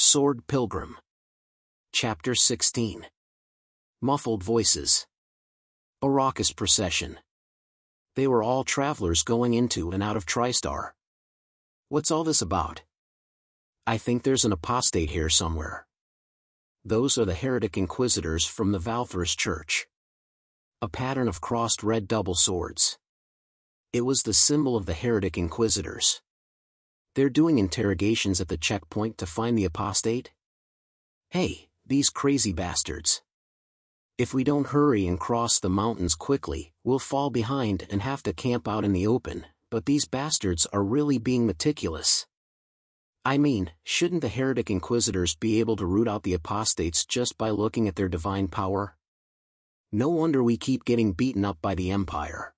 Sword Pilgrim. Chapter 16. Muffled Voices. A raucous procession. They were all travelers going into and out of Tristar. What's all this about? I think there's an apostate here somewhere. Those are the heretic inquisitors from the Valthorus Church. A pattern of crossed red double swords. It was the symbol of the heretic inquisitors. They're doing interrogations at the checkpoint to find the apostate? Hey, these crazy bastards. If we don't hurry and cross the mountains quickly, we'll fall behind and have to camp out in the open, but these bastards are really being meticulous. I mean, shouldn't the heretic inquisitors be able to root out the apostates just by looking at their divine power? No wonder we keep getting beaten up by the Empire.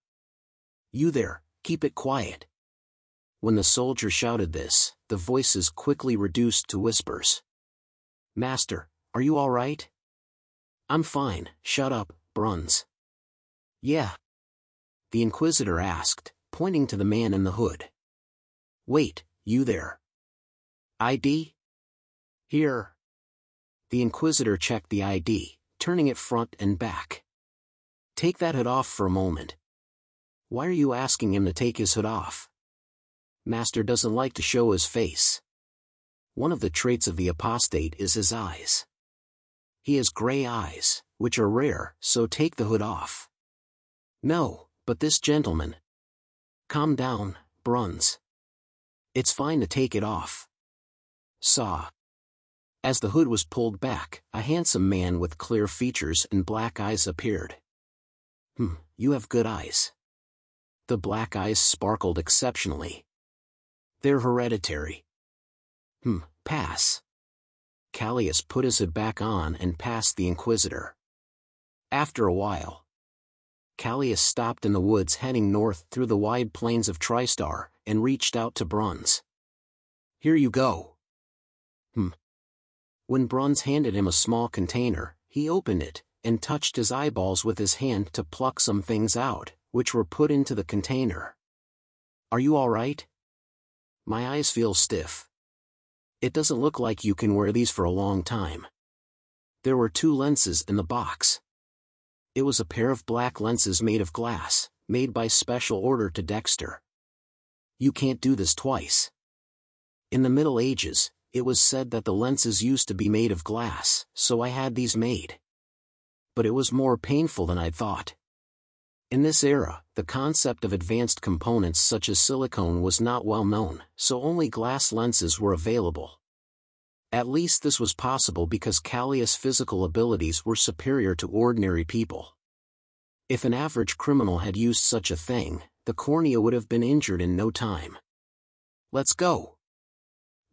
You there, keep it quiet. When the soldier shouted this, the voices quickly reduced to whispers. Master, are you all right? I'm fine, shut up, Bruns. Yeah. The Inquisitor asked, pointing to the man in the hood. Wait, you there. ID? Here. The Inquisitor checked the ID, turning it front and back. Take that hood off for a moment. Why are you asking him to take his hood off? Master doesn't like to show his face. One of the traits of the apostate is his eyes. He has gray eyes, which are rare, so take the hood off. No, but this gentleman. Calm down, Bruns. It's fine to take it off. Saw. As the hood was pulled back, a handsome man with clear features and black eyes appeared. Hmm, you have good eyes. The black eyes sparkled exceptionally. They're hereditary. Hmm, pass. Callius put his hood back on and passed the Inquisitor. After a while, Callius stopped in the woods heading north through the wide plains of Tristar and reached out to Bruns. Here you go. Hmm. When Bruns handed him a small container, he opened it and touched his eyeballs with his hand to pluck some things out, which were put into the container. Are you all right? My eyes feel stiff. It doesn't look like you can wear these for a long time. There were two lenses in the box. It was a pair of black lenses made of glass, made by special order to Dexter. You can't do this twice. In the Middle Ages, it was said that the lenses used to be made of glass, so I had these made. But it was more painful than I thought. In this era, the concept of advanced components such as silicone was not well known, so only glass lenses were available. At least this was possible because Callius' physical abilities were superior to ordinary people. If an average criminal had used such a thing, the cornea would have been injured in no time. Let's go.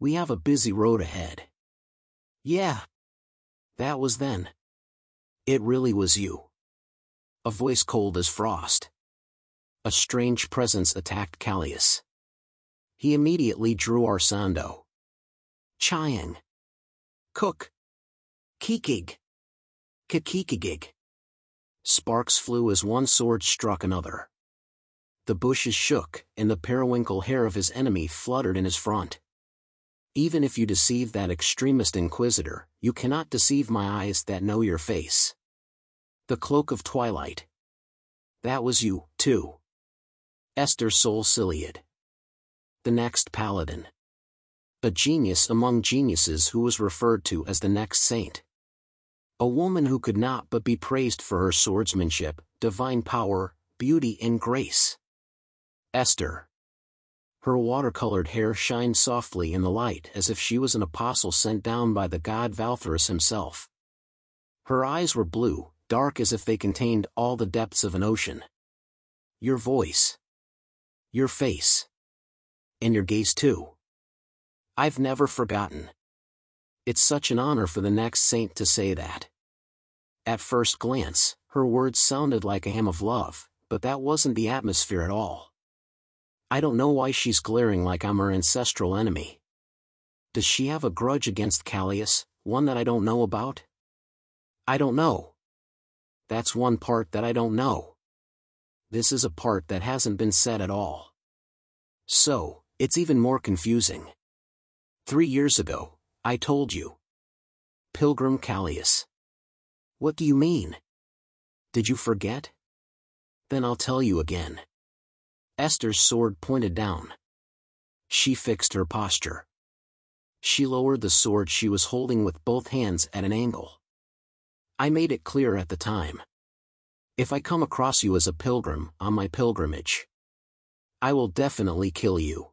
We have a busy road ahead. Yeah. That was then. It really was you a voice cold as frost. A strange presence attacked Callius. He immediately drew Arsando. Chiang. Cook. Kikig. Kikikigig. Sparks flew as one sword struck another. The bushes shook, and the periwinkle hair of his enemy fluttered in his front. Even if you deceive that extremist inquisitor, you cannot deceive my eyes that know your face. The Cloak of Twilight. That was you, too. Esther Sol Ciliad. The next paladin. A genius among geniuses who was referred to as the next saint. A woman who could not but be praised for her swordsmanship, divine power, beauty and grace. Esther. Her watercolored hair shined softly in the light as if she was an apostle sent down by the god Valthorus himself. Her eyes were blue, dark as if they contained all the depths of an ocean. Your voice. Your face. And your gaze too. I've never forgotten. It's such an honor for the next saint to say that. At first glance, her words sounded like a hymn of love, but that wasn't the atmosphere at all. I don't know why she's glaring like I'm her ancestral enemy. Does she have a grudge against Callius, one that I don't know about? I don't know that's one part that I don't know. This is a part that hasn't been said at all. So, it's even more confusing. Three years ago, I told you. Pilgrim Callius. What do you mean? Did you forget? Then I'll tell you again. Esther's sword pointed down. She fixed her posture. She lowered the sword she was holding with both hands at an angle. I made it clear at the time. If I come across you as a pilgrim on my pilgrimage, I will definitely kill you.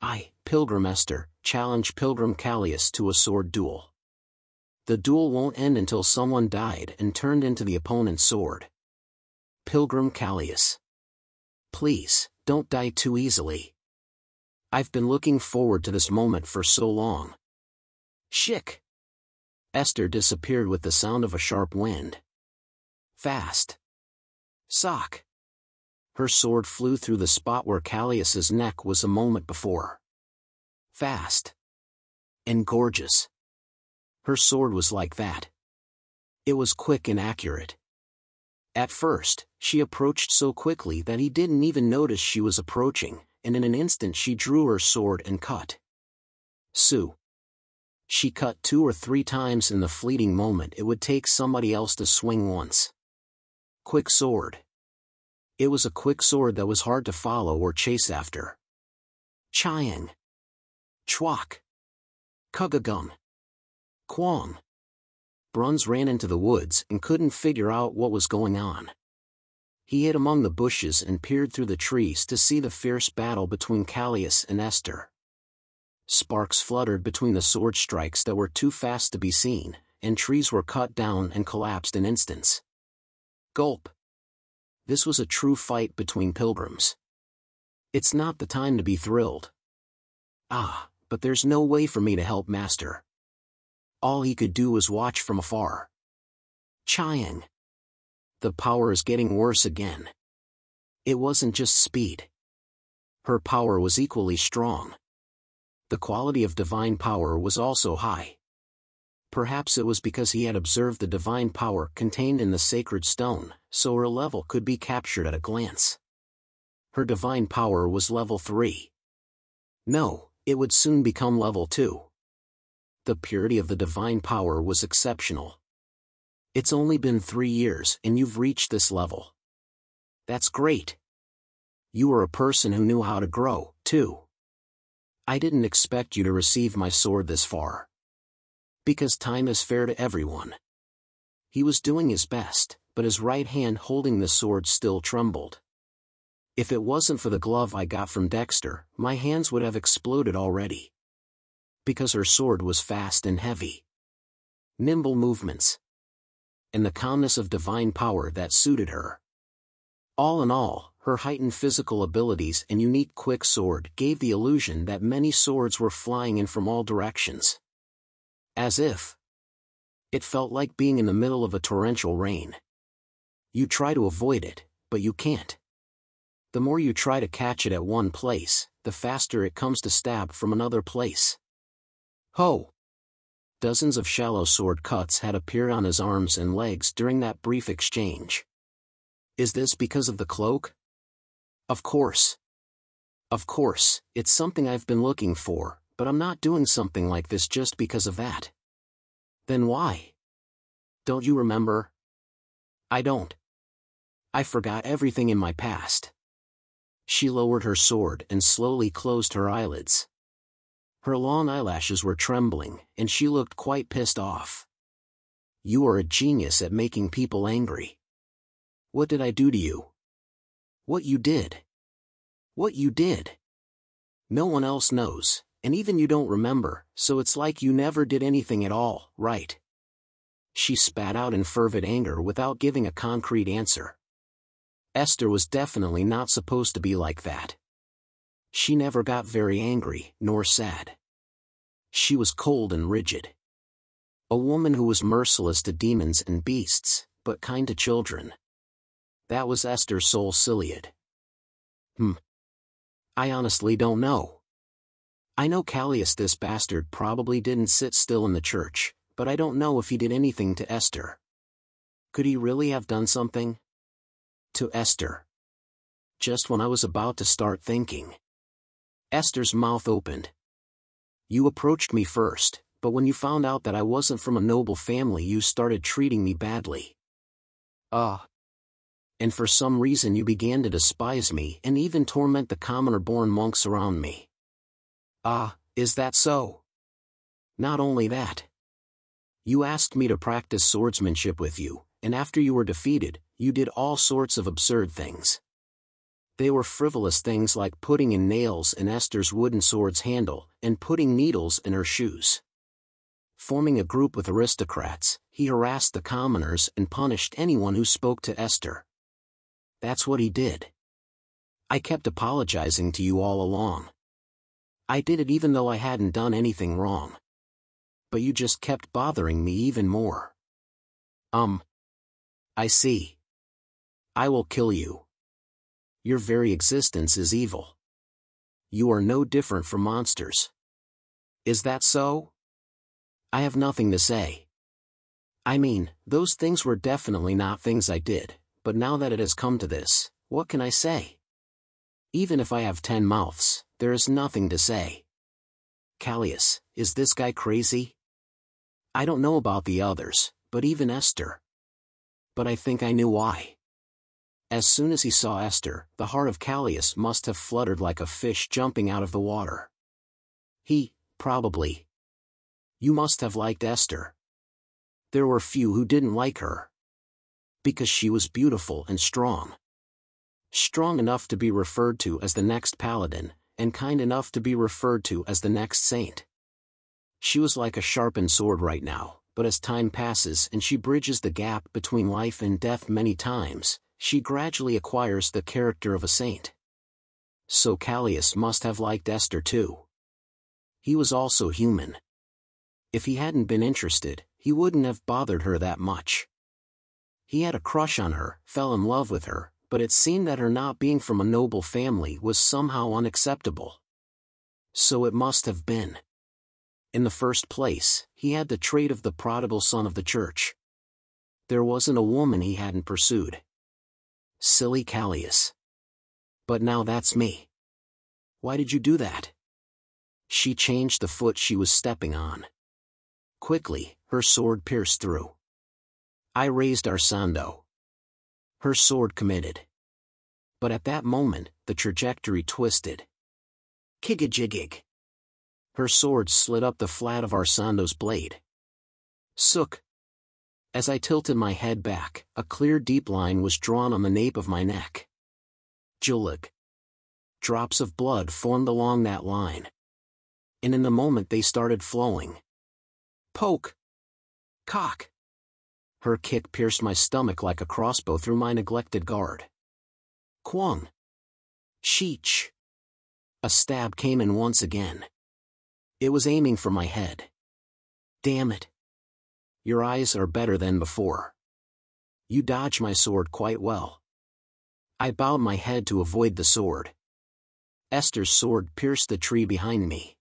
I, Pilgrim Esther, challenge Pilgrim Callius to a sword duel. The duel won't end until someone died and turned into the opponent's sword. Pilgrim Callius. Please, don't die too easily. I've been looking forward to this moment for so long. Shick! Esther disappeared with the sound of a sharp wind. Fast. Sock. Her sword flew through the spot where Callius's neck was a moment before. Fast. And gorgeous. Her sword was like that. It was quick and accurate. At first, she approached so quickly that he didn't even notice she was approaching, and in an instant she drew her sword and cut. Sue. She cut two or three times in the fleeting moment it would take somebody else to swing once. Quick sword. It was a quick sword that was hard to follow or chase after. Chiang. Chwak. Kugagum. Kwong. Bruns ran into the woods and couldn't figure out what was going on. He hid among the bushes and peered through the trees to see the fierce battle between Callius and Esther. Sparks fluttered between the sword strikes that were too fast to be seen, and trees were cut down and collapsed in instants. Gulp. This was a true fight between pilgrims. It's not the time to be thrilled. Ah, but there's no way for me to help Master. All he could do was watch from afar. Chiang. The power is getting worse again. It wasn't just speed. Her power was equally strong. The quality of divine power was also high. Perhaps it was because he had observed the divine power contained in the sacred stone, so her level could be captured at a glance. Her divine power was level 3. No, it would soon become level 2. The purity of the divine power was exceptional. It's only been three years and you've reached this level. That's great. You were a person who knew how to grow, too. I didn't expect you to receive my sword this far because time is fair to everyone. He was doing his best, but his right hand holding the sword still trembled. If it wasn't for the glove I got from Dexter, my hands would have exploded already. Because her sword was fast and heavy. Nimble movements. And the calmness of divine power that suited her. All in all, her heightened physical abilities and unique quick sword gave the illusion that many swords were flying in from all directions. As if. It felt like being in the middle of a torrential rain. You try to avoid it, but you can't. The more you try to catch it at one place, the faster it comes to stab from another place. Ho! Dozens of shallow sword cuts had appeared on his arms and legs during that brief exchange. Is this because of the cloak? Of course. Of course, it's something I've been looking for, but I'm not doing something like this just because of that. Then why? Don't you remember? I don't. I forgot everything in my past. She lowered her sword and slowly closed her eyelids. Her long eyelashes were trembling, and she looked quite pissed off. You are a genius at making people angry. What did I do to you? What you did. What you did. No one else knows and even you don't remember, so it's like you never did anything at all, right? She spat out in fervid anger without giving a concrete answer. Esther was definitely not supposed to be like that. She never got very angry, nor sad. She was cold and rigid. A woman who was merciless to demons and beasts, but kind to children. That was Esther Sol Ciliad. Hmm. I honestly don't know. I know Callius this bastard probably didn't sit still in the church, but I don't know if he did anything to Esther. Could he really have done something? To Esther. Just when I was about to start thinking. Esther's mouth opened. You approached me first, but when you found out that I wasn't from a noble family you started treating me badly. Ah. Uh, and for some reason you began to despise me and even torment the commoner-born monks around me. Ah, is that so? Not only that. You asked me to practice swordsmanship with you, and after you were defeated, you did all sorts of absurd things. They were frivolous things like putting in nails in Esther's wooden sword's handle and putting needles in her shoes. Forming a group with aristocrats, he harassed the commoners and punished anyone who spoke to Esther. That's what he did. I kept apologizing to you all along. I did it even though I hadn't done anything wrong. But you just kept bothering me even more. Um. I see. I will kill you. Your very existence is evil. You are no different from monsters. Is that so? I have nothing to say. I mean, those things were definitely not things I did, but now that it has come to this, what can I say? Even if I have ten mouths, there is nothing to say. Callius, is this guy crazy? I don't know about the others, but even Esther. But I think I knew why. As soon as he saw Esther, the heart of Callius must have fluttered like a fish jumping out of the water. He, probably. You must have liked Esther. There were few who didn't like her because she was beautiful and strong. Strong enough to be referred to as the next paladin, and kind enough to be referred to as the next saint. She was like a sharpened sword right now, but as time passes and she bridges the gap between life and death many times, she gradually acquires the character of a saint. So Callius must have liked Esther too. He was also human. If he hadn't been interested, he wouldn't have bothered her that much. He had a crush on her, fell in love with her, but it seemed that her not being from a noble family was somehow unacceptable. So it must have been. In the first place, he had the trait of the prodigal son of the church. There wasn't a woman he hadn't pursued. Silly Callius. But now that's me. Why did you do that? She changed the foot she was stepping on. Quickly, her sword pierced through. I raised Arsando. Her sword committed. But at that moment, the trajectory twisted. Kigajigig. Her sword slid up the flat of Arsando's blade. Sook. As I tilted my head back, a clear deep line was drawn on the nape of my neck. Julig. Drops of blood formed along that line. And in the moment they started flowing. Poke. Cock. Her kick pierced my stomach like a crossbow through my neglected guard. Kwang. Sheech. A stab came in once again. It was aiming for my head. Damn it. Your eyes are better than before. You dodge my sword quite well. I bowed my head to avoid the sword. Esther's sword pierced the tree behind me.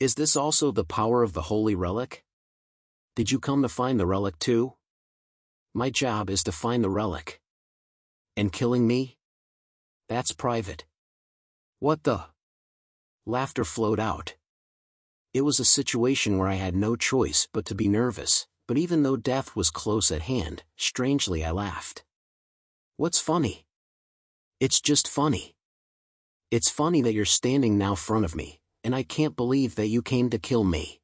Is this also the power of the holy relic? Did you come to find the relic too? My job is to find the relic. And killing me? That's private. What the? Laughter flowed out. It was a situation where I had no choice but to be nervous, but even though death was close at hand, strangely I laughed. What's funny? It's just funny. It's funny that you're standing now front of me, and I can't believe that you came to kill me.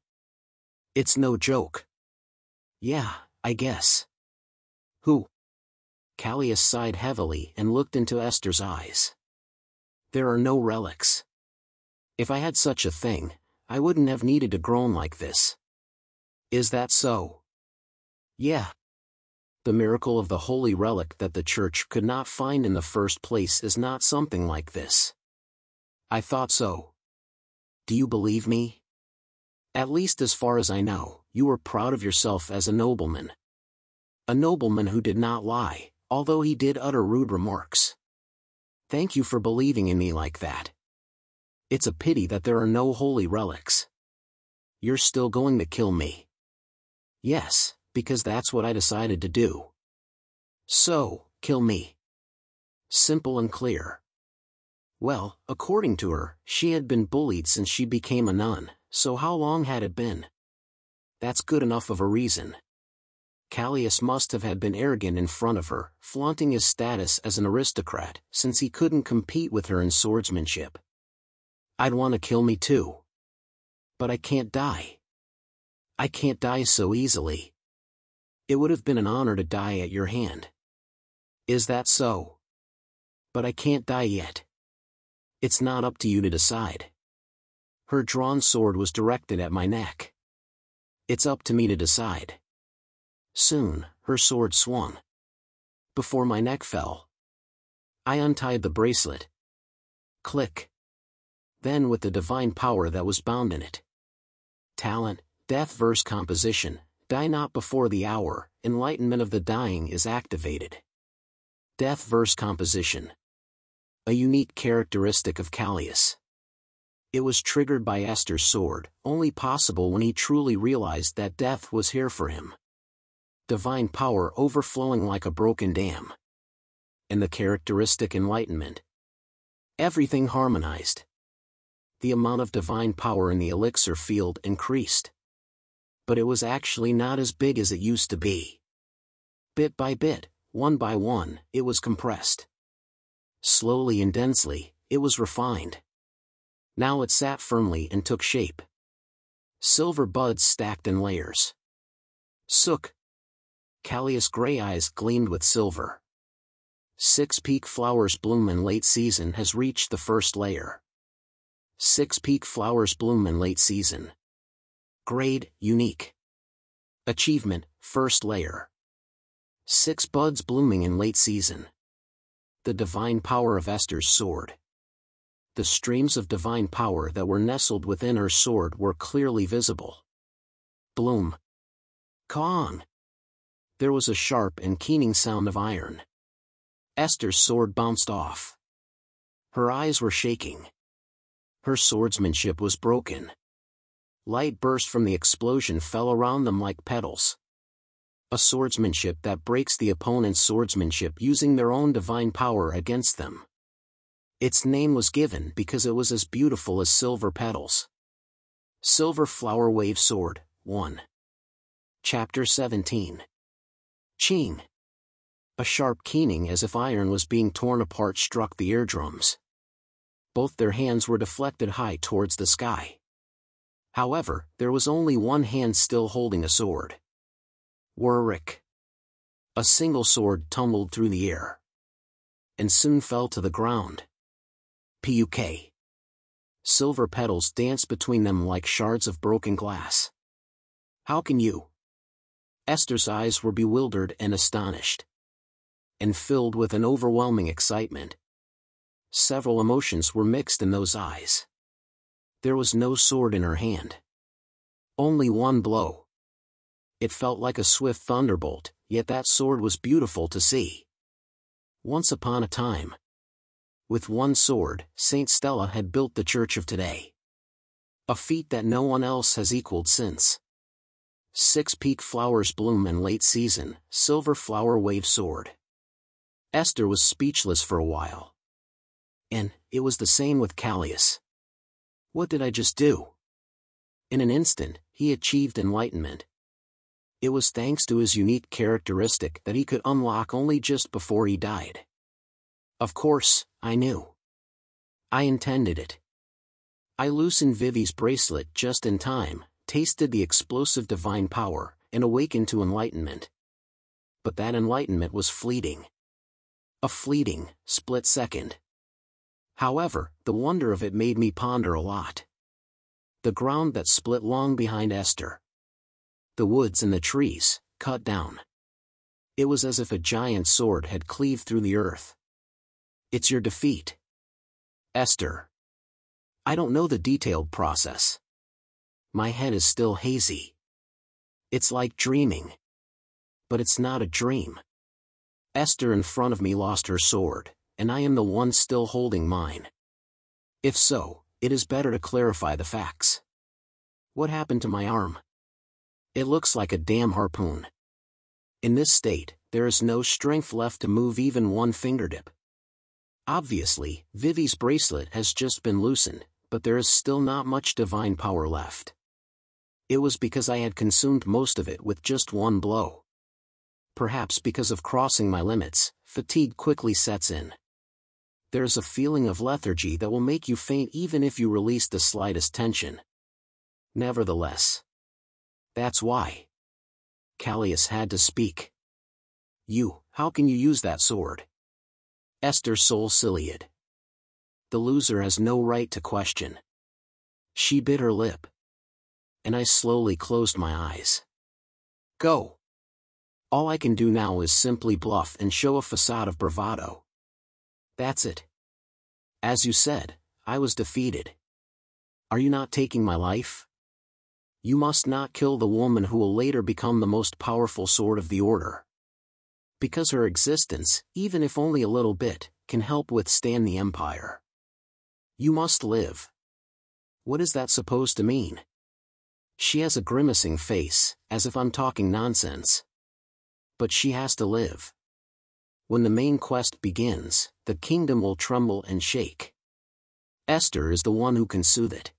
It's no joke. Yeah, I guess. Who? Callius sighed heavily and looked into Esther's eyes. There are no relics. If I had such a thing, I wouldn't have needed to groan like this. Is that so? Yeah. The miracle of the holy relic that the church could not find in the first place is not something like this. I thought so. Do you believe me? At least as far as I know, you were proud of yourself as a nobleman, a nobleman who did not lie, although he did utter rude remarks. Thank you for believing in me like that. It's a pity that there are no holy relics. You're still going to kill me. Yes, because that's what I decided to do. So, kill me. Simple and clear. Well, according to her, she had been bullied since she became a nun, so how long had it been? that's good enough of a reason. Callius must have had been arrogant in front of her, flaunting his status as an aristocrat, since he couldn't compete with her in swordsmanship. I'd want to kill me too. But I can't die. I can't die so easily. It would have been an honor to die at your hand. Is that so? But I can't die yet. It's not up to you to decide. Her drawn sword was directed at my neck. It's up to me to decide. Soon, her sword swung. Before my neck fell. I untied the bracelet. Click. Then with the divine power that was bound in it. Talent, death verse composition, die not before the hour, enlightenment of the dying is activated. Death verse composition. A unique characteristic of Callius. It was triggered by Esther's sword, only possible when he truly realized that death was here for him divine power overflowing like a broken dam. And the characteristic enlightenment. Everything harmonized. The amount of divine power in the elixir field increased. But it was actually not as big as it used to be. Bit by bit, one by one, it was compressed. Slowly and densely, it was refined. Now it sat firmly and took shape. Silver buds stacked in layers. Sook, Callius' gray eyes gleamed with silver. Six peak flowers bloom in late season has reached the first layer. Six peak flowers bloom in late season. Grade, unique. Achievement, first layer. Six buds blooming in late season. The divine power of Esther's sword. The streams of divine power that were nestled within her sword were clearly visible. Bloom. Kong there was a sharp and keening sound of iron. Esther's sword bounced off. Her eyes were shaking. Her swordsmanship was broken. Light burst from the explosion fell around them like petals. A swordsmanship that breaks the opponent's swordsmanship using their own divine power against them. Its name was given because it was as beautiful as silver petals. Silver Flower Wave Sword, 1. Chapter 17 Ching! A sharp keening as if iron was being torn apart struck the eardrums. Both their hands were deflected high towards the sky. However, there was only one hand still holding a sword. Warwick. A single sword tumbled through the air. And soon fell to the ground. Puk. Silver petals danced between them like shards of broken glass. How can you? Esther's eyes were bewildered and astonished. And filled with an overwhelming excitement. Several emotions were mixed in those eyes. There was no sword in her hand. Only one blow. It felt like a swift thunderbolt, yet that sword was beautiful to see. Once upon a time. With one sword, Saint Stella had built the church of today. A feat that no one else has equaled since. Six peak flowers bloom in late season, silver flower wave sword. Esther was speechless for a while. And, it was the same with Callius. What did I just do? In an instant, he achieved enlightenment. It was thanks to his unique characteristic that he could unlock only just before he died. Of course, I knew. I intended it. I loosened Vivi's bracelet just in time, tasted the explosive divine power, and awakened to enlightenment. But that enlightenment was fleeting. A fleeting, split second. However, the wonder of it made me ponder a lot. The ground that split long behind Esther. The woods and the trees, cut down. It was as if a giant sword had cleaved through the earth. It's your defeat. Esther. I don't know the detailed process my head is still hazy. It's like dreaming. But it's not a dream. Esther in front of me lost her sword, and I am the one still holding mine. If so, it is better to clarify the facts. What happened to my arm? It looks like a damn harpoon. In this state, there is no strength left to move even one fingertip. Obviously, Vivi's bracelet has just been loosened, but there is still not much divine power left. It was because I had consumed most of it with just one blow. Perhaps because of crossing my limits, fatigue quickly sets in. There's a feeling of lethargy that will make you faint even if you release the slightest tension. Nevertheless. That's why. Callius had to speak. You, how can you use that sword? Esther Sol Ciliad. The loser has no right to question. She bit her lip. And I slowly closed my eyes. Go. All I can do now is simply bluff and show a facade of bravado. That's it. As you said, I was defeated. Are you not taking my life? You must not kill the woman who will later become the most powerful sword of the order. Because her existence, even if only a little bit, can help withstand the empire. You must live. What is that supposed to mean? She has a grimacing face, as if I'm talking nonsense. But she has to live. When the main quest begins, the kingdom will tremble and shake. Esther is the one who can soothe it.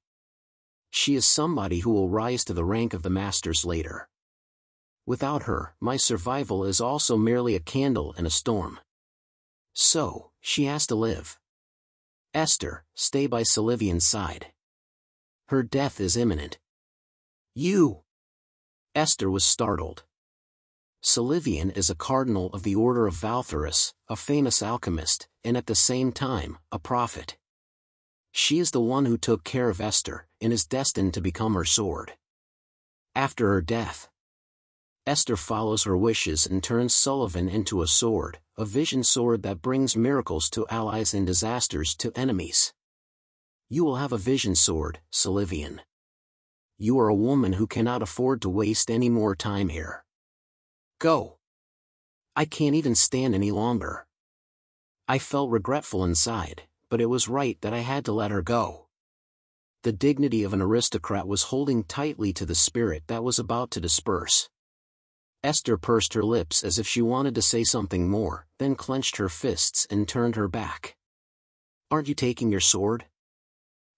She is somebody who will rise to the rank of the masters later. Without her, my survival is also merely a candle in a storm. So, she has to live. Esther, stay by Silivian's side. Her death is imminent. You! Esther was startled. Silivian is a cardinal of the Order of Valtherus, a famous alchemist, and at the same time, a prophet. She is the one who took care of Esther, and is destined to become her sword. After her death, Esther follows her wishes and turns Silivian into a sword, a vision sword that brings miracles to allies and disasters to enemies. You will have a vision sword, Silivian you are a woman who cannot afford to waste any more time here. Go. I can't even stand any longer. I felt regretful inside, but it was right that I had to let her go. The dignity of an aristocrat was holding tightly to the spirit that was about to disperse. Esther pursed her lips as if she wanted to say something more, then clenched her fists and turned her back. Aren't you taking your sword?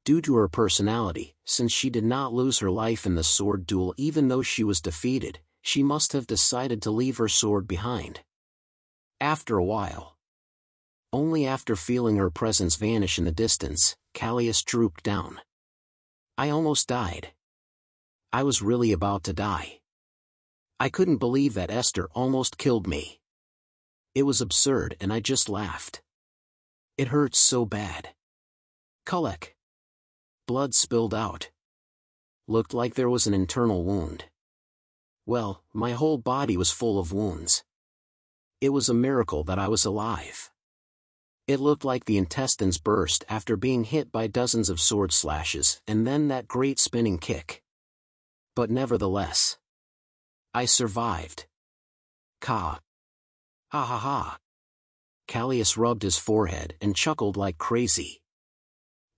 Due to her personality, since she did not lose her life in the sword duel even though she was defeated, she must have decided to leave her sword behind. After a while. Only after feeling her presence vanish in the distance, Callius drooped down. I almost died. I was really about to die. I couldn't believe that Esther almost killed me. It was absurd and I just laughed. It hurts so bad. Kulek blood spilled out. Looked like there was an internal wound. Well, my whole body was full of wounds. It was a miracle that I was alive. It looked like the intestines burst after being hit by dozens of sword slashes and then that great spinning kick. But nevertheless, I survived. Ka. Ha ha ha. Callius rubbed his forehead and chuckled like crazy.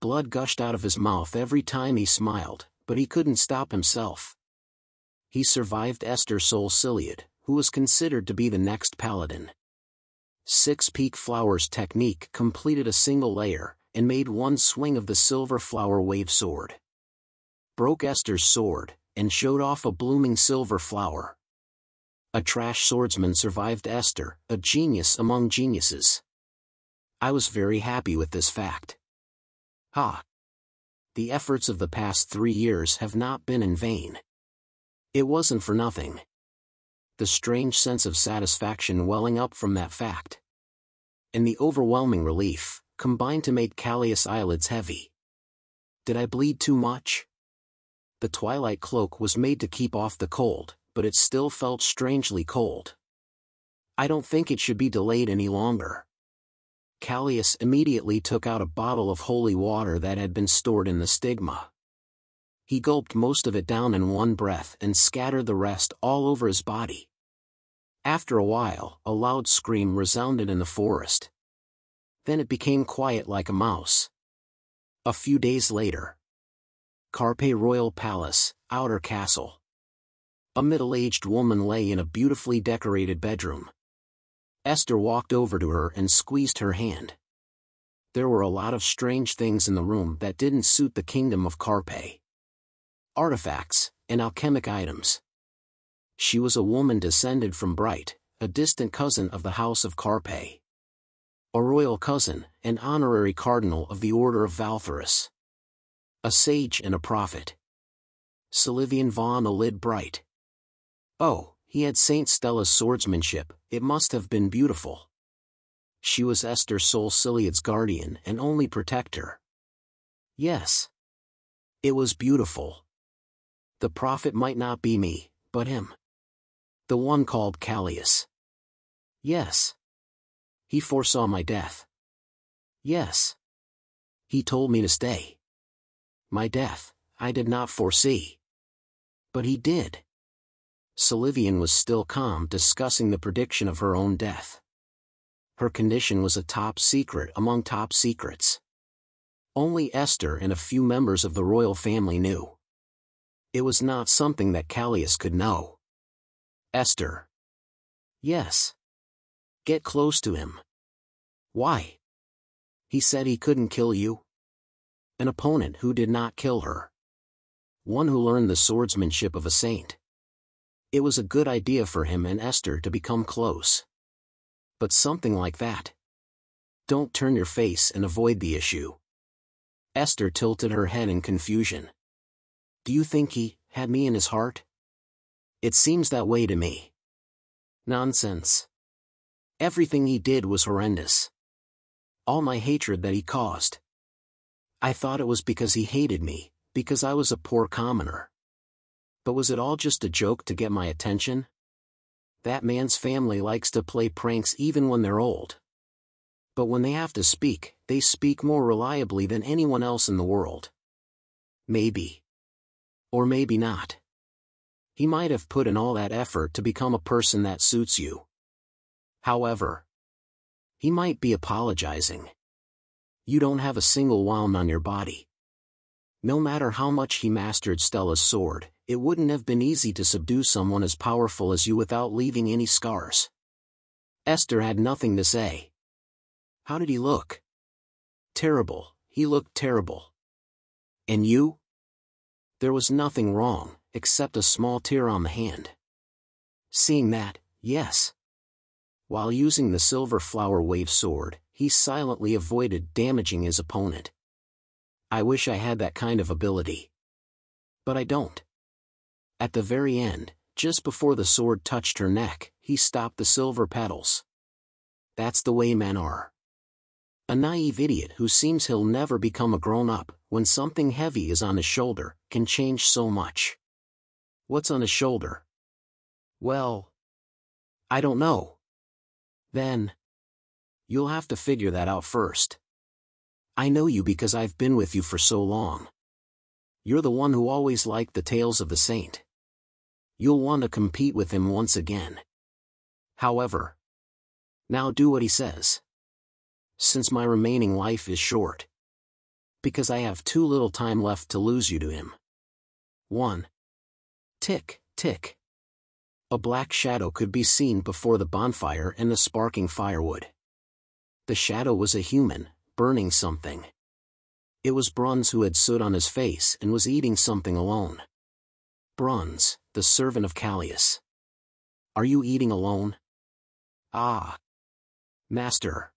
Blood gushed out of his mouth every time he smiled, but he couldn't stop himself. He survived Esther Sol Ciliad, who was considered to be the next paladin. Six Peak Flowers technique completed a single layer, and made one swing of the silver flower wave sword. Broke Esther's sword, and showed off a blooming silver flower. A trash swordsman survived Esther, a genius among geniuses. I was very happy with this fact. Ha! The efforts of the past three years have not been in vain. It wasn't for nothing. The strange sense of satisfaction welling up from that fact. And the overwhelming relief, combined to make Callius' eyelids heavy. Did I bleed too much? The twilight cloak was made to keep off the cold, but it still felt strangely cold. I don't think it should be delayed any longer. Callius immediately took out a bottle of holy water that had been stored in the stigma. He gulped most of it down in one breath and scattered the rest all over his body. After a while, a loud scream resounded in the forest. Then it became quiet like a mouse. A few days later. Carpe Royal Palace, Outer Castle. A middle-aged woman lay in a beautifully decorated bedroom. Esther walked over to her and squeezed her hand. There were a lot of strange things in the room that didn't suit the kingdom of Carpe. artifacts, and alchemic items. She was a woman descended from Bright, a distant cousin of the House of Carpe. A royal cousin, an honorary cardinal of the Order of Valtherus. A sage and a prophet. Silivian von Elid Bright. Oh, he had Saint Stella's swordsmanship, it must have been beautiful. She was Esther Sol Ciliad's guardian and only protector. Yes. It was beautiful. The prophet might not be me, but him. The one called Callius. Yes. He foresaw my death. Yes. He told me to stay. My death, I did not foresee. But he did. Silivian was still calm discussing the prediction of her own death. Her condition was a top secret among top secrets. Only Esther and a few members of the royal family knew. It was not something that Callius could know. Esther. Yes. Get close to him. Why? He said he couldn't kill you. An opponent who did not kill her. One who learned the swordsmanship of a saint. It was a good idea for him and Esther to become close. But something like that. Don't turn your face and avoid the issue. Esther tilted her head in confusion. Do you think he had me in his heart? It seems that way to me. Nonsense. Everything he did was horrendous. All my hatred that he caused. I thought it was because he hated me, because I was a poor commoner. But was it all just a joke to get my attention? That man's family likes to play pranks even when they're old. But when they have to speak, they speak more reliably than anyone else in the world. Maybe. Or maybe not. He might have put in all that effort to become a person that suits you. However, he might be apologizing. You don't have a single wound on your body. No matter how much he mastered Stella's sword, it wouldn't have been easy to subdue someone as powerful as you without leaving any scars. Esther had nothing to say. How did he look? Terrible, he looked terrible. And you? There was nothing wrong, except a small tear on the hand. Seeing that, yes. While using the silver flower wave sword, he silently avoided damaging his opponent. I wish I had that kind of ability. But I don't. At the very end, just before the sword touched her neck, he stopped the silver petals. That's the way men are. A naive idiot who seems he'll never become a grown-up, when something heavy is on his shoulder, can change so much. What's on his shoulder? Well... I don't know. Then... You'll have to figure that out first. I know you because I've been with you for so long. You're the one who always liked the tales of the saint you'll want to compete with him once again. However, now do what he says. Since my remaining life is short. Because I have too little time left to lose you to him. 1. Tick, tick. A black shadow could be seen before the bonfire and the sparking firewood. The shadow was a human, burning something. It was Bruns who had stood on his face and was eating something alone. Bruns, the servant of Callius. Are you eating alone? Ah. Master.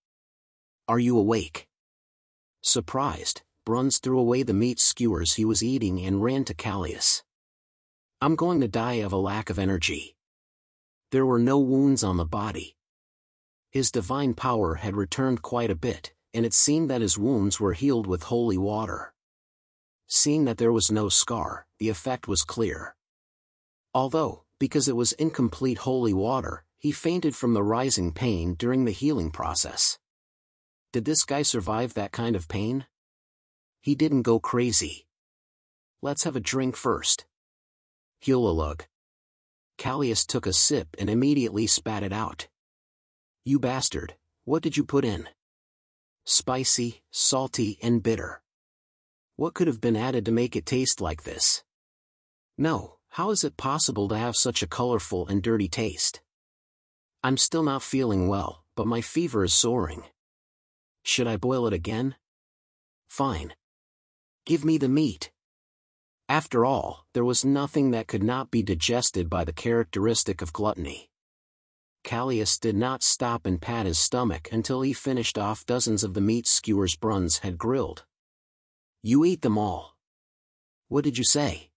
Are you awake? Surprised, Bruns threw away the meat skewers he was eating and ran to Callius. I'm going to die of a lack of energy. There were no wounds on the body. His divine power had returned quite a bit, and it seemed that his wounds were healed with holy water. Seeing that there was no scar, the effect was clear. Although, because it was incomplete holy water, he fainted from the rising pain during the healing process. Did this guy survive that kind of pain? He didn't go crazy. Let's have a drink first. Hulalug. Callius took a sip and immediately spat it out. You bastard, what did you put in? Spicy, salty, and bitter. What could have been added to make it taste like this? No, how is it possible to have such a colorful and dirty taste? I'm still not feeling well, but my fever is soaring. Should I boil it again? Fine. Give me the meat. After all, there was nothing that could not be digested by the characteristic of gluttony. Callius did not stop and pat his stomach until he finished off dozens of the meat skewers Bruns had grilled. You eat them all. What did you say?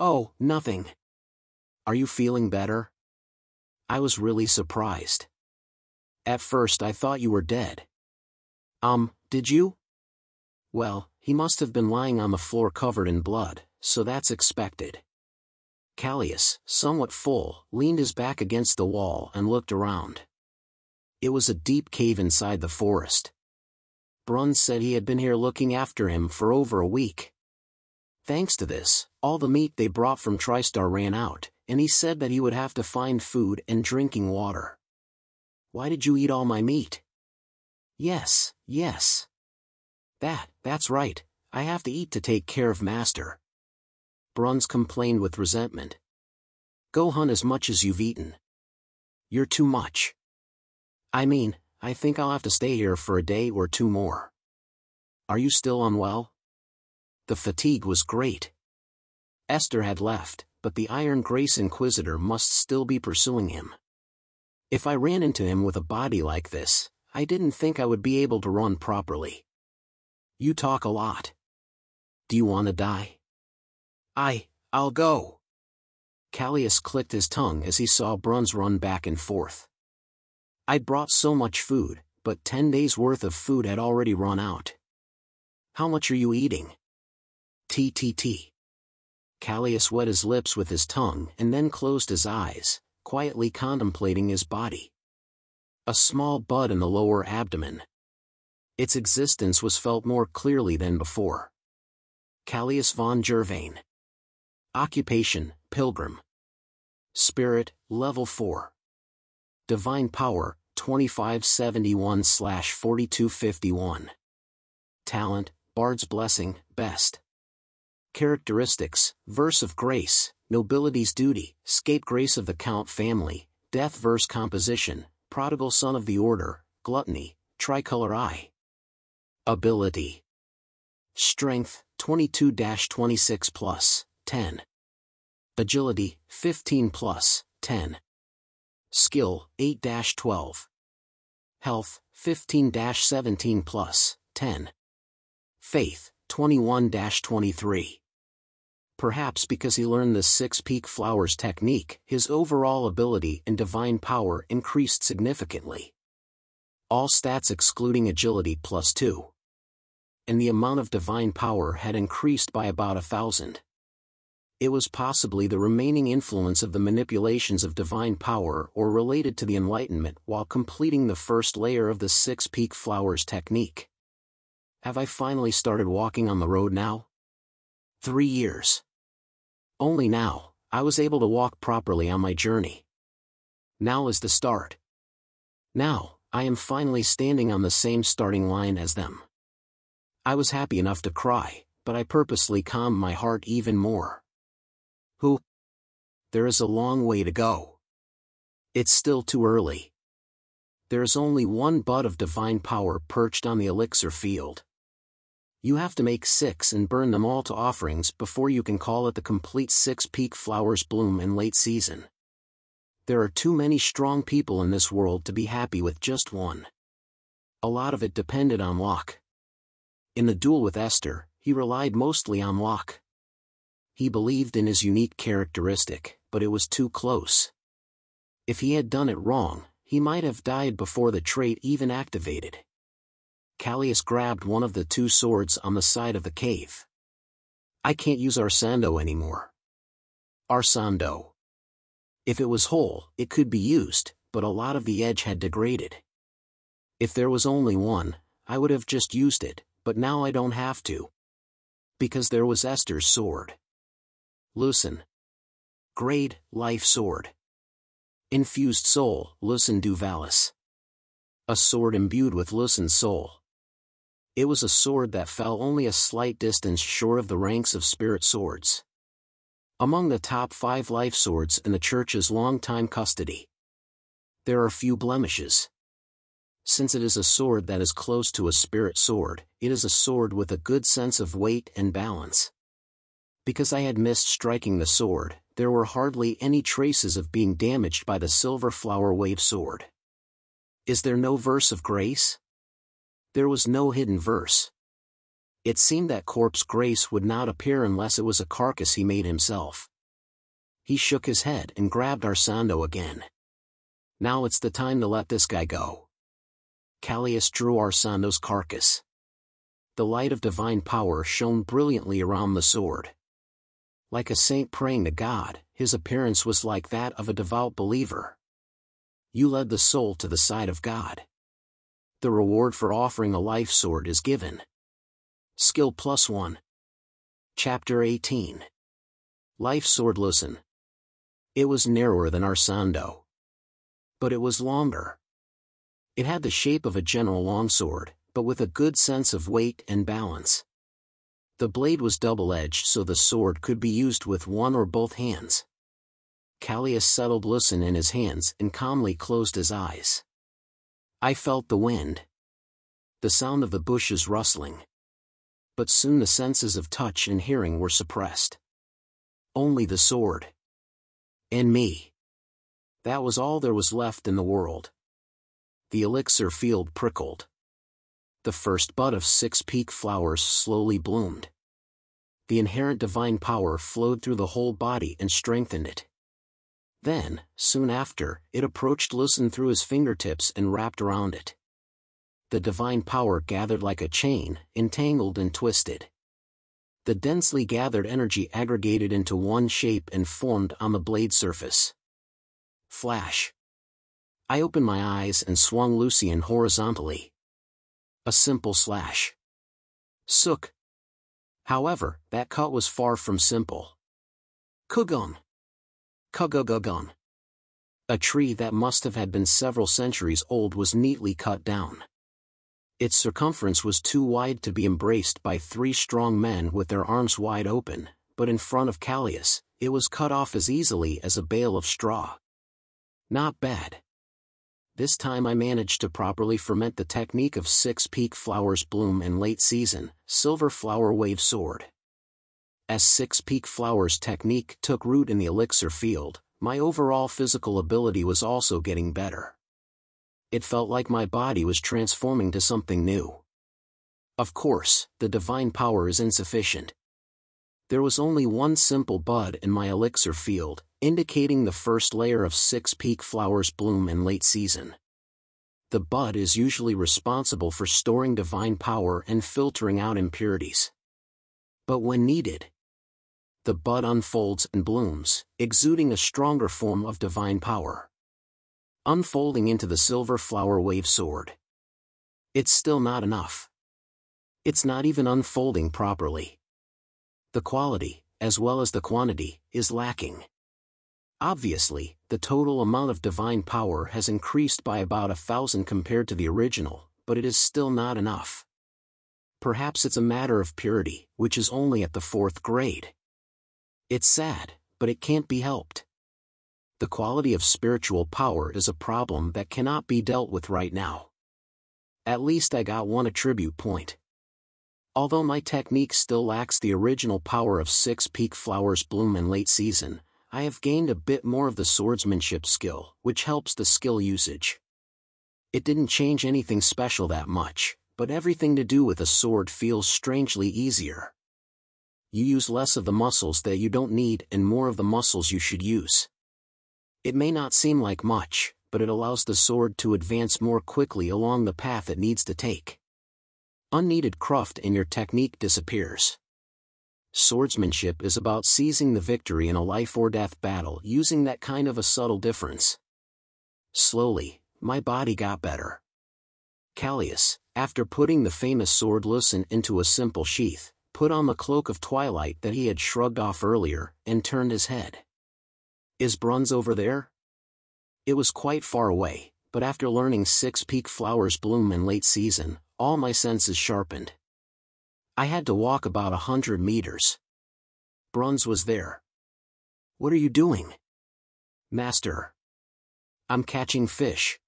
Oh, nothing. Are you feeling better? I was really surprised. At first I thought you were dead. Um, did you? Well, he must have been lying on the floor covered in blood, so that's expected. Callius, somewhat full, leaned his back against the wall and looked around. It was a deep cave inside the forest. Brun said he had been here looking after him for over a week. Thanks to this, all the meat they brought from TriStar ran out, and he said that he would have to find food and drinking water. Why did you eat all my meat? Yes, yes. That, that's right, I have to eat to take care of Master. Bruns complained with resentment. Go hunt as much as you've eaten. You're too much. I mean, I think I'll have to stay here for a day or two more. Are you still unwell? The fatigue was great. Esther had left, but the Iron Grace Inquisitor must still be pursuing him. If I ran into him with a body like this, I didn't think I would be able to run properly. You talk a lot. Do you want to die? I, I'll go. Callius clicked his tongue as he saw Bruns run back and forth. I'd brought so much food, but ten days' worth of food had already run out. How much are you eating? TTT. Callius wet his lips with his tongue and then closed his eyes, quietly contemplating his body. A small bud in the lower abdomen. Its existence was felt more clearly than before. Callius von Jervain. Occupation, Pilgrim. Spirit, Level 4. Divine Power, 2571-4251. Talent, Bard's Blessing, Best. Characteristics, Verse of Grace, Nobility's Duty, Scapegrace of the Count Family, Death Verse Composition, Prodigal Son of the Order, Gluttony, Tricolor Eye. Ability. Strength, 22-26 10. Agility, 15 plus, 10. Skill, 8-12. Health, 15-17 plus, 10. Faith, 21-23. Perhaps because he learned the Six Peak Flowers technique, his overall ability and divine power increased significantly. All stats excluding agility plus 2. And the amount of divine power had increased by about a thousand it was possibly the remaining influence of the manipulations of divine power or related to the Enlightenment while completing the first layer of the Six Peak Flowers technique. Have I finally started walking on the road now? Three years. Only now, I was able to walk properly on my journey. Now is the start. Now, I am finally standing on the same starting line as them. I was happy enough to cry, but I purposely calmed my heart even more who? There is a long way to go. It's still too early. There is only one bud of divine power perched on the elixir field. You have to make six and burn them all to offerings before you can call it the complete six peak flowers bloom in late season. There are too many strong people in this world to be happy with just one. A lot of it depended on luck. In the duel with Esther, he relied mostly on luck. He believed in his unique characteristic, but it was too close. If he had done it wrong, he might have died before the trait even activated. Callius grabbed one of the two swords on the side of the cave. I can't use Arsando anymore. Arsando. If it was whole, it could be used, but a lot of the edge had degraded. If there was only one, I would have just used it, but now I don't have to. Because there was Esther's sword. Lucen. Grade, Life Sword. Infused Soul, Lucen Duvalis. A sword imbued with Lucen's soul. It was a sword that fell only a slight distance short of the ranks of spirit swords. Among the top five life swords in the Church's long-time custody. There are few blemishes. Since it is a sword that is close to a spirit sword, it is a sword with a good sense of weight and balance. Because I had missed striking the sword, there were hardly any traces of being damaged by the silver flower wave sword. Is there no verse of grace? There was no hidden verse. It seemed that corpse grace would not appear unless it was a carcass he made himself. He shook his head and grabbed Arsando again. Now it's the time to let this guy go. Callius drew Arsando's carcass. The light of divine power shone brilliantly around the sword. Like a saint praying to God, his appearance was like that of a devout believer. You led the soul to the side of God. The reward for offering a life sword is given. Skill plus 1. Chapter 18. Life Sword Lucen. It was narrower than Arsando. But it was longer. It had the shape of a general longsword, but with a good sense of weight and balance. The blade was double-edged so the sword could be used with one or both hands. Callius settled Lucen in his hands and calmly closed his eyes. I felt the wind. The sound of the bushes rustling. But soon the senses of touch and hearing were suppressed. Only the sword. And me. That was all there was left in the world. The elixir field prickled. The first bud of six peak flowers slowly bloomed. The inherent divine power flowed through the whole body and strengthened it. Then, soon after, it approached Lucen through his fingertips and wrapped around it. The divine power gathered like a chain, entangled and twisted the densely gathered energy aggregated into one shape and formed on the blade surface. Flash. I opened my eyes and swung Lucen horizontally. A simple slash. Sook. However, that cut was far from simple. Kugun. Kugugugun. A tree that must have had been several centuries old was neatly cut down. Its circumference was too wide to be embraced by three strong men with their arms wide open, but in front of Callius, it was cut off as easily as a bale of straw. Not bad. This time I managed to properly ferment the technique of six peak flowers bloom in late season, silver flower wave sword. As six peak flowers technique took root in the elixir field, my overall physical ability was also getting better it felt like my body was transforming to something new. Of course, the divine power is insufficient. There was only one simple bud in my elixir field, indicating the first layer of six peak flowers bloom in late season. The bud is usually responsible for storing divine power and filtering out impurities. But when needed, the bud unfolds and blooms, exuding a stronger form of divine power unfolding into the silver flower wave sword. It's still not enough. It's not even unfolding properly. The quality, as well as the quantity, is lacking. Obviously, the total amount of divine power has increased by about a thousand compared to the original, but it is still not enough. Perhaps it's a matter of purity, which is only at the fourth grade. It's sad, but it can't be helped the quality of spiritual power is a problem that cannot be dealt with right now. At least I got one attribute point. Although my technique still lacks the original power of six peak flowers bloom in late season, I have gained a bit more of the swordsmanship skill, which helps the skill usage. It didn't change anything special that much, but everything to do with a sword feels strangely easier. You use less of the muscles that you don't need and more of the muscles you should use. It may not seem like much, but it allows the sword to advance more quickly along the path it needs to take. Unneeded cruft in your technique disappears. Swordsmanship is about seizing the victory in a life or death battle using that kind of a subtle difference. Slowly, my body got better. Callius, after putting the famous sword Lucen into a simple sheath, put on the cloak of twilight that he had shrugged off earlier, and turned his head. Is Bruns over there? It was quite far away, but after learning six peak flowers bloom in late season, all my senses sharpened. I had to walk about a hundred meters. Bruns was there. What are you doing? Master. I'm catching fish.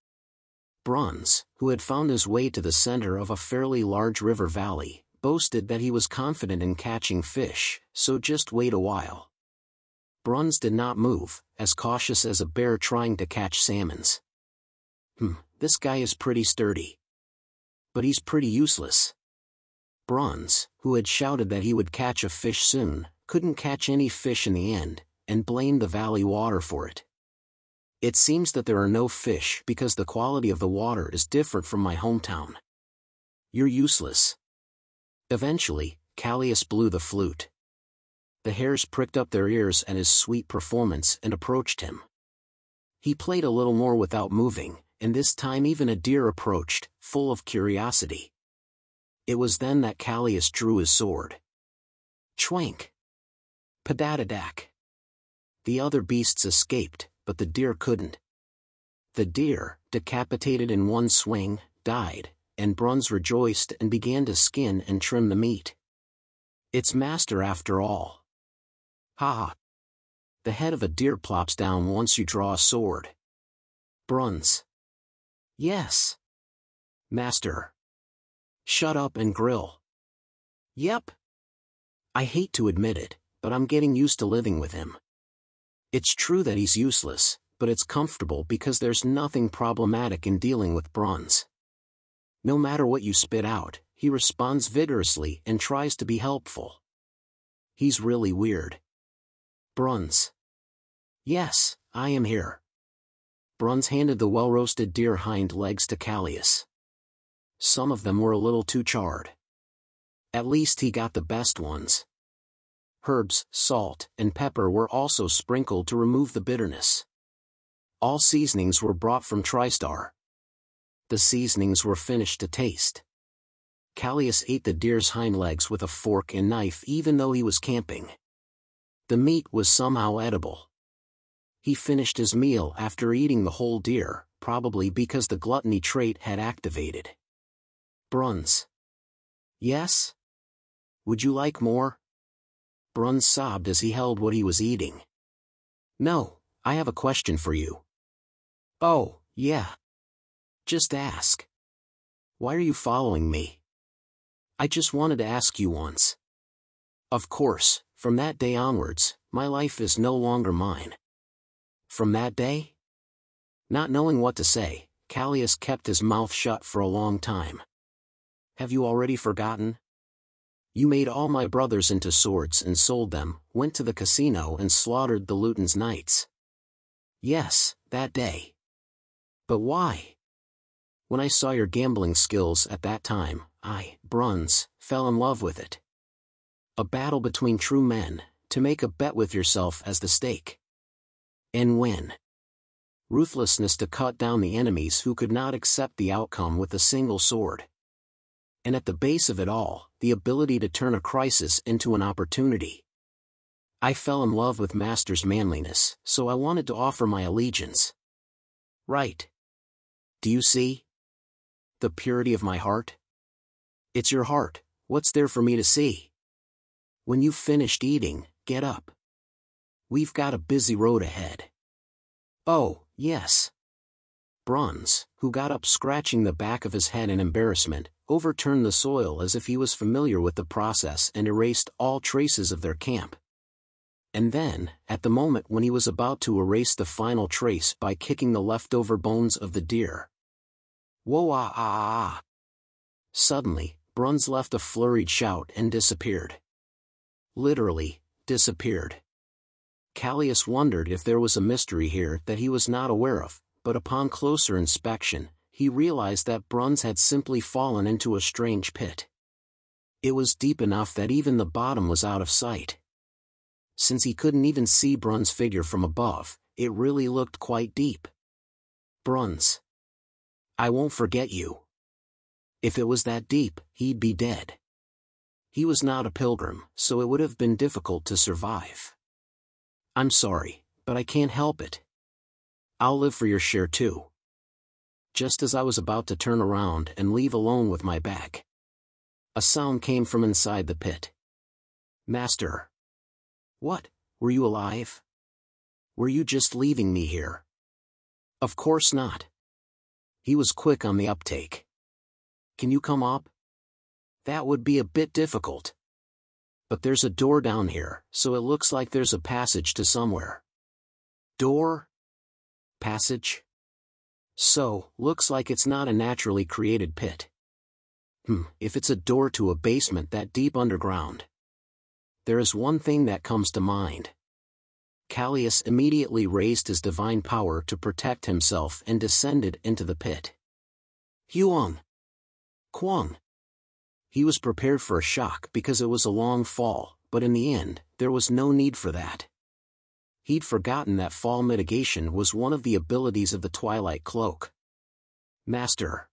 Bruns, who had found his way to the center of a fairly large river valley, boasted that he was confident in catching fish, so just wait a while. Bruns did not move, as cautious as a bear trying to catch salmons. Hmm, this guy is pretty sturdy. But he's pretty useless. Bruns, who had shouted that he would catch a fish soon, couldn't catch any fish in the end, and blamed the valley water for it. It seems that there are no fish because the quality of the water is different from my hometown. You're useless. Eventually, Callius blew the flute. The hares pricked up their ears at his sweet performance and approached him. He played a little more without moving, and this time even a deer approached, full of curiosity. It was then that Callius drew his sword. Chwank! Padadadak! The other beasts escaped, but the deer couldn't. The deer, decapitated in one swing, died, and Bruns rejoiced and began to skin and trim the meat. Its master after all. Ha ha! The head of a deer plops down once you draw a sword. Bruns. Yes. Master. Shut up and grill. Yep. I hate to admit it, but I'm getting used to living with him. It's true that he's useless, but it's comfortable because there's nothing problematic in dealing with Bruns. No matter what you spit out, he responds vigorously and tries to be helpful. He's really weird. Bruns. Yes, I am here. Bruns handed the well-roasted deer hind legs to Callius. Some of them were a little too charred. At least he got the best ones. Herbs, salt, and pepper were also sprinkled to remove the bitterness. All seasonings were brought from TriStar. The seasonings were finished to taste. Callius ate the deer's hind legs with a fork and knife even though he was camping. The meat was somehow edible. He finished his meal after eating the whole deer, probably because the gluttony trait had activated. Bruns. Yes? Would you like more? Bruns sobbed as he held what he was eating. No, I have a question for you. Oh, yeah. Just ask. Why are you following me? I just wanted to ask you once. Of course, from that day onwards, my life is no longer mine. From that day? Not knowing what to say, Callius kept his mouth shut for a long time. Have you already forgotten? You made all my brothers into swords and sold them, went to the casino and slaughtered the Luton's knights. Yes, that day. But why? When I saw your gambling skills at that time, I, Bruns, fell in love with it. A battle between true men, to make a bet with yourself as the stake. And win. Ruthlessness to cut down the enemies who could not accept the outcome with a single sword and at the base of it all, the ability to turn a crisis into an opportunity. I fell in love with Master's manliness, so I wanted to offer my allegiance. Right. Do you see? The purity of my heart? It's your heart, what's there for me to see? When you've finished eating, get up. We've got a busy road ahead. Oh, yes. Bruns, who got up scratching the back of his head in embarrassment, overturned the soil as if he was familiar with the process and erased all traces of their camp. And then, at the moment when he was about to erase the final trace by kicking the leftover bones of the deer. Whoa ah ah ah ah! Suddenly, Bruns left a flurried shout and disappeared. Literally, disappeared. Callius wondered if there was a mystery here that he was not aware of, but upon closer inspection, he realized that Bruns had simply fallen into a strange pit. It was deep enough that even the bottom was out of sight. Since he couldn't even see Bruns' figure from above, it really looked quite deep. Bruns. I won't forget you. If it was that deep, he'd be dead. He was not a pilgrim, so it would have been difficult to survive. I'm sorry, but I can't help it. I'll live for your share too just as I was about to turn around and leave alone with my back. A sound came from inside the pit. Master. What, were you alive? Were you just leaving me here? Of course not. He was quick on the uptake. Can you come up? That would be a bit difficult. But there's a door down here, so it looks like there's a passage to somewhere. Door? Passage? So, looks like it's not a naturally created pit. Hmm, if it's a door to a basement that deep underground. There is one thing that comes to mind. Callius immediately raised his divine power to protect himself and descended into the pit. Huang. Kwang. He was prepared for a shock because it was a long fall, but in the end, there was no need for that. He'd forgotten that fall mitigation was one of the abilities of the Twilight Cloak. Master.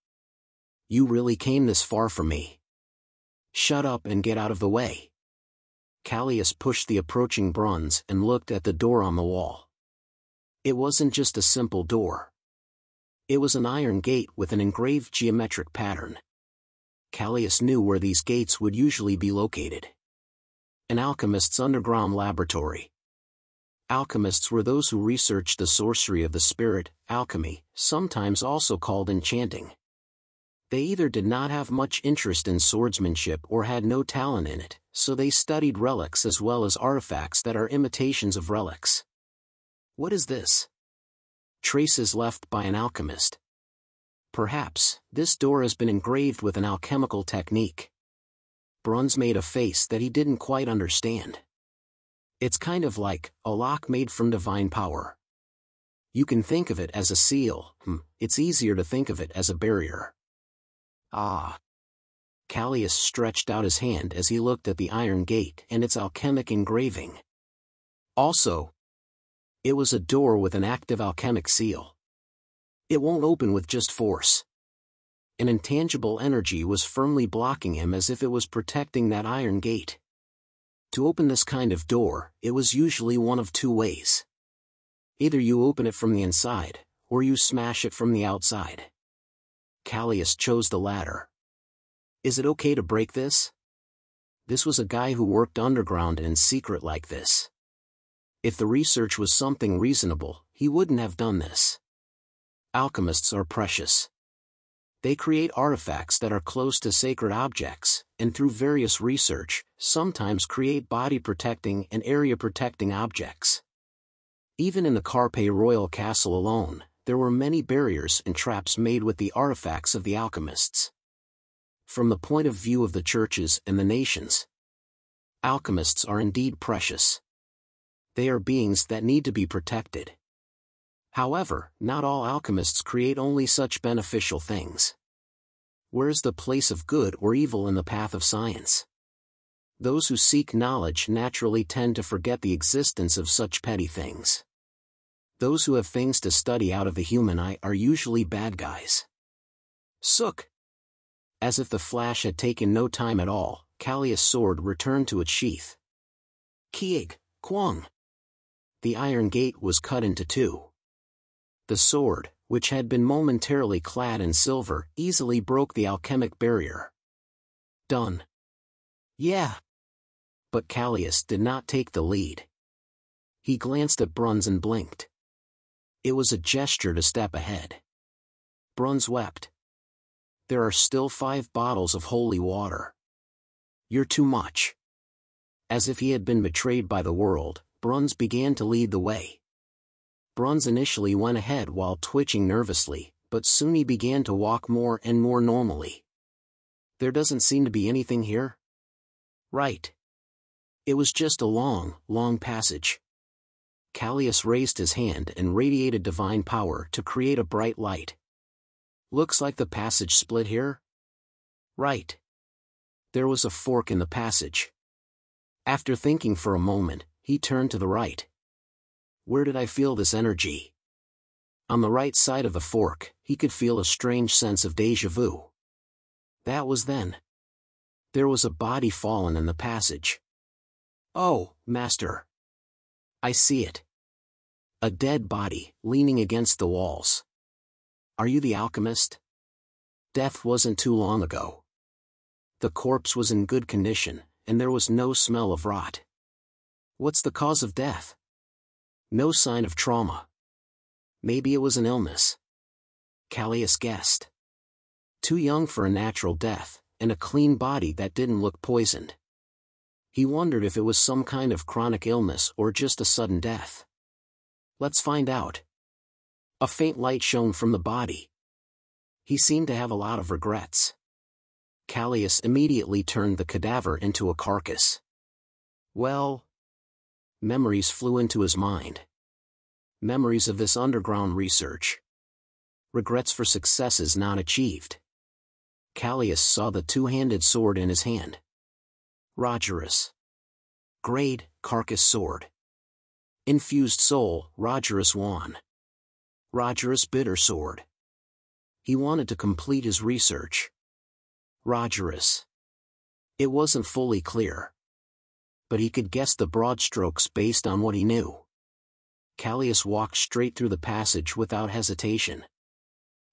You really came this far for me. Shut up and get out of the way. Callius pushed the approaching Bruns and looked at the door on the wall. It wasn't just a simple door. It was an iron gate with an engraved geometric pattern. Callius knew where these gates would usually be located. An alchemist's underground laboratory. Alchemists were those who researched the sorcery of the spirit, alchemy, sometimes also called enchanting. They either did not have much interest in swordsmanship or had no talent in it, so they studied relics as well as artifacts that are imitations of relics. What is this? Traces left by an alchemist. Perhaps, this door has been engraved with an alchemical technique. Bruns made a face that he didn't quite understand. It's kind of like a lock made from divine power. You can think of it as a seal, hmm, it's easier to think of it as a barrier. Ah. Callius stretched out his hand as he looked at the iron gate and its alchemic engraving. Also, it was a door with an active alchemic seal. It won't open with just force. An intangible energy was firmly blocking him as if it was protecting that iron gate. To open this kind of door, it was usually one of two ways. Either you open it from the inside, or you smash it from the outside. Callius chose the latter. Is it okay to break this? This was a guy who worked underground and in secret like this. If the research was something reasonable, he wouldn't have done this. Alchemists are precious. They create artifacts that are close to sacred objects, and through various research, sometimes create body-protecting and area-protecting objects. Even in the Carpe Royal Castle alone, there were many barriers and traps made with the artifacts of the alchemists. From the point of view of the churches and the nations, alchemists are indeed precious. They are beings that need to be protected. However, not all alchemists create only such beneficial things. Where's the place of good or evil in the path of science? Those who seek knowledge naturally tend to forget the existence of such petty things. Those who have things to study out of the human eye are usually bad guys. Sook! As if the flash had taken no time at all, Callius' sword returned to its sheath. Kieg, Kwang! The iron gate was cut into two. The sword, which had been momentarily clad in silver, easily broke the alchemic barrier. Done. Yeah. But Callius did not take the lead. He glanced at Bruns and blinked. It was a gesture to step ahead. Bruns wept. There are still five bottles of holy water. You're too much. As if he had been betrayed by the world, Bruns began to lead the way. Bruns initially went ahead while twitching nervously, but soon he began to walk more and more normally. There doesn't seem to be anything here? Right. It was just a long, long passage. Callius raised his hand and radiated divine power to create a bright light. Looks like the passage split here? Right. There was a fork in the passage. After thinking for a moment, he turned to the right. Where did I feel this energy? On the right side of the fork, he could feel a strange sense of deja vu. That was then. There was a body fallen in the passage. Oh, master. I see it. A dead body, leaning against the walls. Are you the alchemist? Death wasn't too long ago. The corpse was in good condition, and there was no smell of rot. What's the cause of death? No sign of trauma. Maybe it was an illness. Callius guessed. Too young for a natural death, and a clean body that didn't look poisoned. He wondered if it was some kind of chronic illness or just a sudden death. Let's find out. A faint light shone from the body. He seemed to have a lot of regrets. Callius immediately turned the cadaver into a carcass. Well, memories flew into his mind. Memories of this underground research. Regrets for successes not achieved. Callius saw the two-handed sword in his hand. Rogerus. Grade, Carcass Sword. Infused Soul, Rogerus Won. Rogerus Bitter Sword. He wanted to complete his research. Rogerus. It wasn't fully clear. But he could guess the broad strokes based on what he knew. Callius walked straight through the passage without hesitation.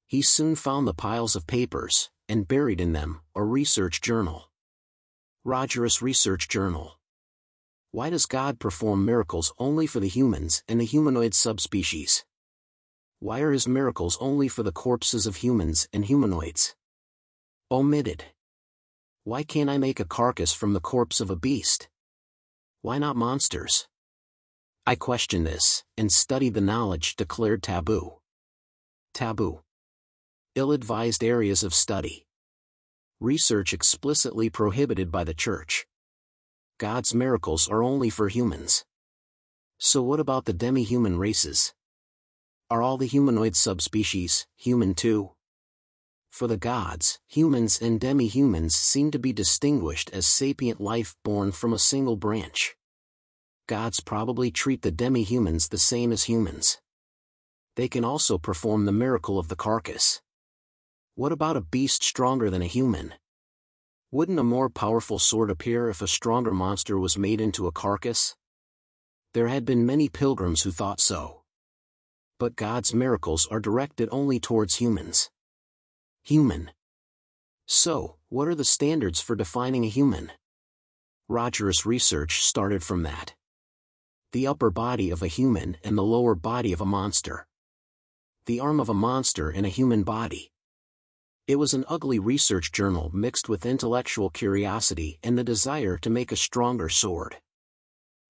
He soon found the piles of papers, and buried in them, a research journal. Rogerus Research Journal. Why does God perform miracles only for the humans and the humanoid subspecies? Why are his miracles only for the corpses of humans and humanoids? Omitted. Why can't I make a carcass from the corpse of a beast? Why not monsters? I question this, and study the knowledge declared taboo. Taboo ill-advised areas of study. Research explicitly prohibited by the Church. God's miracles are only for humans. So what about the demi-human races? Are all the humanoid subspecies human too? For the gods, humans and demi-humans seem to be distinguished as sapient life born from a single branch. Gods probably treat the demi-humans the same as humans. They can also perform the miracle of the carcass. What about a beast stronger than a human? Wouldn't a more powerful sword appear if a stronger monster was made into a carcass? There had been many pilgrims who thought so. But God's miracles are directed only towards humans. Human. So, what are the standards for defining a human? Rogerus' research started from that. The upper body of a human and the lower body of a monster. The arm of a monster in a human body. It was an ugly research journal mixed with intellectual curiosity and the desire to make a stronger sword.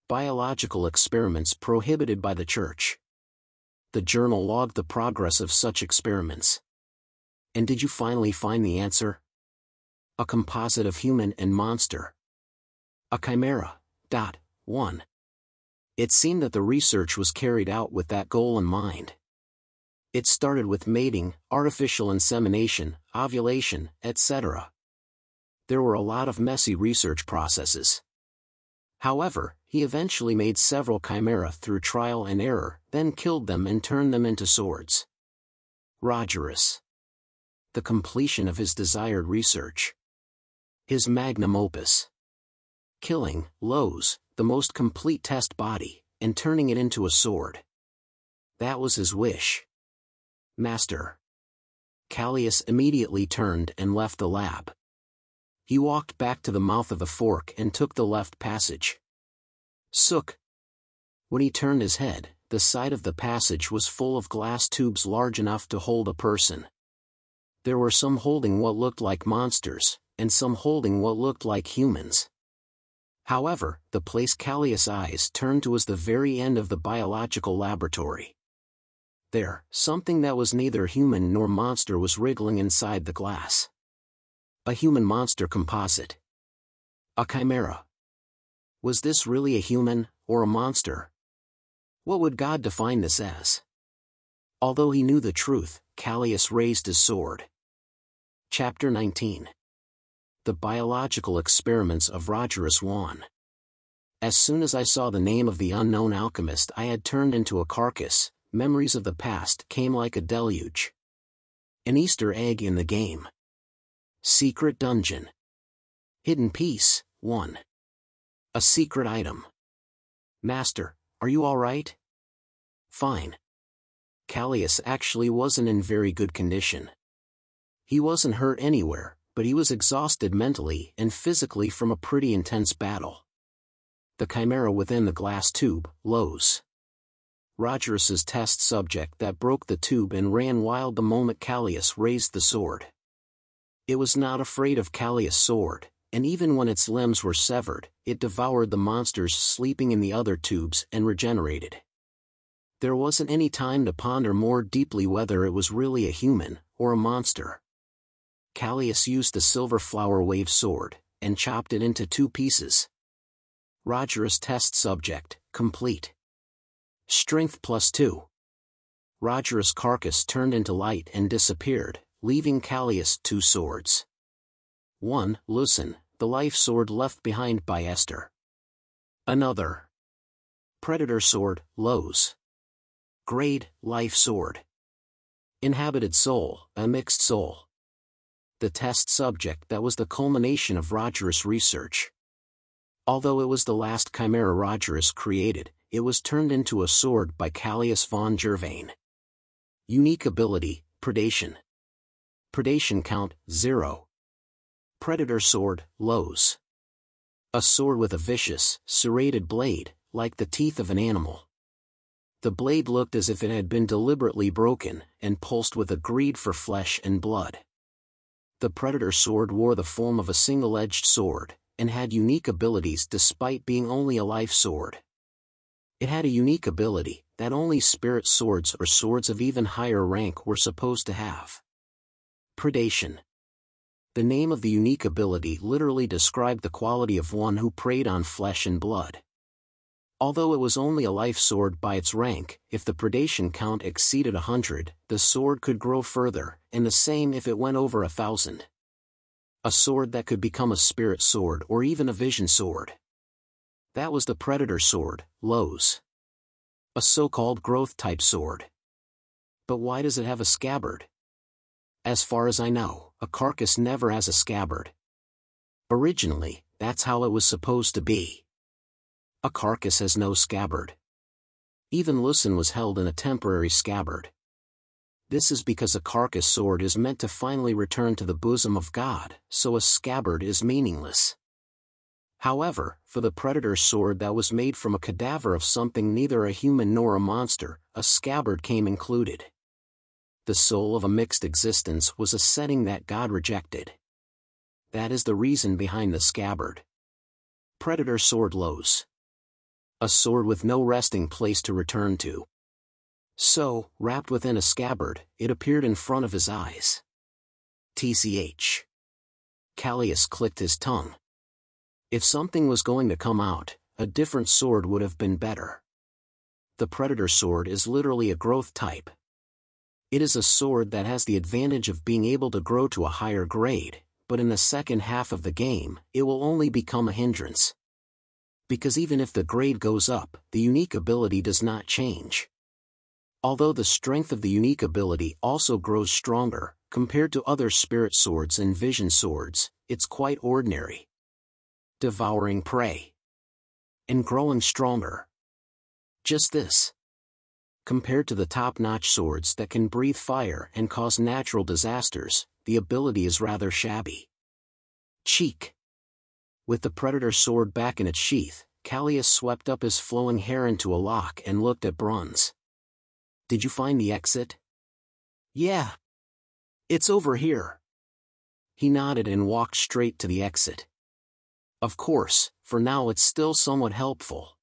Biological experiments prohibited by the Church. The journal logged the progress of such experiments. And did you finally find the answer? A composite of human and monster. A chimera. Dot. 1. It seemed that the research was carried out with that goal in mind. It started with mating, artificial insemination, ovulation, etc. There were a lot of messy research processes. However, he eventually made several chimera through trial and error, then killed them and turned them into swords. Rogerus. The completion of his desired research. His magnum opus. Killing, Lowe's, the most complete test body, and turning it into a sword. That was his wish. Master. Callius immediately turned and left the lab. He walked back to the mouth of the fork and took the left passage. Sook. When he turned his head, the side of the passage was full of glass tubes large enough to hold a person. There were some holding what looked like monsters, and some holding what looked like humans. However, the place Callius' eyes turned to was the very end of the biological laboratory. There, something that was neither human nor monster was wriggling inside the glass. A human monster composite. A chimera. Was this really a human, or a monster? What would God define this as? Although he knew the truth, Callius raised his sword. Chapter 19 The Biological Experiments of Rogerus Won. As soon as I saw the name of the unknown alchemist I had turned into a carcass, memories of the past came like a deluge. An Easter egg in the game. Secret Dungeon. Hidden Piece, 1. A secret item. Master, are you alright? Fine. Callius actually wasn't in very good condition. He wasn't hurt anywhere, but he was exhausted mentally and physically from a pretty intense battle. The chimera within the glass tube, Lowe's. Rogerus's test subject that broke the tube and ran wild the moment Callius raised the sword. It was not afraid of Callius' sword, and even when its limbs were severed, it devoured the monsters sleeping in the other tubes and regenerated. There wasn't any time to ponder more deeply whether it was really a human, or a monster. Callius used the silver flower wave sword, and chopped it into two pieces. Rogerus test subject, complete. Strength plus two. Rogerus' carcass turned into light and disappeared, leaving Callius two swords. 1. Lucen, the life sword left behind by Esther. Another. Predator sword, Los. Grade, life sword. Inhabited soul, a mixed soul. The test subject that was the culmination of Rogerus' research. Although it was the last chimera Rogerus created, it was turned into a sword by Callius von Jervain. Unique ability, Predation. Predation count, 0. Predator sword, lows. A sword with a vicious, serrated blade, like the teeth of an animal. The blade looked as if it had been deliberately broken, and pulsed with a greed for flesh and blood. The Predator sword wore the form of a single-edged sword, and had unique abilities despite being only a life sword. It had a unique ability that only spirit swords or swords of even higher rank were supposed to have. Predation the name of the unique ability literally described the quality of one who preyed on flesh and blood. Although it was only a life sword by its rank, if the predation count exceeded a hundred, the sword could grow further, and the same if it went over a thousand. A sword that could become a spirit sword or even a vision sword. That was the predator sword, Los. A so-called growth-type sword. But why does it have a scabbard? As far as I know, a carcass never has a scabbard. Originally, that's how it was supposed to be. A carcass has no scabbard. Even Lucen was held in a temporary scabbard. This is because a carcass sword is meant to finally return to the bosom of God, so a scabbard is meaningless. However, for the predator sword that was made from a cadaver of something neither a human nor a monster, a scabbard came included the soul of a mixed existence was a setting that God rejected. That is the reason behind the scabbard. Predator Sword Los. A sword with no resting place to return to. So, wrapped within a scabbard, it appeared in front of his eyes. TCH. Callius clicked his tongue. If something was going to come out, a different sword would have been better. The Predator sword is literally a growth type, it is a sword that has the advantage of being able to grow to a higher grade, but in the second half of the game, it will only become a hindrance. Because even if the grade goes up, the unique ability does not change. Although the strength of the unique ability also grows stronger, compared to other spirit swords and vision swords, it's quite ordinary. Devouring prey. And growing stronger. Just this compared to the top-notch swords that can breathe fire and cause natural disasters, the ability is rather shabby. Cheek. With the Predator sword back in its sheath, Callius swept up his flowing hair into a lock and looked at Bruns. Did you find the exit? Yeah. It's over here. He nodded and walked straight to the exit. Of course, for now it's still somewhat helpful.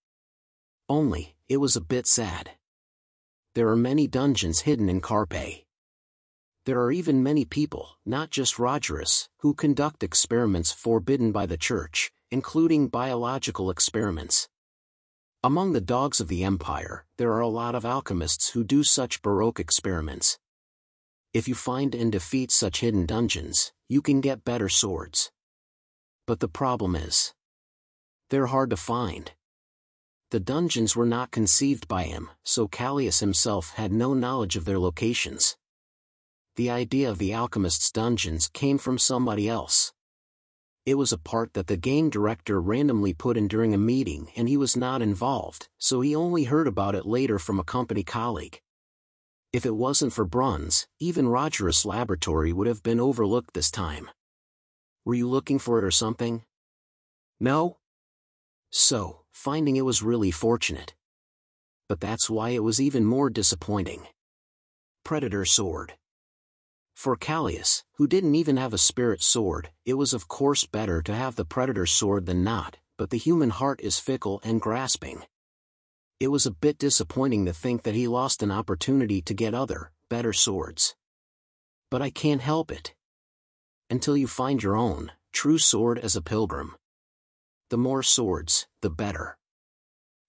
Only, it was a bit sad there are many dungeons hidden in Carpe. There are even many people, not just Rogerus, who conduct experiments forbidden by the Church, including biological experiments. Among the dogs of the Empire, there are a lot of alchemists who do such Baroque experiments. If you find and defeat such hidden dungeons, you can get better swords. But the problem is, they're hard to find. The dungeons were not conceived by him, so Callius himself had no knowledge of their locations. The idea of the alchemist's dungeons came from somebody else. It was a part that the game director randomly put in during a meeting and he was not involved, so he only heard about it later from a company colleague. If it wasn't for Bruns, even Rogerus Laboratory would have been overlooked this time. Were you looking for it or something? No? So, finding it was really fortunate. But that's why it was even more disappointing. Predator Sword For Callius, who didn't even have a spirit sword, it was of course better to have the predator sword than not, but the human heart is fickle and grasping. It was a bit disappointing to think that he lost an opportunity to get other, better swords. But I can't help it. Until you find your own, true sword as a pilgrim. The more swords, the better.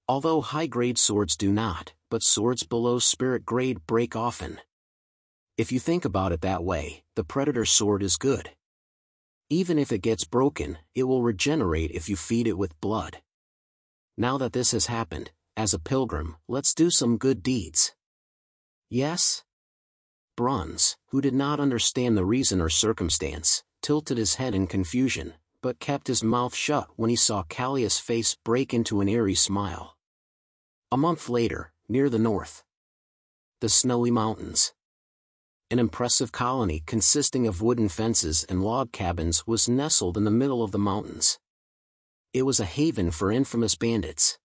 Although high-grade swords do not, but swords below spirit grade break often. If you think about it that way, the Predator's sword is good. Even if it gets broken, it will regenerate if you feed it with blood. Now that this has happened, as a pilgrim, let's do some good deeds. Yes? Bruns, who did not understand the reason or circumstance, tilted his head in confusion, but kept his mouth shut when he saw Callius' face break into an eerie smile. A month later, near the north. The Snowy Mountains. An impressive colony consisting of wooden fences and log cabins was nestled in the middle of the mountains. It was a haven for infamous bandits.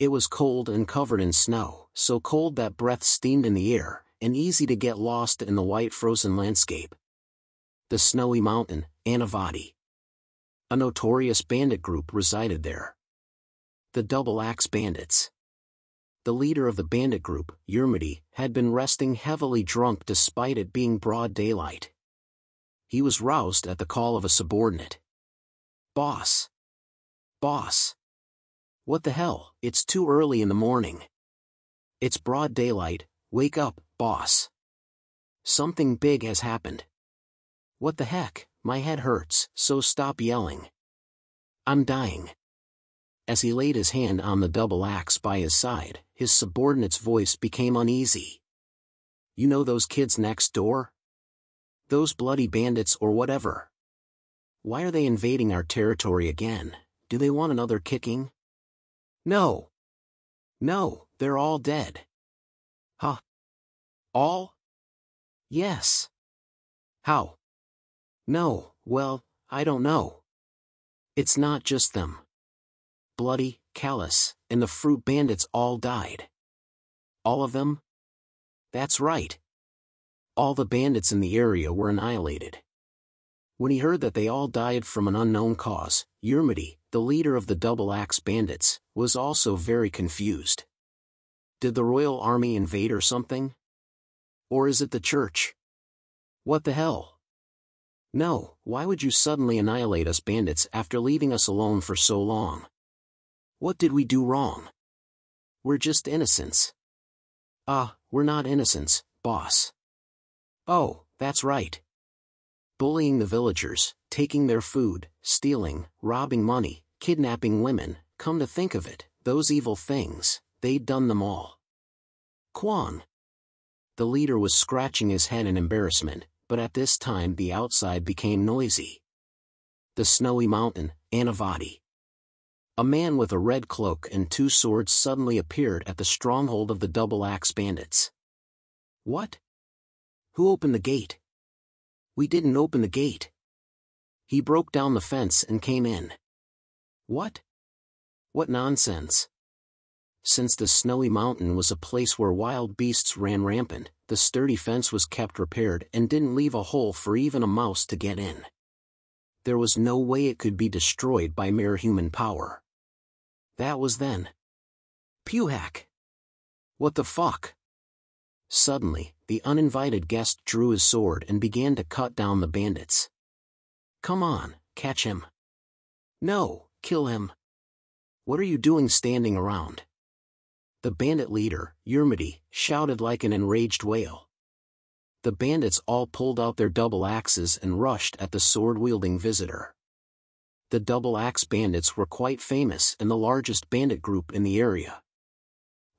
It was cold and covered in snow, so cold that breath steamed in the air, and easy to get lost in the white frozen landscape. The snowy mountain, Anavati. A notorious bandit group resided there. The Double Axe Bandits the leader of the bandit group, Yermity, had been resting heavily drunk despite it being broad daylight. He was roused at the call of a subordinate. Boss. Boss. What the hell, it's too early in the morning. It's broad daylight, wake up, boss. Something big has happened. What the heck, my head hurts, so stop yelling. I'm dying. As he laid his hand on the double axe by his side, his subordinate's voice became uneasy. You know those kids next door? Those bloody bandits or whatever. Why are they invading our territory again? Do they want another kicking? No. No, they're all dead. Huh? All? Yes. How? No, well, I don't know. It's not just them. Bloody, callous, and the fruit bandits all died. All of them? That's right. All the bandits in the area were annihilated. When he heard that they all died from an unknown cause, Yermity, the leader of the Double Axe bandits, was also very confused. Did the royal army invade or something? Or is it the church? What the hell? No, why would you suddenly annihilate us bandits after leaving us alone for so long? What did we do wrong? We're just innocents. Ah, we're not innocents, boss. Oh, that's right. Bullying the villagers, taking their food, stealing, robbing money, kidnapping women, come to think of it, those evil things, they'd done them all. Kwang. The leader was scratching his head in embarrassment, but at this time the outside became noisy. The snowy mountain, Anavati. A man with a red cloak and two swords suddenly appeared at the stronghold of the Double Axe Bandits. What? Who opened the gate? We didn't open the gate. He broke down the fence and came in. What? What nonsense. Since the snowy mountain was a place where wild beasts ran rampant, the sturdy fence was kept repaired and didn't leave a hole for even a mouse to get in. There was no way it could be destroyed by mere human power. That was then. Pewhack. What the fuck? Suddenly, the uninvited guest drew his sword and began to cut down the bandits. Come on, catch him. No, kill him. What are you doing standing around? The bandit leader, Yermity, shouted like an enraged whale. The bandits all pulled out their double axes and rushed at the sword-wielding visitor the Double Axe Bandits were quite famous and the largest bandit group in the area.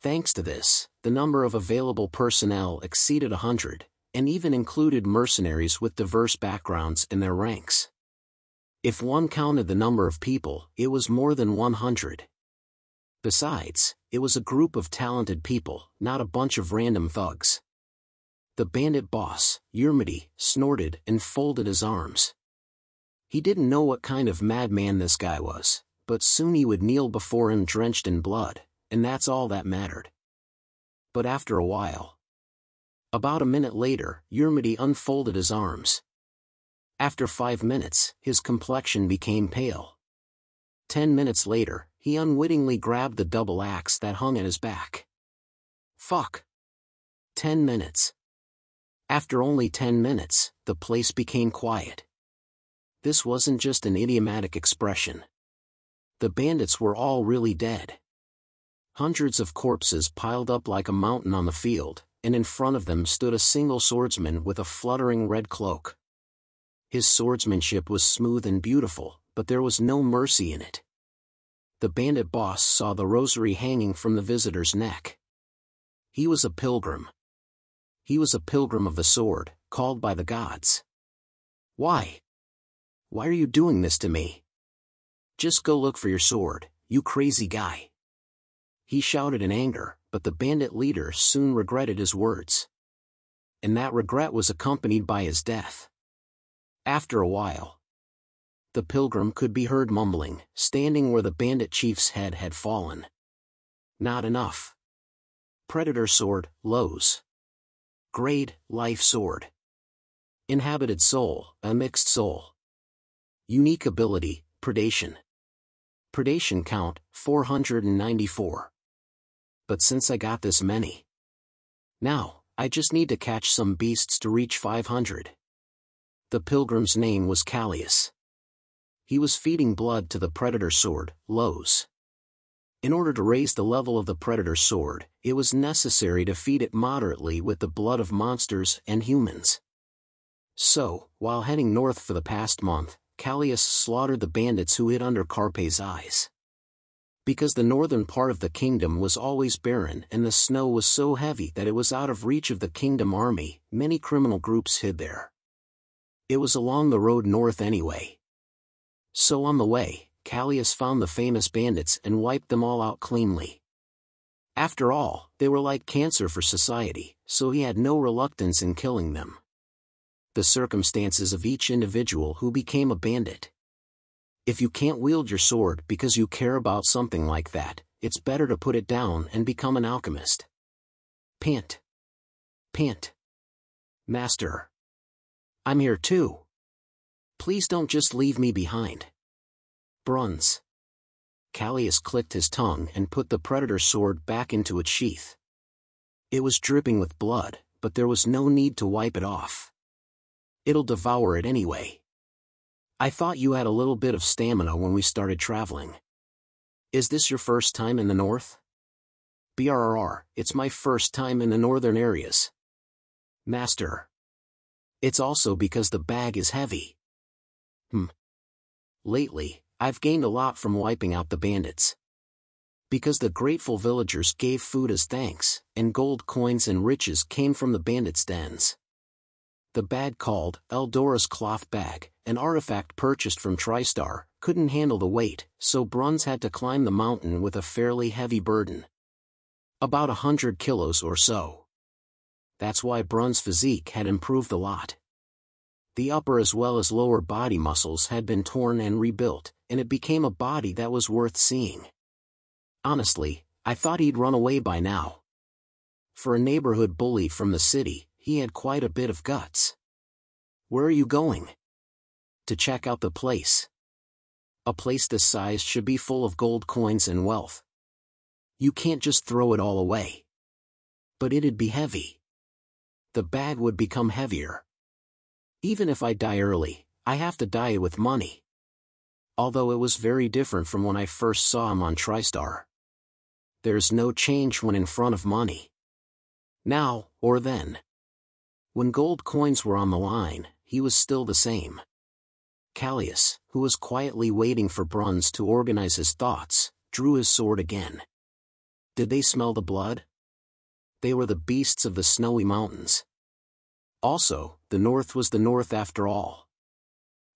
Thanks to this, the number of available personnel exceeded a hundred, and even included mercenaries with diverse backgrounds in their ranks. If one counted the number of people, it was more than 100. Besides, it was a group of talented people, not a bunch of random thugs. The bandit boss, Yermity, snorted and folded his arms. He didn't know what kind of madman this guy was, but soon he would kneel before him drenched in blood, and that's all that mattered. But after a while, About a minute later, Yermity unfolded his arms. After five minutes, his complexion became pale. Ten minutes later, he unwittingly grabbed the double axe that hung at his back. Fuck. Ten minutes. After only ten minutes, the place became quiet. This wasn't just an idiomatic expression. The bandits were all really dead. Hundreds of corpses piled up like a mountain on the field, and in front of them stood a single swordsman with a fluttering red cloak. His swordsmanship was smooth and beautiful, but there was no mercy in it. The bandit boss saw the rosary hanging from the visitor's neck. He was a pilgrim. He was a pilgrim of the sword, called by the gods. Why? Why are you doing this to me? Just go look for your sword, you crazy guy. He shouted in anger, but the bandit leader soon regretted his words. And that regret was accompanied by his death. After a while, the pilgrim could be heard mumbling, standing where the bandit chief's head had fallen. Not enough. Predator Sword, Lowe's. Grade, Life Sword. Inhabited Soul, a mixed soul. Unique ability, Predation. Predation count, 494. But since I got this many. Now, I just need to catch some beasts to reach 500. The pilgrim's name was Callius. He was feeding blood to the predator sword, Lowe's. In order to raise the level of the predator sword, it was necessary to feed it moderately with the blood of monsters and humans. So, while heading north for the past month, Callius slaughtered the bandits who hid under Carpe's eyes. Because the northern part of the kingdom was always barren and the snow was so heavy that it was out of reach of the kingdom army, many criminal groups hid there. It was along the road north anyway. So on the way, Callius found the famous bandits and wiped them all out cleanly. After all, they were like cancer for society, so he had no reluctance in killing them the circumstances of each individual who became a bandit. If you can't wield your sword because you care about something like that, it's better to put it down and become an alchemist. Pant. Pant. Master. I'm here too. Please don't just leave me behind. Bruns. Callius clicked his tongue and put the predator sword back into its sheath. It was dripping with blood, but there was no need to wipe it off it'll devour it anyway. I thought you had a little bit of stamina when we started traveling. Is this your first time in the north? BRR, it's my first time in the northern areas. Master. It's also because the bag is heavy. Hmm. Lately, I've gained a lot from wiping out the bandits. Because the grateful villagers gave food as thanks, and gold coins and riches came from the bandits' dens the bag called Eldora's cloth bag, an artifact purchased from TriStar, couldn't handle the weight, so Bruns had to climb the mountain with a fairly heavy burden. About a hundred kilos or so. That's why Bruns' physique had improved a lot. The upper as well as lower body muscles had been torn and rebuilt, and it became a body that was worth seeing. Honestly, I thought he'd run away by now. For a neighborhood bully from the city, he had quite a bit of guts. Where are you going? To check out the place. A place this size should be full of gold coins and wealth. You can't just throw it all away. But it'd be heavy. The bag would become heavier. Even if I die early, I have to die with money. Although it was very different from when I first saw him on TriStar. There's no change when in front of money. Now, or then. When gold coins were on the line, he was still the same. Callius, who was quietly waiting for Bruns to organize his thoughts, drew his sword again. Did they smell the blood? They were the beasts of the snowy mountains. Also, the north was the north after all.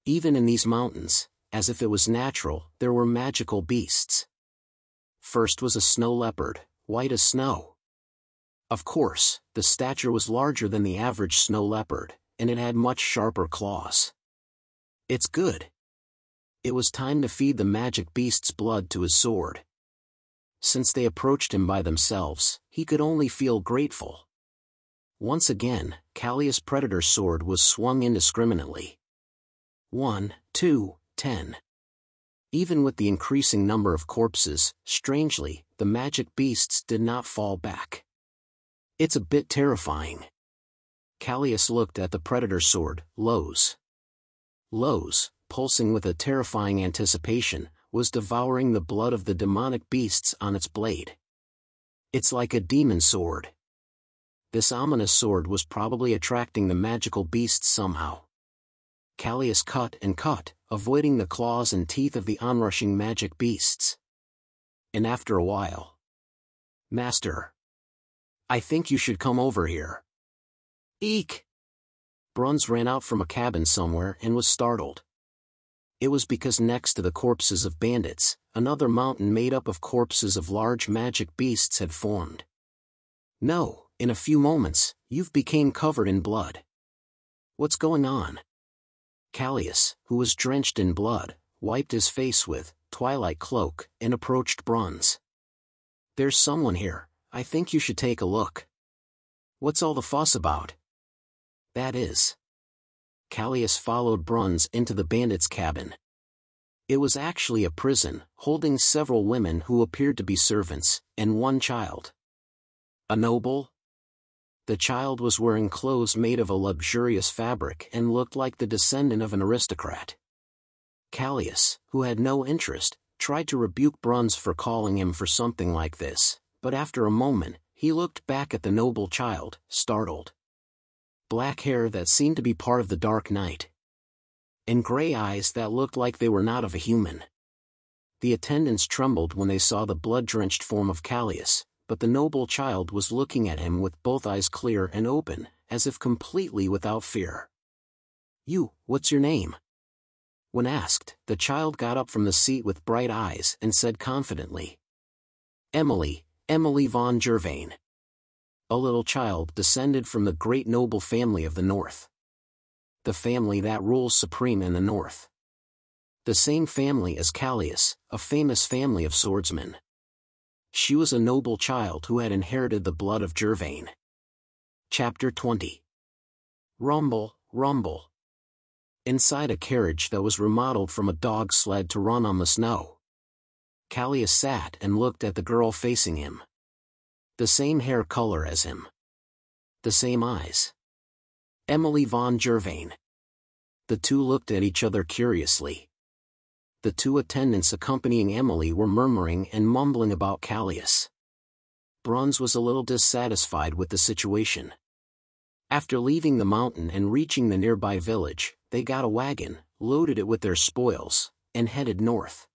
Even in these mountains, as if it was natural, there were magical beasts. First was a snow leopard, white as snow. Of course, the stature was larger than the average snow leopard, and it had much sharper claws. It's good. It was time to feed the magic beast's blood to his sword. Since they approached him by themselves, he could only feel grateful. Once again, Callius' predator sword was swung indiscriminately. One, two, ten. Even with the increasing number of corpses, strangely, the magic beasts did not fall back. It's a bit terrifying. Callius looked at the predator sword, Lowe's. Lowe's, pulsing with a terrifying anticipation, was devouring the blood of the demonic beasts on its blade. It's like a demon sword. This ominous sword was probably attracting the magical beasts somehow. Callius cut and cut, avoiding the claws and teeth of the onrushing magic beasts. And after a while. Master. I think you should come over here. Eek! Bruns ran out from a cabin somewhere and was startled. It was because next to the corpses of bandits, another mountain made up of corpses of large magic beasts had formed. No, in a few moments, you've became covered in blood. What's going on? Callius, who was drenched in blood, wiped his face with twilight cloak and approached Bruns. There's someone here, I think you should take a look. What's all the fuss about? That is. Callius followed Bruns into the bandits' cabin. It was actually a prison, holding several women who appeared to be servants, and one child. A noble? The child was wearing clothes made of a luxurious fabric and looked like the descendant of an aristocrat. Callius, who had no interest, tried to rebuke Bruns for calling him for something like this, but after a moment, he looked back at the noble child, startled black hair that seemed to be part of the dark night. And gray eyes that looked like they were not of a human. The attendants trembled when they saw the blood-drenched form of Callius, but the noble child was looking at him with both eyes clear and open, as if completely without fear. You, what's your name? When asked, the child got up from the seat with bright eyes and said confidently. Emily, Emily von Jervain a little child descended from the great noble family of the North. The family that rules supreme in the North. The same family as Callius, a famous family of swordsmen. She was a noble child who had inherited the blood of Jervain. Chapter 20 Rumble, Rumble. Inside a carriage that was remodeled from a dog sled to run on the snow. Callius sat and looked at the girl facing him. The same hair color as him. The same eyes. Emily von Jervain. The two looked at each other curiously. The two attendants accompanying Emily were murmuring and mumbling about Callius. Bruns was a little dissatisfied with the situation. After leaving the mountain and reaching the nearby village, they got a wagon, loaded it with their spoils, and headed north.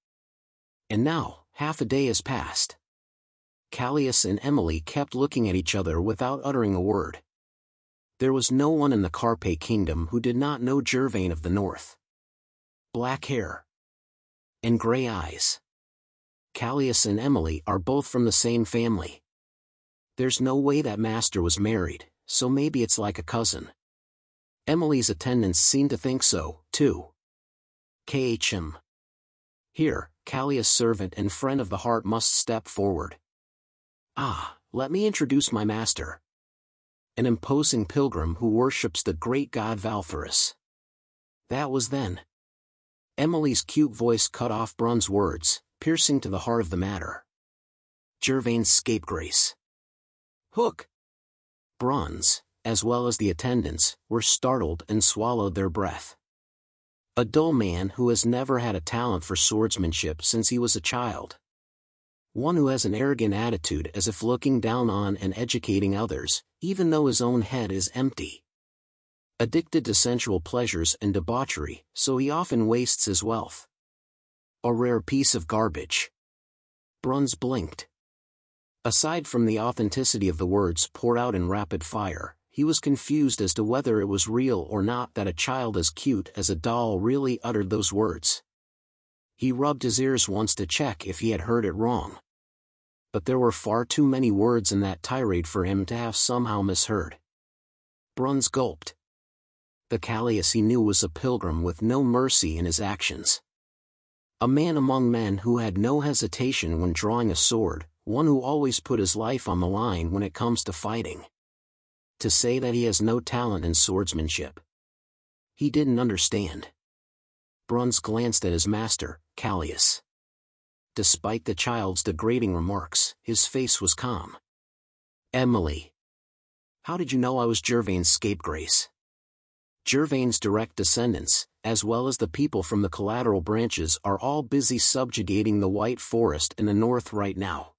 And now, half a day has passed. Callius and Emily kept looking at each other without uttering a word. There was no one in the Carpe kingdom who did not know Jervain of the North. Black hair. And gray eyes. Callius and Emily are both from the same family. There's no way that master was married, so maybe it's like a cousin. Emily's attendants seem to think so, too. KHM. Here, Callius' servant and friend of the heart must step forward. Ah, let me introduce my master. An imposing pilgrim who worships the great god Valphyrus. That was then. Emily's cute voice cut off Bruns' words, piercing to the heart of the matter. Jervain's scapegrace. Hook! Bruns, as well as the attendants, were startled and swallowed their breath. A dull man who has never had a talent for swordsmanship since he was a child one who has an arrogant attitude as if looking down on and educating others, even though his own head is empty. Addicted to sensual pleasures and debauchery, so he often wastes his wealth. A rare piece of garbage. Bruns blinked. Aside from the authenticity of the words poured out in rapid fire, he was confused as to whether it was real or not that a child as cute as a doll really uttered those words. He rubbed his ears once to check if he had heard it wrong but there were far too many words in that tirade for him to have somehow misheard. Bruns gulped. The Callius he knew was a pilgrim with no mercy in his actions. A man among men who had no hesitation when drawing a sword, one who always put his life on the line when it comes to fighting. To say that he has no talent in swordsmanship. He didn't understand. Bruns glanced at his master, Callius. Despite the child's degrading remarks, his face was calm. Emily. How did you know I was Jervain's scapegrace? Jervain's direct descendants, as well as the people from the collateral branches are all busy subjugating the White Forest in the north right now.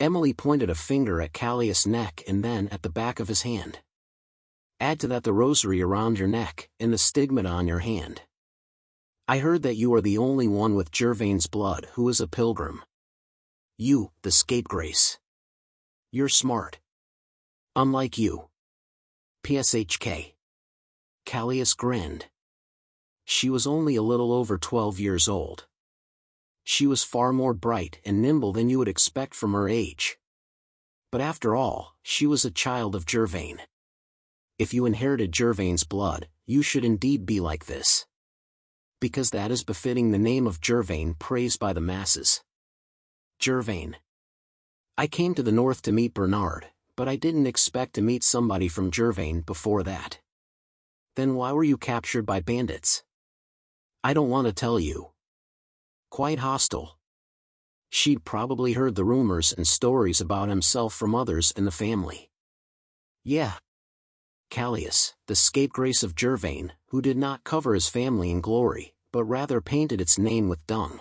Emily pointed a finger at Callius' neck and then at the back of his hand. Add to that the rosary around your neck and the stigmata on your hand. I heard that you are the only one with Jervain's blood who is a pilgrim. You, the scapegrace. You're smart. Unlike you. PSHK. Callius grinned. She was only a little over 12 years old. She was far more bright and nimble than you would expect from her age. But after all, she was a child of Jervain. If you inherited Jervain's blood, you should indeed be like this. Because that is befitting the name of Jervain praised by the masses. Jervain. I came to the north to meet Bernard, but I didn't expect to meet somebody from Jervain before that. Then why were you captured by bandits? I don't want to tell you. Quite hostile. She'd probably heard the rumors and stories about himself from others in the family. Yeah. Callius, the scapegrace of Jervain, who did not cover his family in glory, but rather painted its name with dung.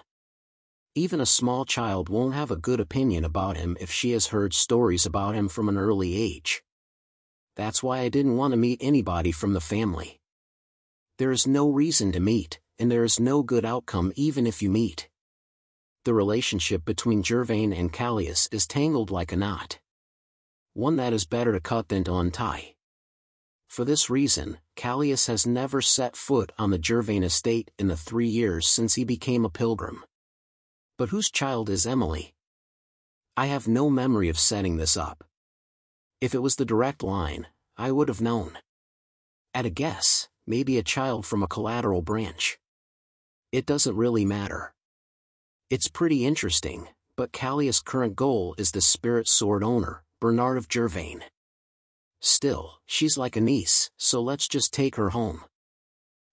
Even a small child won't have a good opinion about him if she has heard stories about him from an early age. That's why I didn't want to meet anybody from the family. There is no reason to meet and there is no good outcome even if you meet. The relationship between Jervain and Callius is tangled like a knot. One that is better to cut than to untie. For this reason, Callius has never set foot on the Jervain estate in the three years since he became a pilgrim. But whose child is Emily? I have no memory of setting this up. If it was the direct line, I would have known. At a guess, maybe a child from a collateral branch it doesn't really matter. It's pretty interesting, but Callius' current goal is the spirit sword owner, Bernard of Jervain. Still, she's like a niece, so let's just take her home.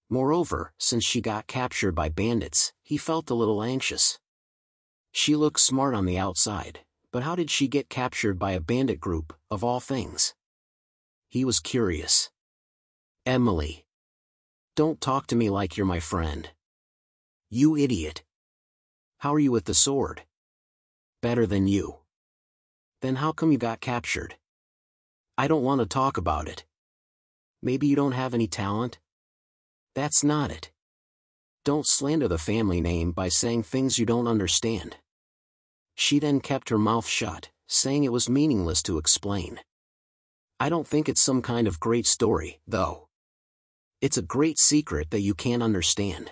Moreover, since she got captured by bandits, he felt a little anxious. She looks smart on the outside, but how did she get captured by a bandit group, of all things? He was curious. Emily. Don't talk to me like you're my friend. You idiot. How are you with the sword? Better than you. Then how come you got captured? I don't want to talk about it. Maybe you don't have any talent? That's not it. Don't slander the family name by saying things you don't understand. She then kept her mouth shut, saying it was meaningless to explain. I don't think it's some kind of great story, though. It's a great secret that you can't understand.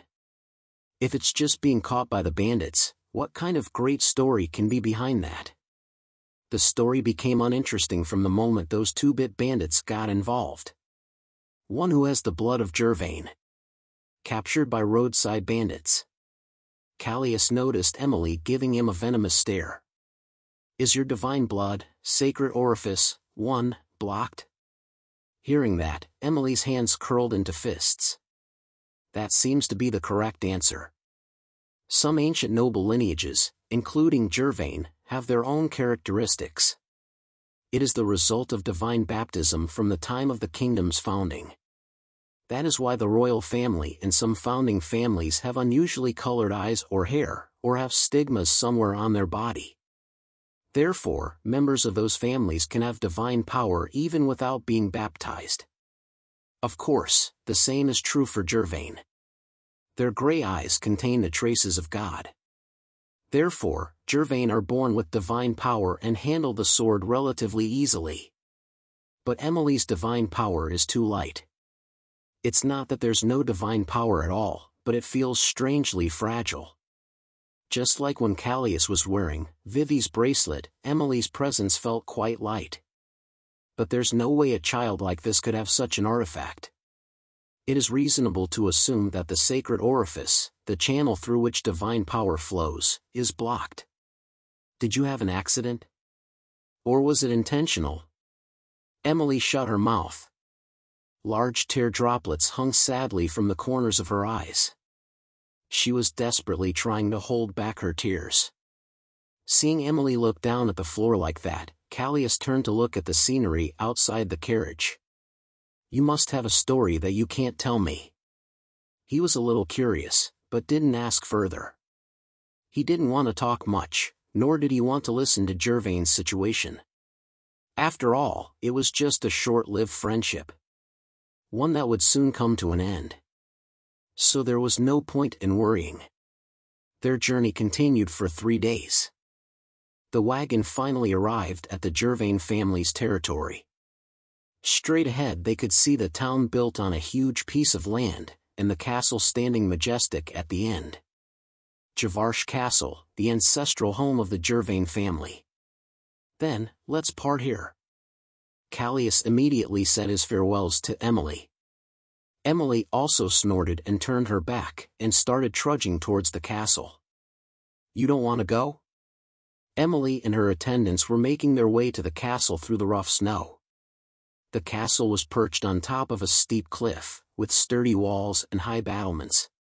If it's just being caught by the bandits, what kind of great story can be behind that? The story became uninteresting from the moment those two-bit bandits got involved. One who has the blood of Jervain. Captured by roadside bandits. Callius noticed Emily giving him a venomous stare. Is your divine blood, sacred orifice, one, blocked? Hearing that, Emily's hands curled into fists that seems to be the correct answer. Some ancient noble lineages, including Jervain, have their own characteristics. It is the result of divine baptism from the time of the kingdom's founding. That is why the royal family and some founding families have unusually colored eyes or hair, or have stigmas somewhere on their body. Therefore, members of those families can have divine power even without being baptized. Of course, the same is true for Jervain. Their gray eyes contain the traces of God. Therefore, Jervain are born with divine power and handle the sword relatively easily. But Emily's divine power is too light. It's not that there's no divine power at all, but it feels strangely fragile. Just like when Callius was wearing Vivi's bracelet, Emily's presence felt quite light. But there's no way a child like this could have such an artifact it is reasonable to assume that the sacred orifice, the channel through which divine power flows, is blocked. Did you have an accident? Or was it intentional? Emily shut her mouth. Large tear droplets hung sadly from the corners of her eyes. She was desperately trying to hold back her tears. Seeing Emily look down at the floor like that, Callius turned to look at the scenery outside the carriage. You must have a story that you can't tell me. He was a little curious, but didn't ask further. He didn't want to talk much, nor did he want to listen to Jervain's situation. After all, it was just a short-lived friendship. One that would soon come to an end. So there was no point in worrying. Their journey continued for three days. The wagon finally arrived at the Jervain family's territory. Straight ahead they could see the town built on a huge piece of land, and the castle standing majestic at the end. Javarsh Castle, the ancestral home of the Jervain family. Then, let's part here. Callius immediately said his farewells to Emily. Emily also snorted and turned her back and started trudging towards the castle. You don't want to go? Emily and her attendants were making their way to the castle through the rough snow. The castle was perched on top of a steep cliff, with sturdy walls and high battlements.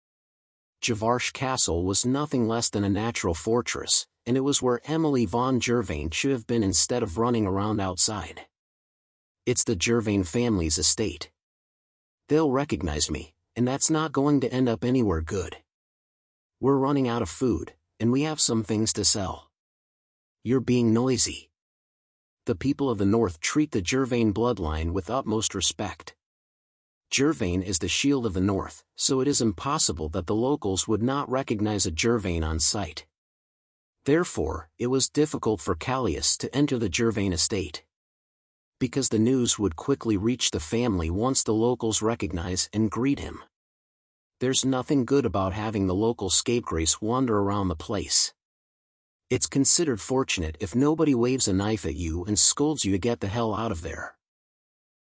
Javarsh Castle was nothing less than a natural fortress, and it was where Emily von Jervain should have been instead of running around outside. It's the Jervain family's estate. They'll recognize me, and that's not going to end up anywhere good. We're running out of food, and we have some things to sell. You're being noisy. The people of the North treat the Jervain bloodline with utmost respect. Jervain is the shield of the North, so it is impossible that the locals would not recognize a Jervain on sight. Therefore, it was difficult for Callius to enter the Jervain estate. Because the news would quickly reach the family once the locals recognize and greet him. There's nothing good about having the local scapegrace wander around the place. It's considered fortunate if nobody waves a knife at you and scolds you to get the hell out of there.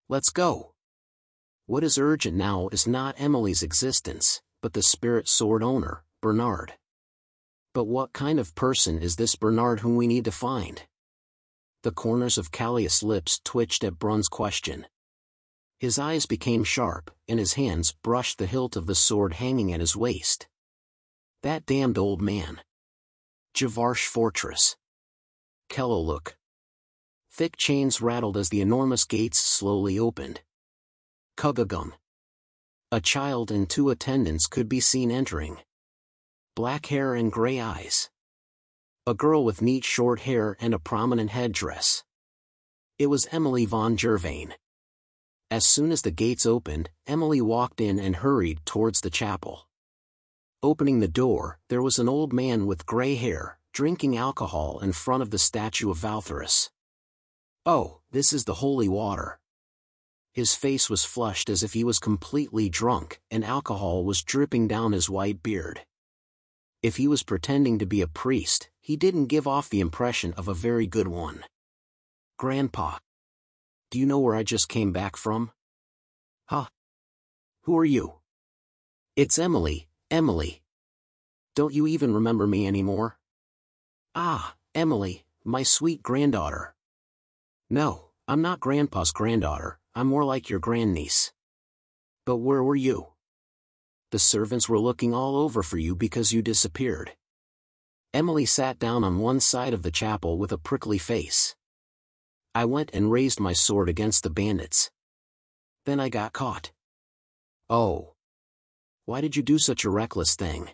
Let's go. What is urgent now is not Emily's existence, but the spirit sword owner, Bernard. But what kind of person is this Bernard whom we need to find? The corners of Callius' lips twitched at Bruns' question. His eyes became sharp, and his hands brushed the hilt of the sword hanging at his waist. That damned old man. Javarsh Fortress. Kelloluk. Thick chains rattled as the enormous gates slowly opened. Kugagum. A child and two attendants could be seen entering. Black hair and gray eyes. A girl with neat short hair and a prominent headdress. It was Emily von Jervain. As soon as the gates opened, Emily walked in and hurried towards the chapel. Opening the door, there was an old man with gray hair, drinking alcohol in front of the statue of Valtherus. Oh, this is the holy water. His face was flushed as if he was completely drunk, and alcohol was dripping down his white beard. If he was pretending to be a priest, he didn't give off the impression of a very good one. Grandpa. Do you know where I just came back from? Huh? Who are you? It's Emily, Emily. Don't you even remember me anymore? Ah, Emily, my sweet granddaughter. No, I'm not Grandpa's granddaughter, I'm more like your grandniece. But where were you? The servants were looking all over for you because you disappeared. Emily sat down on one side of the chapel with a prickly face. I went and raised my sword against the bandits. Then I got caught. Oh. Why did you do such a reckless thing?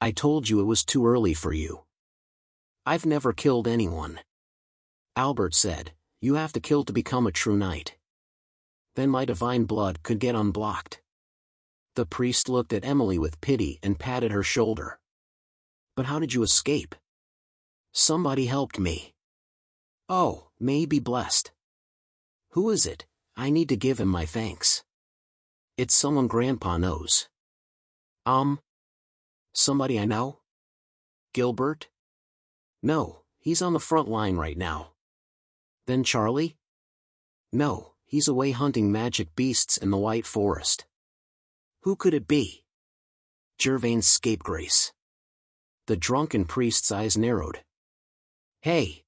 I told you it was too early for you. I've never killed anyone. Albert said, you have to kill to become a true knight then my divine blood could get unblocked. The priest looked at Emily with pity and patted her shoulder. But how did you escape? Somebody helped me. Oh, may be blessed. Who is it? I need to give him my thanks. It's someone Grandpa knows. Um. Somebody I know? Gilbert? No, he's on the front line right now. Then Charlie? No, he's away hunting magic beasts in the White Forest. Who could it be? Jervain's scapegrace. The drunken priest's eyes narrowed. Hey!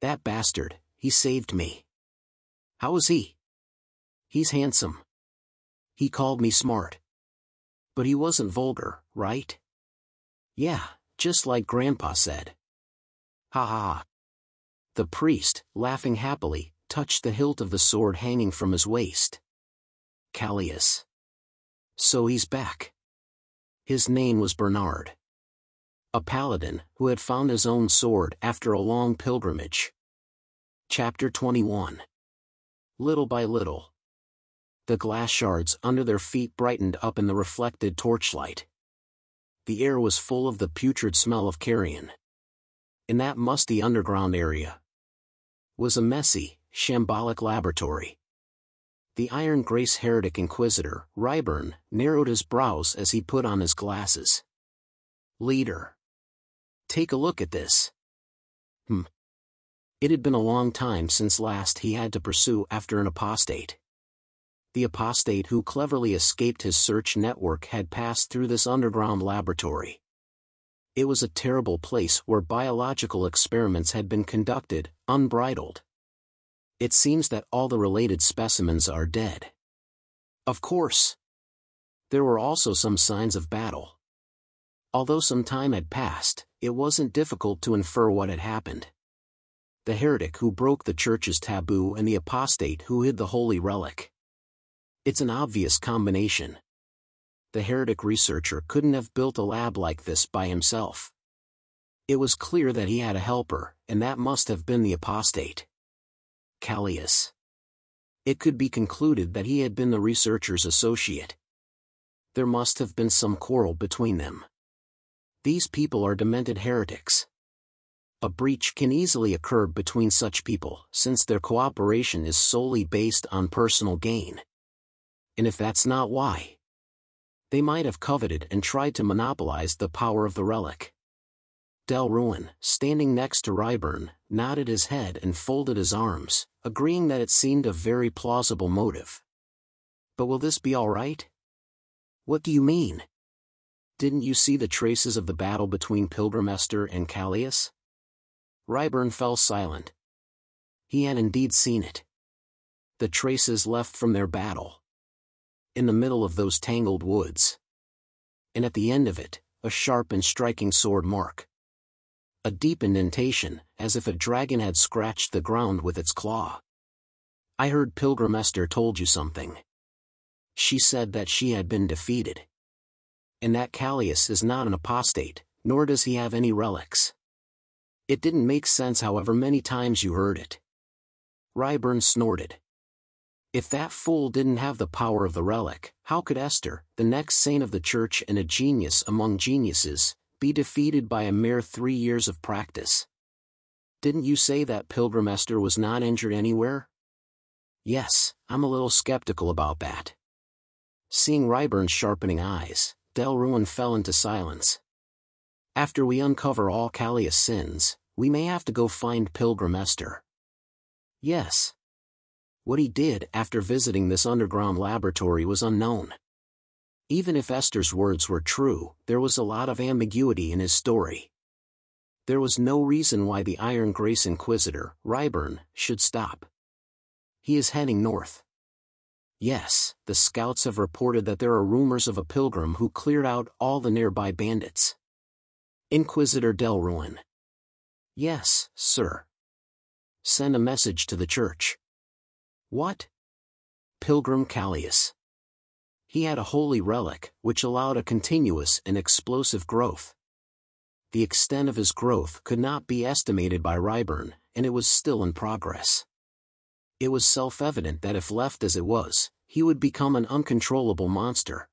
That bastard, he saved me. How is he? He's handsome. He called me smart. But he wasn't vulgar, right? Yeah, just like Grandpa said. Ha ha. The priest, laughing happily, touched the hilt of the sword hanging from his waist. Callius. So he's back. His name was Bernard. A paladin, who had found his own sword after a long pilgrimage. Chapter 21 Little by little. The glass shards under their feet brightened up in the reflected torchlight. The air was full of the putrid smell of carrion. In that musty underground area was a messy, shambolic laboratory. The Iron Grace heretic inquisitor, Ryburn, narrowed his brows as he put on his glasses. Leader. Take a look at this. Hmm. It had been a long time since last he had to pursue after an apostate. The apostate who cleverly escaped his search network had passed through this underground laboratory. It was a terrible place where biological experiments had been conducted, unbridled it seems that all the related specimens are dead. Of course. There were also some signs of battle. Although some time had passed, it wasn't difficult to infer what had happened. The heretic who broke the church's taboo and the apostate who hid the holy relic. It's an obvious combination. The heretic researcher couldn't have built a lab like this by himself. It was clear that he had a helper, and that must have been the apostate. Callius. It could be concluded that he had been the researcher's associate. There must have been some quarrel between them. These people are demented heretics. A breach can easily occur between such people since their cooperation is solely based on personal gain. And if that's not why, they might have coveted and tried to monopolize the power of the relic. Del Ruin, standing next to Ryburn, nodded his head and folded his arms, agreeing that it seemed a very plausible motive. But will this be all right? What do you mean? Didn't you see the traces of the battle between Pilgrim Esther and Callius? Ryburn fell silent. He had indeed seen it. The traces left from their battle. In the middle of those tangled woods. And at the end of it, a sharp and striking sword mark a deep indentation, as if a dragon had scratched the ground with its claw. I heard Pilgrim Esther told you something. She said that she had been defeated. And that Callius is not an apostate, nor does he have any relics. It didn't make sense however many times you heard it. Ryburn snorted. If that fool didn't have the power of the relic, how could Esther, the next saint of the church and a genius among geniuses, be defeated by a mere three years of practice. Didn't you say that Pilgrim Esther was not injured anywhere? Yes, I'm a little skeptical about that. Seeing Ryburn's sharpening eyes, Delruin fell into silence. After we uncover all Callius' sins, we may have to go find Pilgrim Esther. Yes. What he did after visiting this underground laboratory was unknown. Even if Esther's words were true, there was a lot of ambiguity in his story. There was no reason why the Iron Grace Inquisitor, Ryburn, should stop. He is heading north. Yes, the scouts have reported that there are rumors of a pilgrim who cleared out all the nearby bandits. Inquisitor Delruin. Yes, sir. Send a message to the church. What? Pilgrim Callius. He had a holy relic, which allowed a continuous and explosive growth. The extent of his growth could not be estimated by Ryburn, and it was still in progress. It was self-evident that if left as it was, he would become an uncontrollable monster.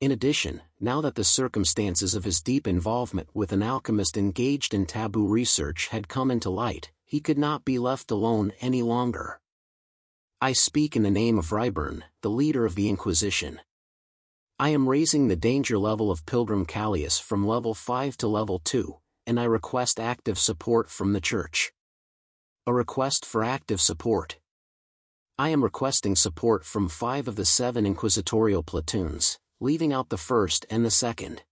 In addition, now that the circumstances of his deep involvement with an alchemist engaged in taboo research had come into light, he could not be left alone any longer. I speak in the name of Ryburn, the leader of the Inquisition. I am raising the danger level of Pilgrim Callius from level 5 to level 2, and I request active support from the Church. A request for active support. I am requesting support from five of the seven inquisitorial platoons, leaving out the first and the second.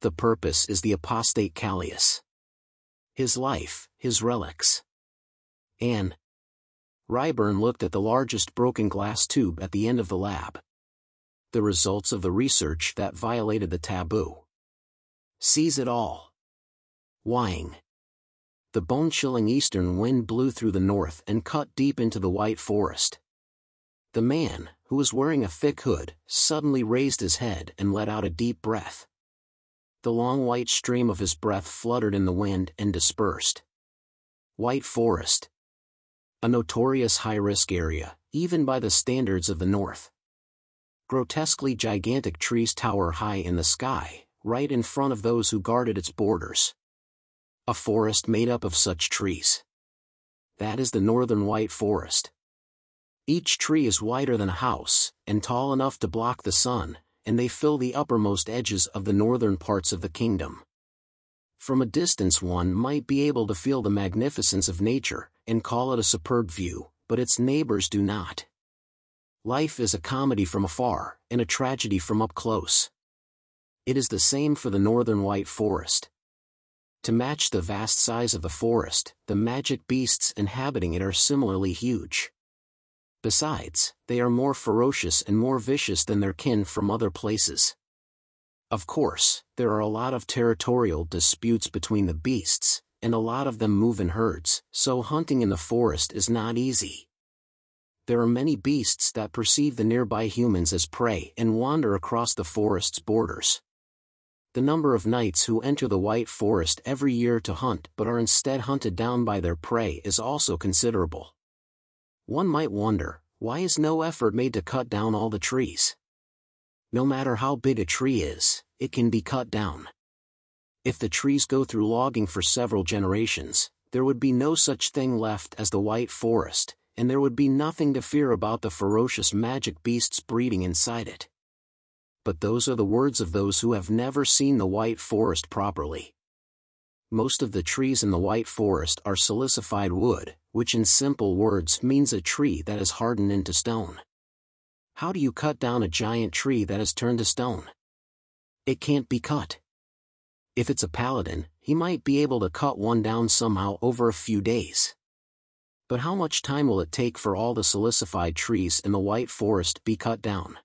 The purpose is the apostate Callius. His life, his relics. And, Ryburn looked at the largest broken glass tube at the end of the lab. The results of the research that violated the taboo. Seize it all. Whying. The bone-chilling eastern wind blew through the north and cut deep into the white forest. The man, who was wearing a thick hood, suddenly raised his head and let out a deep breath. The long white stream of his breath fluttered in the wind and dispersed. White Forest. A notorious high-risk area, even by the standards of the North. Grotesquely gigantic trees tower high in the sky, right in front of those who guarded its borders. A forest made up of such trees. That is the northern white forest. Each tree is wider than a house, and tall enough to block the sun, and they fill the uppermost edges of the northern parts of the kingdom. From a distance one might be able to feel the magnificence of nature, and call it a superb view, but its neighbors do not. Life is a comedy from afar, and a tragedy from up close. It is the same for the northern white forest. To match the vast size of the forest, the magic beasts inhabiting it are similarly huge. Besides, they are more ferocious and more vicious than their kin from other places. Of course, there are a lot of territorial disputes between the beasts, and a lot of them move in herds, so hunting in the forest is not easy. There are many beasts that perceive the nearby humans as prey and wander across the forest's borders. The number of knights who enter the White Forest every year to hunt but are instead hunted down by their prey is also considerable. One might wonder, why is no effort made to cut down all the trees? No matter how big a tree is, it can be cut down. If the trees go through logging for several generations, there would be no such thing left as the white forest, and there would be nothing to fear about the ferocious magic beasts breeding inside it. But those are the words of those who have never seen the white forest properly. Most of the trees in the white forest are silicified wood, which in simple words means a tree that is hardened into stone. How do you cut down a giant tree that has turned to stone? It can't be cut. If it's a paladin, he might be able to cut one down somehow over a few days. But how much time will it take for all the silicified trees in the white forest be cut down?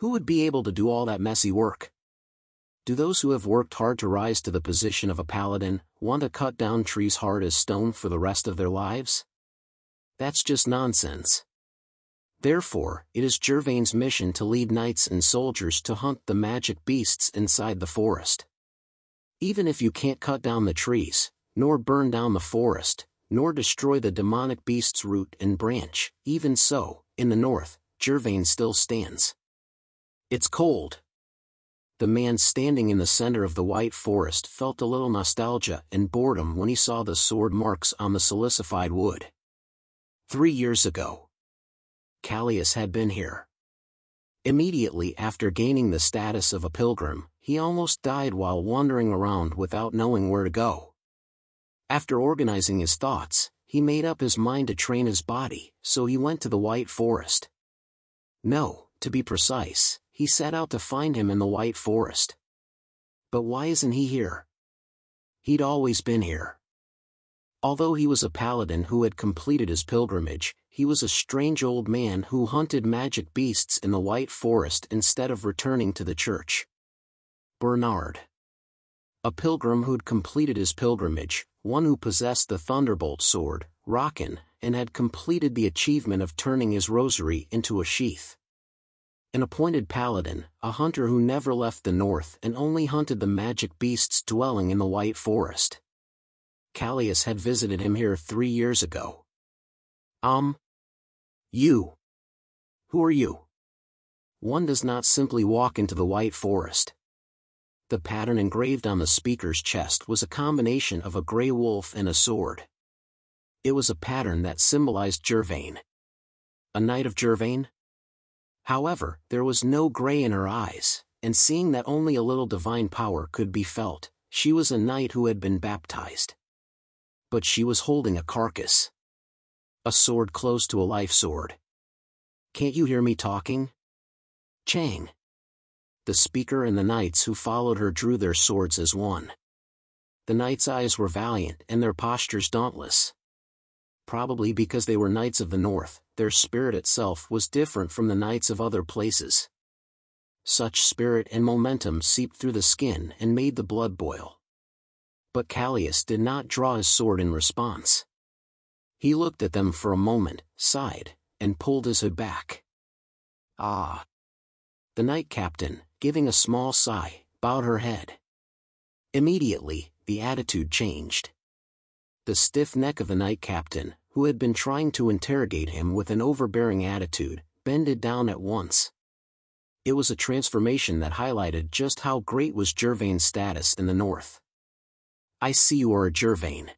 Who would be able to do all that messy work? Do those who have worked hard to rise to the position of a paladin want to cut down trees hard as stone for the rest of their lives? That's just nonsense. Therefore, it is Jervain's mission to lead knights and soldiers to hunt the magic beasts inside the forest. Even if you can't cut down the trees, nor burn down the forest, nor destroy the demonic beast's root and branch, even so, in the north, Jervain still stands. It's cold. The man standing in the center of the white forest felt a little nostalgia and boredom when he saw the sword marks on the silicified wood. Three years ago, Callius had been here. Immediately after gaining the status of a pilgrim, he almost died while wandering around without knowing where to go. After organizing his thoughts, he made up his mind to train his body, so he went to the White Forest. No, to be precise, he set out to find him in the White Forest. But why isn't he here? He'd always been here. Although he was a paladin who had completed his pilgrimage, he was a strange old man who hunted magic beasts in the White Forest instead of returning to the church. Bernard. A pilgrim who'd completed his pilgrimage, one who possessed the Thunderbolt sword, Rockin, and had completed the achievement of turning his rosary into a sheath. An appointed paladin, a hunter who never left the north and only hunted the magic beasts dwelling in the White Forest. Callius had visited him here three years ago. Um. You. Who are you? One does not simply walk into the White Forest. The pattern engraved on the speaker's chest was a combination of a gray wolf and a sword. It was a pattern that symbolized Jervain. A knight of Jervain? However, there was no gray in her eyes, and seeing that only a little divine power could be felt, she was a knight who had been baptized but she was holding a carcass. A sword close to a life sword. Can't you hear me talking? Chang. The speaker and the knights who followed her drew their swords as one. The knights' eyes were valiant and their postures dauntless. probably because they were knights of the north, their spirit itself was different from the knights of other places. Such spirit and momentum seeped through the skin and made the blood boil. But Callius did not draw his sword in response. He looked at them for a moment, sighed, and pulled his hood back. Ah! The night captain, giving a small sigh, bowed her head. Immediately, the attitude changed. The stiff neck of the night captain, who had been trying to interrogate him with an overbearing attitude, bended down at once. It was a transformation that highlighted just how great was Jervain's status in the north. I see you are a Jervain.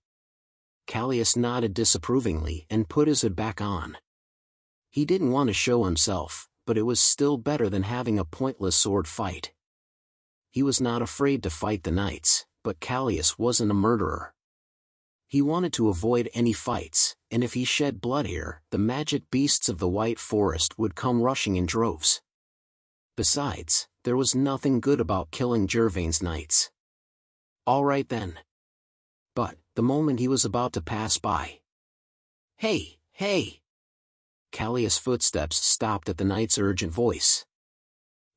Callius nodded disapprovingly and put his hood back on. He didn't want to show himself, but it was still better than having a pointless sword fight. He was not afraid to fight the knights, but Callius wasn't a murderer. He wanted to avoid any fights, and if he shed blood here, the magic beasts of the White Forest would come rushing in droves. Besides, there was nothing good about killing Jervain's knights. All right then. But, the moment he was about to pass by. Hey, hey! Callius' footsteps stopped at the knight's urgent voice.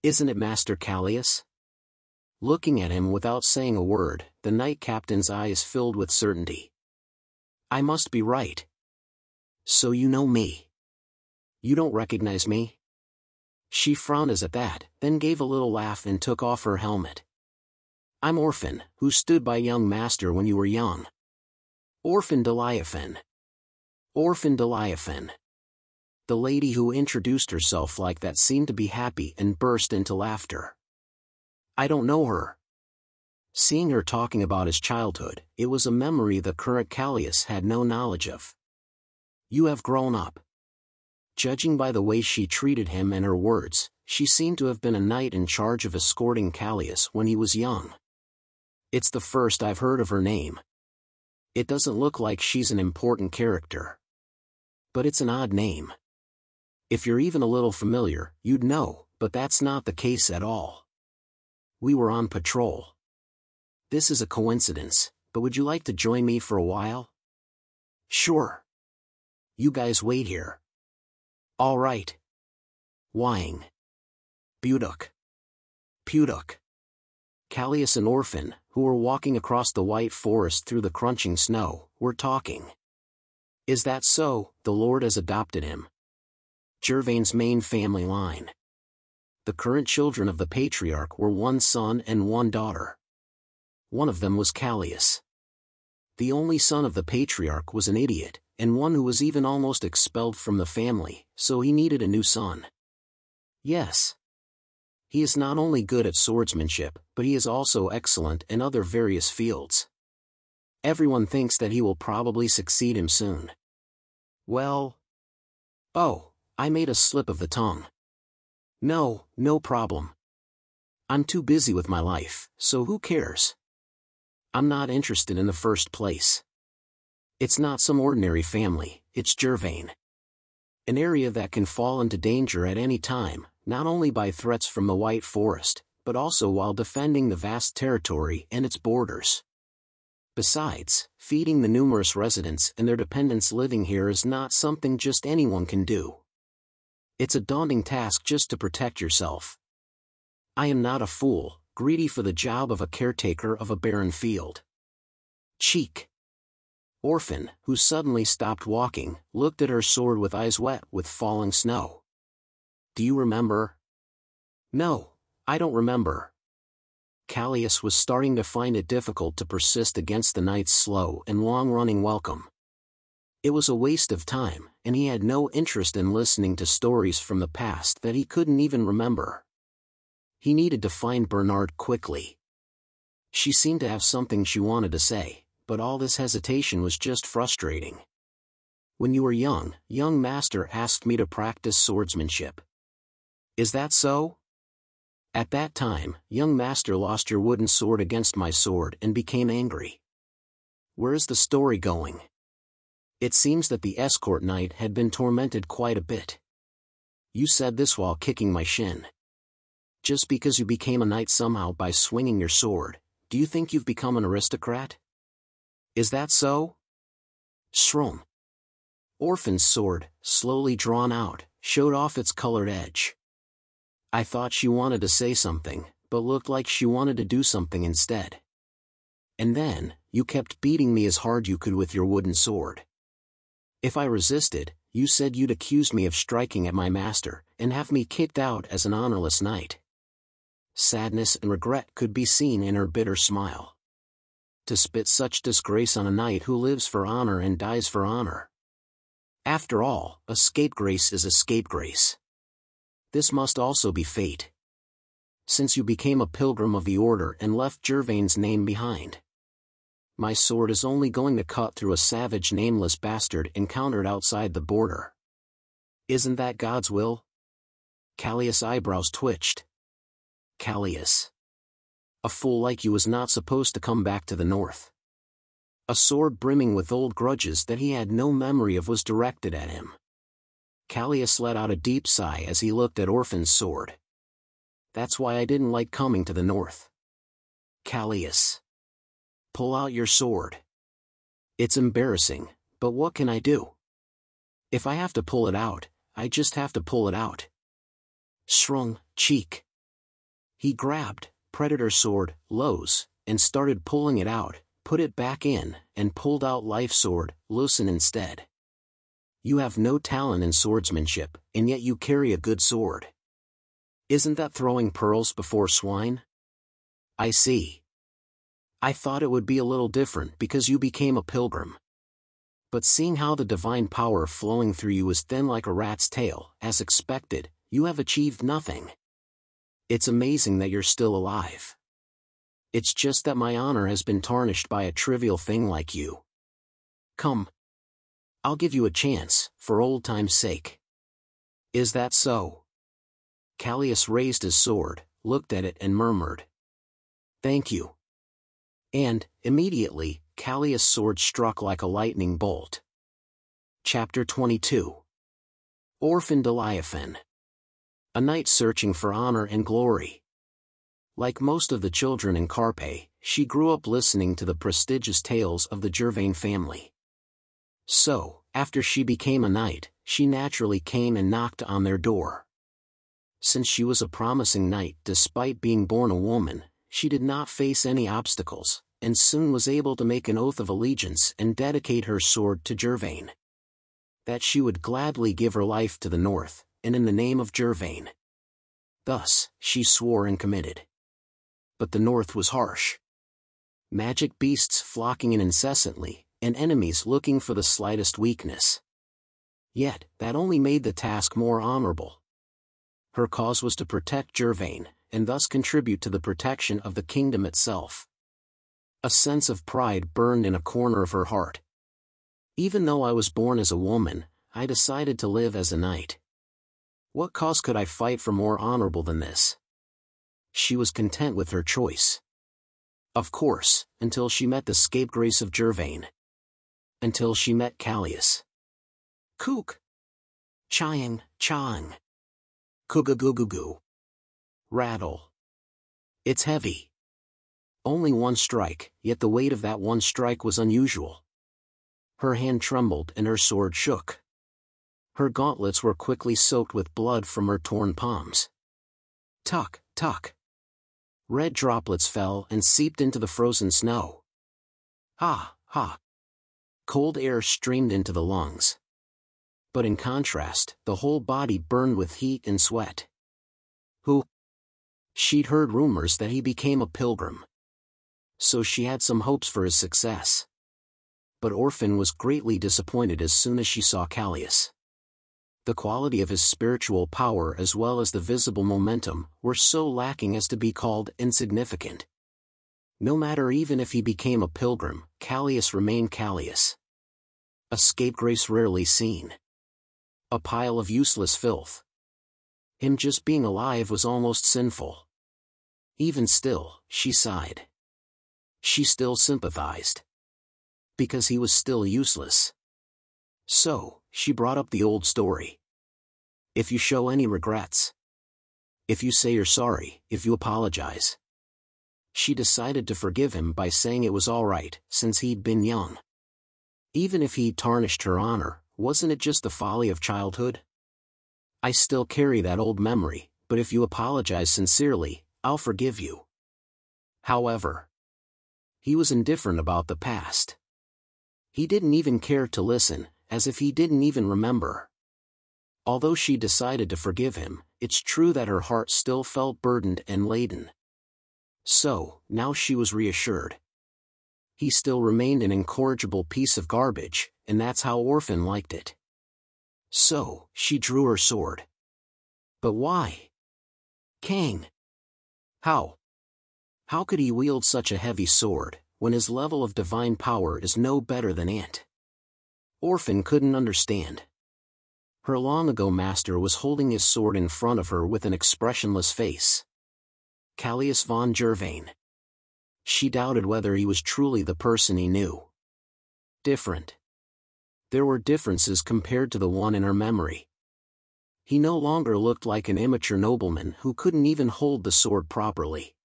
Isn't it Master Callius? Looking at him without saying a word, the knight captain's eyes filled with certainty. I must be right. So you know me. You don't recognize me? She frowned as at that, then gave a little laugh and took off her helmet. I'm Orphan, who stood by young master when you were young. Orphan Deliaphan. Orphan Deliaphan. The lady who introduced herself like that seemed to be happy and burst into laughter. I don't know her. Seeing her talking about his childhood, it was a memory the current Callius had no knowledge of. You have grown up. Judging by the way she treated him and her words, she seemed to have been a knight in charge of escorting Callius when he was young. It's the first I've heard of her name, it doesn't look like she's an important character. But it's an odd name. If you're even a little familiar, you'd know, but that's not the case at all. We were on patrol. This is a coincidence, but would you like to join me for a while? Sure. You guys wait here. All right. Wying. Buduk. Puduk. Callius and Orphan, who were walking across the white forest through the crunching snow, were talking. Is that so, the Lord has adopted him? Jervain's main family line. The current children of the patriarch were one son and one daughter. One of them was Callius. The only son of the patriarch was an idiot, and one who was even almost expelled from the family, so he needed a new son. Yes, he is not only good at swordsmanship, but he is also excellent in other various fields. Everyone thinks that he will probably succeed him soon. Well... Oh, I made a slip of the tongue. No, no problem. I'm too busy with my life, so who cares? I'm not interested in the first place. It's not some ordinary family, it's Jervain. An area that can fall into danger at any time, not only by threats from the White Forest, but also while defending the vast territory and its borders. Besides, feeding the numerous residents and their dependents living here is not something just anyone can do. It's a daunting task just to protect yourself. I am not a fool, greedy for the job of a caretaker of a barren field. Cheek. Orphan, who suddenly stopped walking, looked at her sword with eyes wet with falling snow. Do you remember? No, I don't remember. Callius was starting to find it difficult to persist against the knight's slow and long-running welcome. It was a waste of time, and he had no interest in listening to stories from the past that he couldn't even remember. He needed to find Bernard quickly. She seemed to have something she wanted to say, but all this hesitation was just frustrating. When you were young, young master asked me to practice swordsmanship. Is that so? At that time, young master lost your wooden sword against my sword and became angry. Where is the story going? It seems that the escort knight had been tormented quite a bit. You said this while kicking my shin. Just because you became a knight somehow by swinging your sword, do you think you've become an aristocrat? Is that so? Shrom. Orphan's sword, slowly drawn out, showed off its colored edge. I thought she wanted to say something, but looked like she wanted to do something instead. And then, you kept beating me as hard you could with your wooden sword. If I resisted, you said you'd accuse me of striking at my master, and have me kicked out as an honorless knight. Sadness and regret could be seen in her bitter smile. To spit such disgrace on a knight who lives for honor and dies for honor. After all, a scapegrace is a scapegrace. This must also be fate. Since you became a pilgrim of the order and left Jervain's name behind my sword is only going to cut through a savage nameless bastard encountered outside the border. Isn't that God's will? Callius' eyebrows twitched. Callius. A fool like you was not supposed to come back to the north. A sword brimming with old grudges that he had no memory of was directed at him. Callius let out a deep sigh as he looked at Orphan's sword. That's why I didn't like coming to the north. Callius. Pull out your sword. It's embarrassing, but what can I do? If I have to pull it out, I just have to pull it out. Shrung, cheek. He grabbed, Predator sword, Lowe's, and started pulling it out, put it back in, and pulled out Life sword, Lucen instead. You have no talent in swordsmanship, and yet you carry a good sword. Isn't that throwing pearls before swine? I see. I thought it would be a little different because you became a pilgrim. But seeing how the divine power flowing through you is thin like a rat's tail, as expected, you have achieved nothing. It's amazing that you're still alive. It's just that my honor has been tarnished by a trivial thing like you. Come. I'll give you a chance, for old time's sake. Is that so? Callius raised his sword, looked at it and murmured. Thank you. And, immediately, Callius' sword struck like a lightning bolt. Chapter 22 Orphan Deliaphan A knight searching for honor and glory. Like most of the children in Carpe, she grew up listening to the prestigious tales of the Jervain family. So, after she became a knight, she naturally came and knocked on their door. Since she was a promising knight despite being born a woman, she did not face any obstacles, and soon was able to make an oath of allegiance and dedicate her sword to Jervain. That she would gladly give her life to the north, and in the name of Jervain. Thus, she swore and committed. But the north was harsh. Magic beasts flocking in incessantly, and enemies looking for the slightest weakness. Yet, that only made the task more honorable. Her cause was to protect Jervain, and thus contribute to the protection of the kingdom itself. A sense of pride burned in a corner of her heart. Even though I was born as a woman, I decided to live as a knight. What cause could I fight for more honorable than this? She was content with her choice. Of course, until she met the scapegrace of Jervain. Until she met Callius. Kook. Chiang, chang. Kugagugugu rattle. It's heavy. Only one strike, yet the weight of that one strike was unusual. Her hand trembled and her sword shook. Her gauntlets were quickly soaked with blood from her torn palms. Tuck, tuck. Red droplets fell and seeped into the frozen snow. Ah, ha, ha. Cold air streamed into the lungs. But in contrast, the whole body burned with heat and sweat. Who, She'd heard rumors that he became a pilgrim. So she had some hopes for his success. But Orphan was greatly disappointed as soon as she saw Callius. The quality of his spiritual power as well as the visible momentum were so lacking as to be called insignificant. No matter even if he became a pilgrim, Callius remained Callius. A scapegrace rarely seen. A pile of useless filth. Him just being alive was almost sinful. Even still, she sighed. She still sympathized. Because he was still useless. So, she brought up the old story. If you show any regrets. If you say you're sorry, if you apologize. She decided to forgive him by saying it was alright, since he'd been young. Even if he'd tarnished her honor, wasn't it just the folly of childhood? I still carry that old memory, but if you apologize sincerely, I'll forgive you. However, he was indifferent about the past. He didn't even care to listen, as if he didn't even remember. Although she decided to forgive him, it's true that her heart still felt burdened and laden. So, now she was reassured. He still remained an incorrigible piece of garbage, and that's how Orphan liked it. So, she drew her sword. But why? Kang. How? How could he wield such a heavy sword, when his level of divine power is no better than Ant? Orphan couldn't understand. Her long-ago master was holding his sword in front of her with an expressionless face. Callius von Jervain. She doubted whether he was truly the person he knew. Different. There were differences compared to the one in her memory. He no longer looked like an immature nobleman who couldn't even hold the sword properly.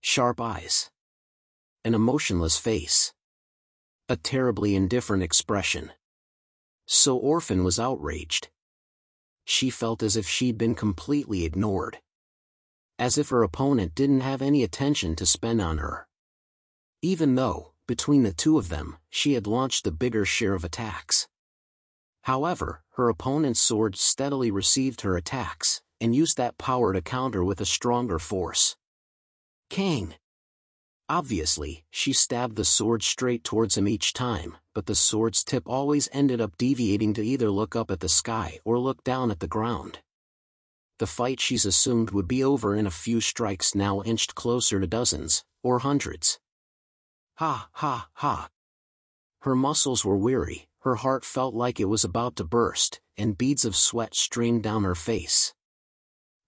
Sharp eyes. An emotionless face. A terribly indifferent expression. So Orphan was outraged. She felt as if she'd been completely ignored as if her opponent didn't have any attention to spend on her. Even though, between the two of them, she had launched the bigger share of attacks. However, her opponent's sword steadily received her attacks, and used that power to counter with a stronger force. Kang! Obviously, she stabbed the sword straight towards him each time, but the sword's tip always ended up deviating to either look up at the sky or look down at the ground the fight she's assumed would be over in a few strikes now inched closer to dozens, or hundreds. Ha, ha, ha. Her muscles were weary, her heart felt like it was about to burst, and beads of sweat streamed down her face.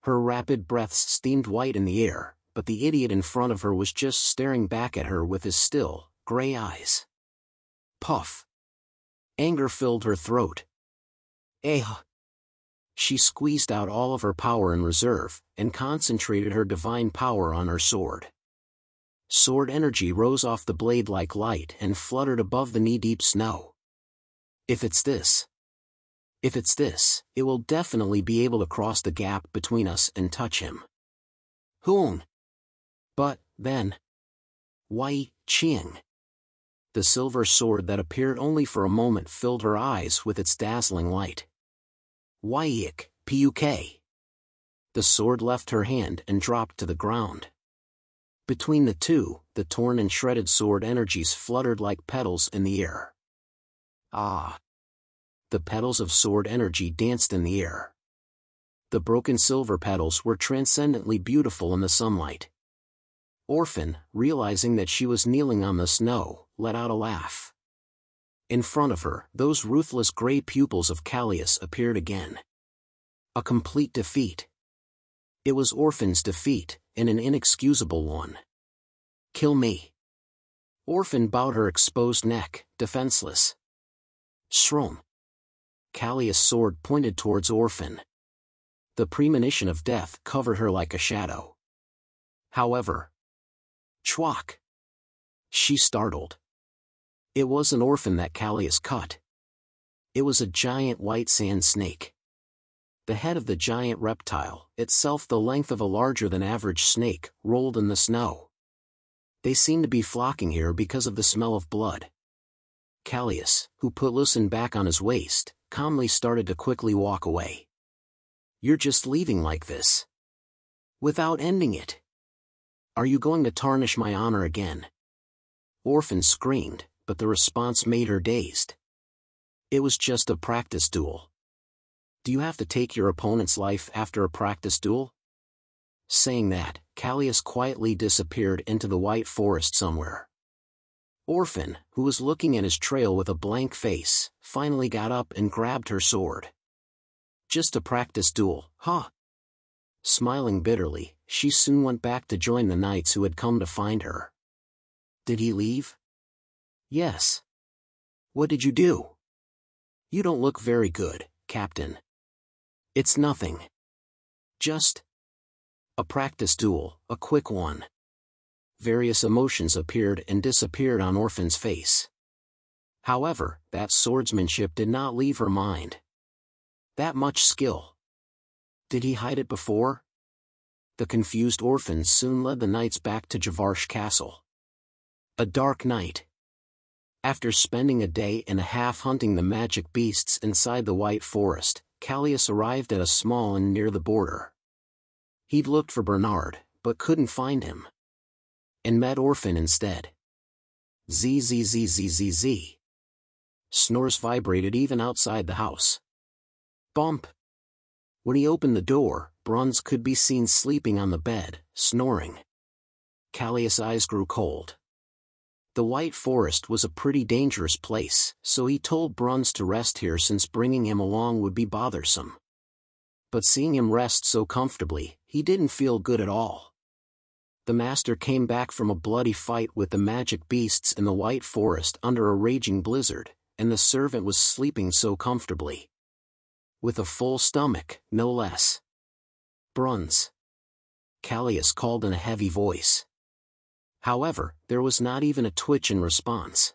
Her rapid breaths steamed white in the air, but the idiot in front of her was just staring back at her with his still, gray eyes. Puff. Anger filled her throat. Eh, she squeezed out all of her power in reserve, and concentrated her divine power on her sword. Sword energy rose off the blade like light and fluttered above the knee-deep snow. If it's this. If it's this, it will definitely be able to cross the gap between us and touch him. Hoon. But, then. Wai, Ching. The silver sword that appeared only for a moment filled her eyes with its dazzling light. Wyik, Puk. The sword left her hand and dropped to the ground. Between the two, the torn and shredded sword energies fluttered like petals in the air. Ah! The petals of sword energy danced in the air. The broken silver petals were transcendently beautiful in the sunlight. Orphan, realizing that she was kneeling on the snow, let out a laugh. In front of her, those ruthless gray pupils of Callius appeared again. A complete defeat. It was Orphan's defeat, and an inexcusable one. Kill me. Orphan bowed her exposed neck, defenseless. Shroom. Callius' sword pointed towards Orphan. The premonition of death covered her like a shadow. However. Chwak. She startled. It was an orphan that Callius caught. It was a giant white sand snake. The head of the giant reptile, itself the length of a larger than average snake, rolled in the snow. They seemed to be flocking here because of the smell of blood. Callius, who put Lucen back on his waist, calmly started to quickly walk away. You're just leaving like this. Without ending it. Are you going to tarnish my honor again? Orphan screamed, but the response made her dazed. It was just a practice duel. Do you have to take your opponent's life after a practice duel? Saying that, Callius quietly disappeared into the white forest somewhere. Orphan, who was looking at his trail with a blank face, finally got up and grabbed her sword. Just a practice duel, huh? Smiling bitterly, she soon went back to join the knights who had come to find her. Did he leave? Yes. What did you do? You don't look very good, Captain. It's nothing. Just a practice duel, a quick one. Various emotions appeared and disappeared on Orphan's face. However, that swordsmanship did not leave her mind. That much skill. Did he hide it before? The confused orphans soon led the knights back to Javarsh Castle. A dark night. After spending a day and a half hunting the magic beasts inside the White Forest, Callius arrived at a small inn near the border. He'd looked for Bernard, but couldn't find him. And met Orphan instead. Zzzzzzz. Snores vibrated even outside the house. Bump. When he opened the door, Bruns could be seen sleeping on the bed, snoring. Callius' eyes grew cold. The White Forest was a pretty dangerous place, so he told Bruns to rest here since bringing him along would be bothersome. But seeing him rest so comfortably, he didn't feel good at all. The master came back from a bloody fight with the magic beasts in the White Forest under a raging blizzard, and the servant was sleeping so comfortably. With a full stomach, no less. Bruns. Callius called in a heavy voice. However, there was not even a twitch in response.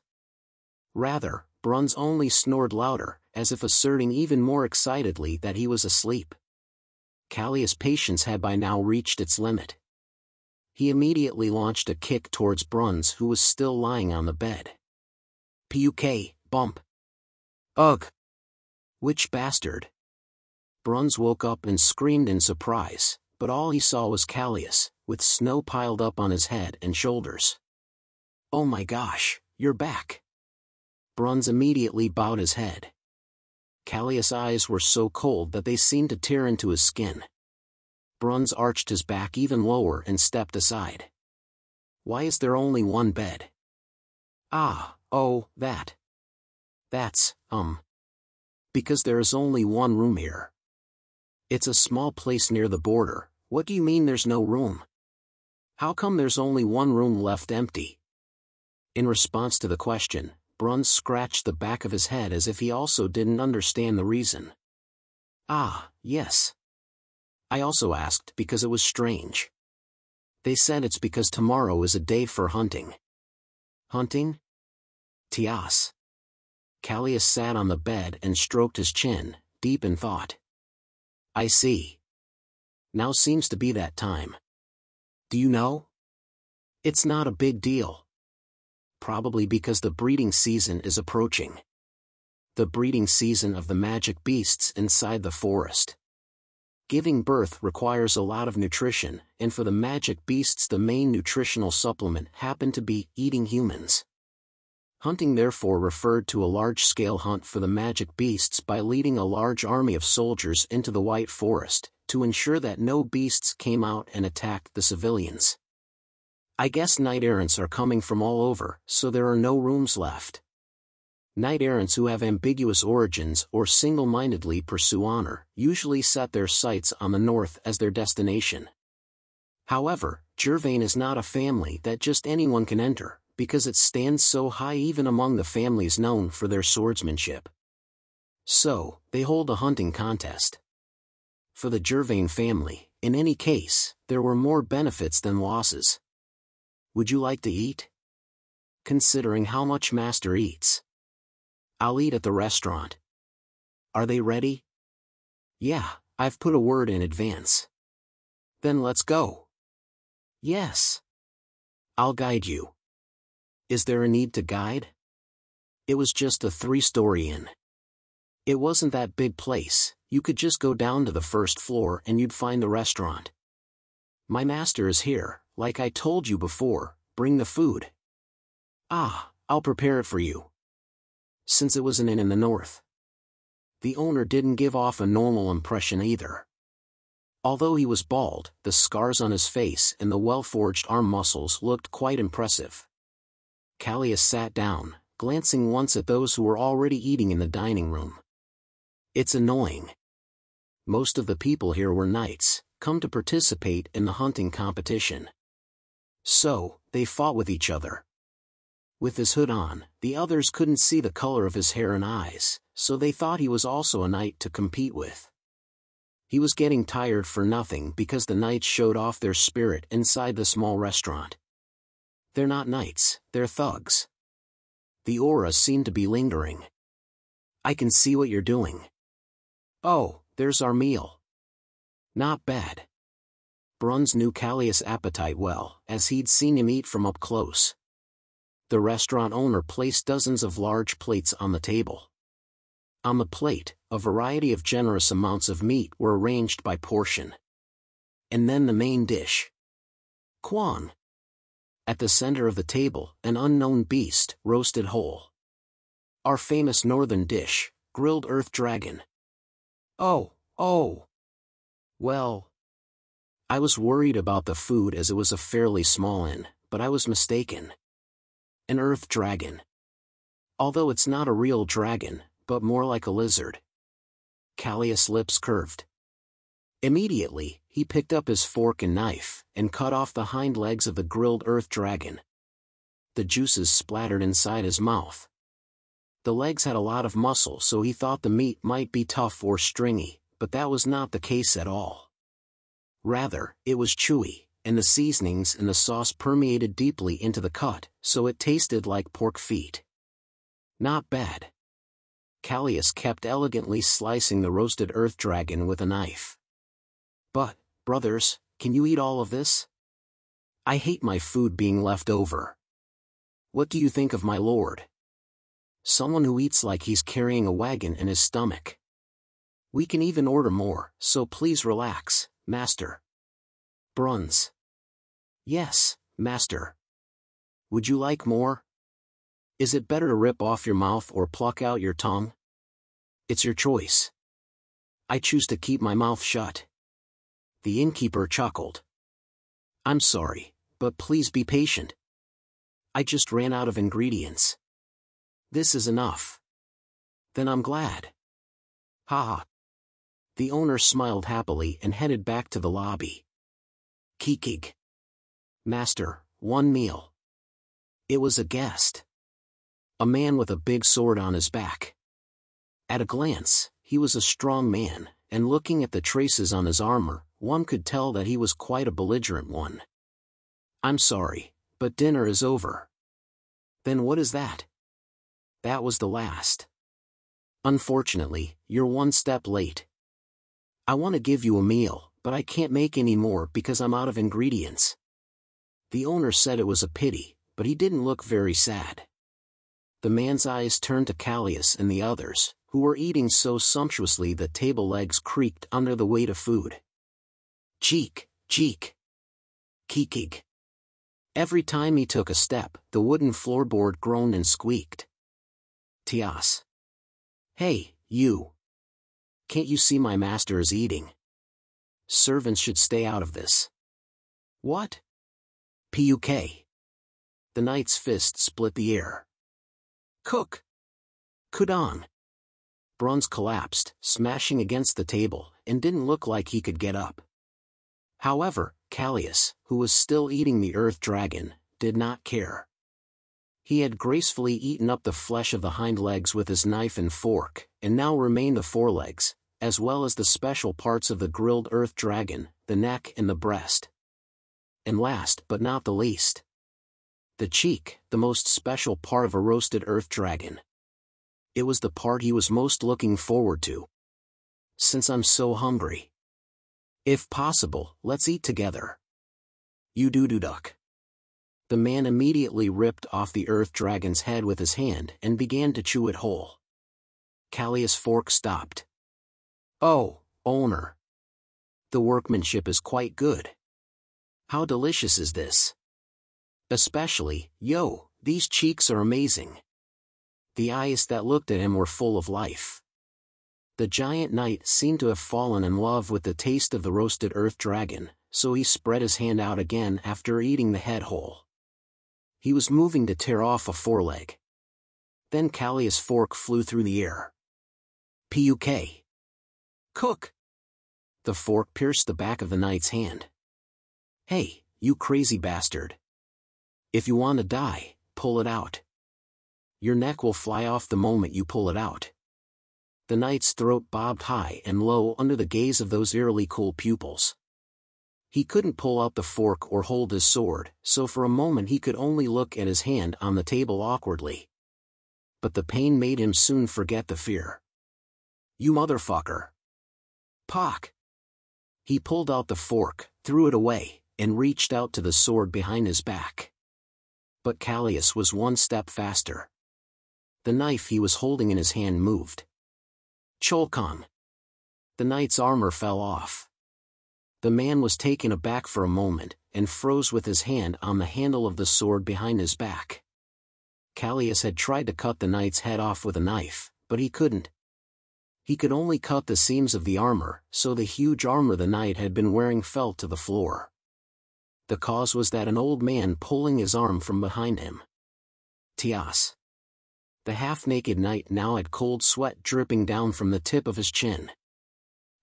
Rather, Bruns only snored louder, as if asserting even more excitedly that he was asleep. Callius' patience had by now reached its limit. He immediately launched a kick towards Bruns who was still lying on the bed. Puk, bump. Ugh. Which bastard? Bruns woke up and screamed in surprise, but all he saw was Callius, with snow piled up on his head and shoulders. Oh my gosh, you're back. Bruns immediately bowed his head. Callius' eyes were so cold that they seemed to tear into his skin. Bruns arched his back even lower and stepped aside. Why is there only one bed? Ah, oh, that. That's, um. Because there is only one room here. It's a small place near the border, what do you mean there's no room? How come there's only one room left empty? In response to the question, Bruns scratched the back of his head as if he also didn't understand the reason. Ah, yes. I also asked because it was strange. They said it's because tomorrow is a day for hunting. Hunting? Tias. Callius sat on the bed and stroked his chin, deep in thought. I see. Now seems to be that time. Do you know? It's not a big deal. Probably because the breeding season is approaching. The breeding season of the magic beasts inside the forest. Giving birth requires a lot of nutrition, and for the magic beasts the main nutritional supplement happened to be eating humans. Hunting therefore referred to a large-scale hunt for the magic beasts by leading a large army of soldiers into the White Forest, to ensure that no beasts came out and attacked the civilians. I guess knight-errants are coming from all over, so there are no rooms left. Knight-errants who have ambiguous origins or single-mindedly pursue honor, usually set their sights on the north as their destination. However, Jervain is not a family that just anyone can enter, because it stands so high even among the families known for their swordsmanship. So, they hold a hunting contest. For the Jervain family, in any case, there were more benefits than losses. Would you like to eat? Considering how much Master eats. I'll eat at the restaurant. Are they ready? Yeah, I've put a word in advance. Then let's go. Yes. I'll guide you. Is there a need to guide? It was just a three-story inn. It wasn't that big place, you could just go down to the first floor and you'd find the restaurant. My master is here, like I told you before, bring the food. Ah, I'll prepare it for you. Since it was an inn in the north. The owner didn't give off a normal impression either. Although he was bald, the scars on his face and the well-forged arm muscles looked quite impressive. Callius sat down, glancing once at those who were already eating in the dining room. It's annoying. Most of the people here were knights, come to participate in the hunting competition. So, they fought with each other. With his hood on, the others couldn't see the color of his hair and eyes, so they thought he was also a knight to compete with. He was getting tired for nothing because the knights showed off their spirit inside the small restaurant. They're not knights, they're thugs. The aura seemed to be lingering. I can see what you're doing. Oh, there's our meal. Not bad. Bruns knew Callius' appetite well, as he'd seen him eat from up close. The restaurant owner placed dozens of large plates on the table. On the plate, a variety of generous amounts of meat were arranged by portion. And then the main dish. Quan. At the center of the table, an unknown beast, roasted whole. Our famous northern dish, grilled earth dragon. Oh, oh. Well, I was worried about the food as it was a fairly small inn, but I was mistaken. An earth dragon. Although it's not a real dragon, but more like a lizard. Callius' lips curved. Immediately, he picked up his fork and knife, and cut off the hind legs of the grilled earth dragon. The juices splattered inside his mouth. The legs had a lot of muscle so he thought the meat might be tough or stringy, but that was not the case at all. Rather, it was chewy, and the seasonings and the sauce permeated deeply into the cut, so it tasted like pork feet. Not bad. Callius kept elegantly slicing the roasted earth dragon with a knife. But, brothers, can you eat all of this? I hate my food being left over. What do you think of my lord? Someone who eats like he's carrying a wagon in his stomach. We can even order more, so please relax, Master. Bruns. Yes, Master. Would you like more? Is it better to rip off your mouth or pluck out your tongue? It's your choice. I choose to keep my mouth shut. The innkeeper chuckled. I'm sorry, but please be patient. I just ran out of ingredients. This is enough. Then I'm glad. Ha ha. The owner smiled happily and headed back to the lobby. Kikig. Master, one meal. It was a guest. A man with a big sword on his back. At a glance, he was a strong man, and looking at the traces on his armor, one could tell that he was quite a belligerent one. I'm sorry, but dinner is over. Then what is that? That was the last. Unfortunately, you're one step late. I want to give you a meal, but I can't make any more because I'm out of ingredients. The owner said it was a pity, but he didn't look very sad. The man's eyes turned to Callius and the others, who were eating so sumptuously that table legs creaked under the weight of food. Cheek, cheek. Kikig. Every time he took a step, the wooden floorboard groaned and squeaked. Tias. Hey, you. Can't you see my master is eating? Servants should stay out of this. What? PUK. The knight's fist split the air. Cook. Kudan. Bruns collapsed, smashing against the table, and didn't look like he could get up. However, Callius, who was still eating the earth dragon, did not care. He had gracefully eaten up the flesh of the hind legs with his knife and fork, and now remained the forelegs, as well as the special parts of the grilled earth dragon, the neck and the breast. And last but not the least, the cheek, the most special part of a roasted earth dragon. It was the part he was most looking forward to. Since I'm so hungry. If possible, let's eat together. You do do duck. The man immediately ripped off the earth dragon's head with his hand and began to chew it whole. Callius' fork stopped. Oh, owner. The workmanship is quite good. How delicious is this? Especially, yo, these cheeks are amazing. The eyes that looked at him were full of life. The giant knight seemed to have fallen in love with the taste of the roasted earth dragon, so he spread his hand out again after eating the head whole. He was moving to tear off a foreleg. Then Callius' fork flew through the air. Puk. Cook. The fork pierced the back of the knight's hand. Hey, you crazy bastard. If you want to die, pull it out. Your neck will fly off the moment you pull it out. The knight's throat bobbed high and low under the gaze of those eerily cool pupils. He couldn't pull out the fork or hold his sword, so for a moment he could only look at his hand on the table awkwardly. But the pain made him soon forget the fear. You motherfucker. Pock. He pulled out the fork, threw it away, and reached out to the sword behind his back. But Callius was one step faster. The knife he was holding in his hand moved. Cholkon. The knight's armor fell off. The man was taken aback for a moment, and froze with his hand on the handle of the sword behind his back. Callius had tried to cut the knight's head off with a knife, but he couldn't. He could only cut the seams of the armor, so the huge armor the knight had been wearing fell to the floor. The cause was that an old man pulling his arm from behind him. Tias. The half-naked knight now had cold sweat dripping down from the tip of his chin.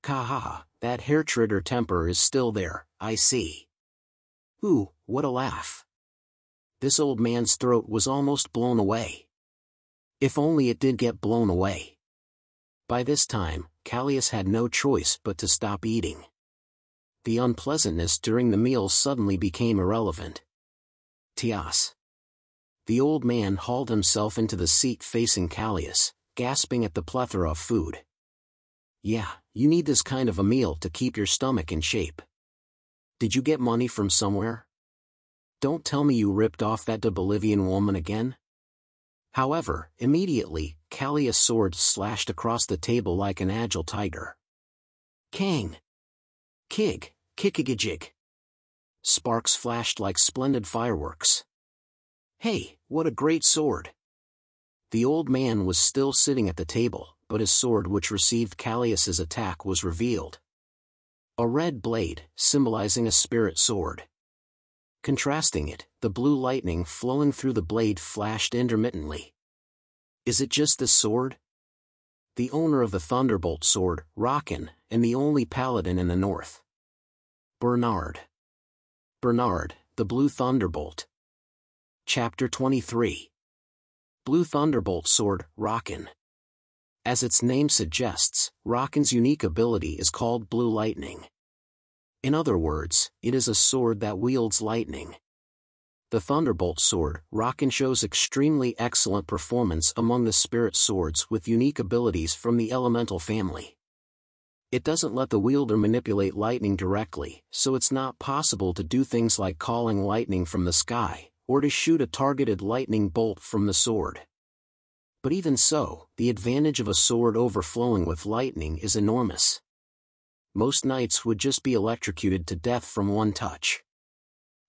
Kaha, that hair-trigger temper is still there, I see. Ooh, what a laugh. This old man's throat was almost blown away. If only it did get blown away. By this time, Callius had no choice but to stop eating. The unpleasantness during the meal suddenly became irrelevant. Tias. The old man hauled himself into the seat facing Callius, gasping at the plethora of food. Yeah, you need this kind of a meal to keep your stomach in shape. Did you get money from somewhere? Don't tell me you ripped off that Bolivian woman again? However, immediately, Callius' sword slashed across the table like an agile tiger. Kang! Kig, kikigijig. Sparks flashed like splendid fireworks. Hey, what a great sword! The old man was still sitting at the table, but his sword which received Callius's attack was revealed. A red blade, symbolizing a spirit sword. Contrasting it, the blue lightning flowing through the blade flashed intermittently. Is it just this sword? The owner of the Thunderbolt sword, Rockin, and the only paladin in the north. Bernard. Bernard, the Blue Thunderbolt. Chapter 23 Blue Thunderbolt Sword, Rockin. As its name suggests, Rockin's unique ability is called Blue Lightning. In other words, it is a sword that wields lightning. The Thunderbolt sword, Rockin shows extremely excellent performance among the spirit swords with unique abilities from the elemental family. It doesn't let the wielder manipulate lightning directly, so it's not possible to do things like calling lightning from the sky, or to shoot a targeted lightning bolt from the sword. But even so, the advantage of a sword overflowing with lightning is enormous. Most knights would just be electrocuted to death from one touch.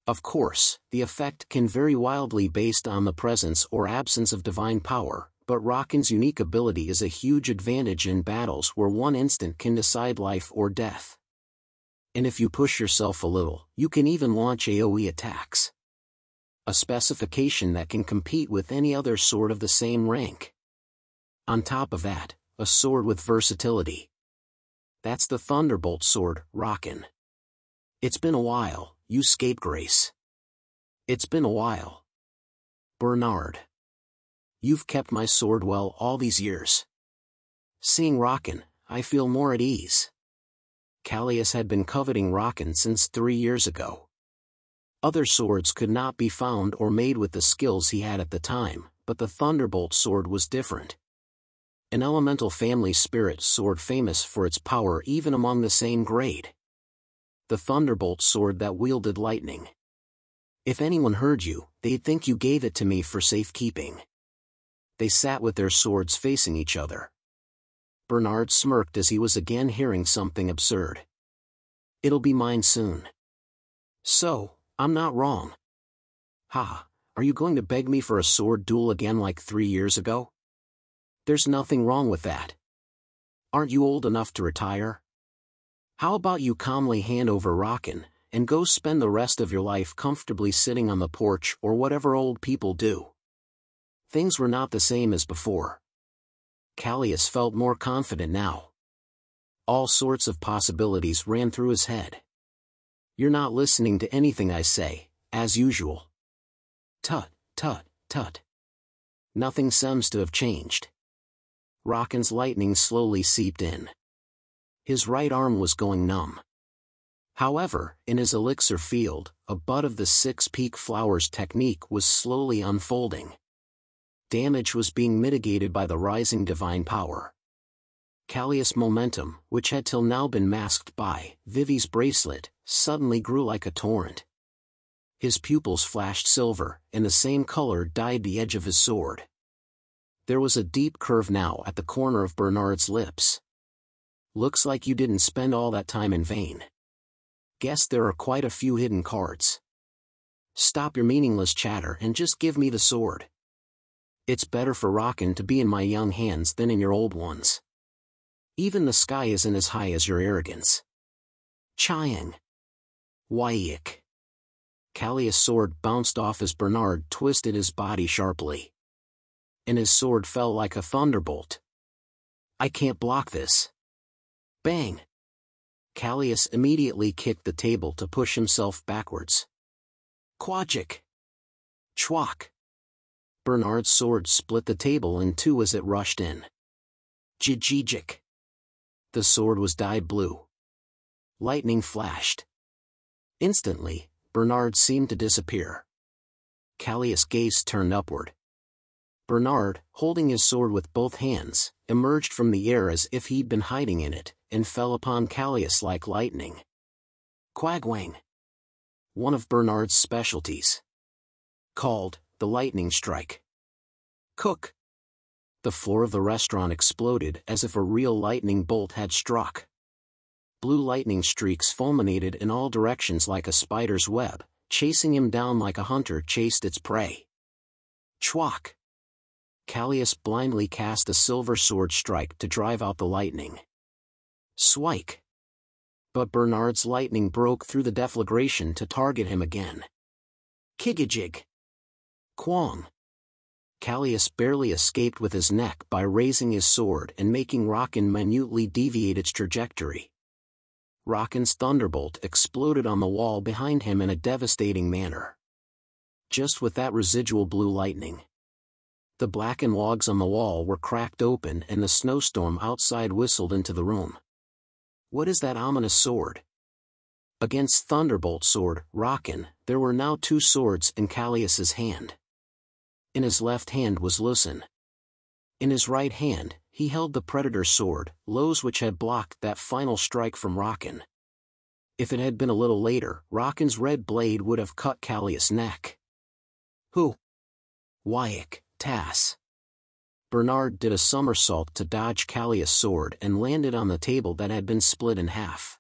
Of course, the effect can vary wildly based on the presence or absence of divine power, but Rockin's unique ability is a huge advantage in battles where one instant can decide life or death. And if you push yourself a little, you can even launch AoE attacks a specification that can compete with any other sword of the same rank. On top of that, a sword with versatility. That's the Thunderbolt sword, Rockin. It's been a while, you scapegrace. It's been a while. Bernard. You've kept my sword well all these years. Seeing Rockin, I feel more at ease. Callius had been coveting Rockin since three years ago. Other swords could not be found or made with the skills he had at the time, but the Thunderbolt sword was different. An elemental family spirit sword famous for its power even among the same grade. The Thunderbolt sword that wielded lightning. If anyone heard you, they'd think you gave it to me for safekeeping. They sat with their swords facing each other. Bernard smirked as he was again hearing something absurd. It'll be mine soon. So, I'm not wrong. Ha, are you going to beg me for a sword duel again like three years ago? There's nothing wrong with that. Aren't you old enough to retire? How about you calmly hand over Rockin, and go spend the rest of your life comfortably sitting on the porch or whatever old people do? Things were not the same as before. Callius felt more confident now. All sorts of possibilities ran through his head. You're not listening to anything I say, as usual. Tut, tut, tut. Nothing seems to have changed. Rockin's lightning slowly seeped in. His right arm was going numb. However, in his elixir field, a bud of the six peak flowers technique was slowly unfolding. damage was being mitigated by the rising divine power. Callius' momentum, which had till now been masked by Vivi's bracelet, suddenly grew like a torrent. His pupils flashed silver, and the same color dyed the edge of his sword. There was a deep curve now at the corner of Bernard's lips. Looks like you didn't spend all that time in vain. Guess there are quite a few hidden cards. Stop your meaningless chatter and just give me the sword. It's better for Rockin to be in my young hands than in your old ones. Even the sky isn't as high as your arrogance. Chiang. Wyack. Callius' sword bounced off as Bernard twisted his body sharply. And his sword fell like a thunderbolt. I can't block this. Bang! Callius immediately kicked the table to push himself backwards. Quajic! Chwak! Bernard's sword split the table in two as it rushed in. Jijijic! The sword was dyed blue. Lightning flashed. Instantly, Bernard seemed to disappear. Callius' gaze turned upward. Bernard, holding his sword with both hands, emerged from the air as if he'd been hiding in it, and fell upon Callius like lightning. Quagwang. One of Bernard's specialties. Called, the lightning strike. Cook. The floor of the restaurant exploded as if a real lightning bolt had struck. Blue lightning streaks fulminated in all directions like a spider's web, chasing him down like a hunter chased its prey. Chwak. Callius blindly cast a silver sword strike to drive out the lightning. Swike. But Bernard's lightning broke through the deflagration to target him again. Kigajig. Quang. Callius barely escaped with his neck by raising his sword and making Rockin minutely deviate its trajectory. Rockin's thunderbolt exploded on the wall behind him in a devastating manner. Just with that residual blue lightning. The blackened logs on the wall were cracked open and the snowstorm outside whistled into the room. What is that ominous sword? Against Thunderbolt sword, Rockin, there were now two swords in Callius's hand. In his left hand was Lucen. In his right hand, he held the Predator sword, Lowe's which had blocked that final strike from Rockin. If it had been a little later, Rockin's red blade would have cut Callius' neck. Who? Wyack. Tass. Bernard did a somersault to dodge Callius' sword and landed on the table that had been split in half.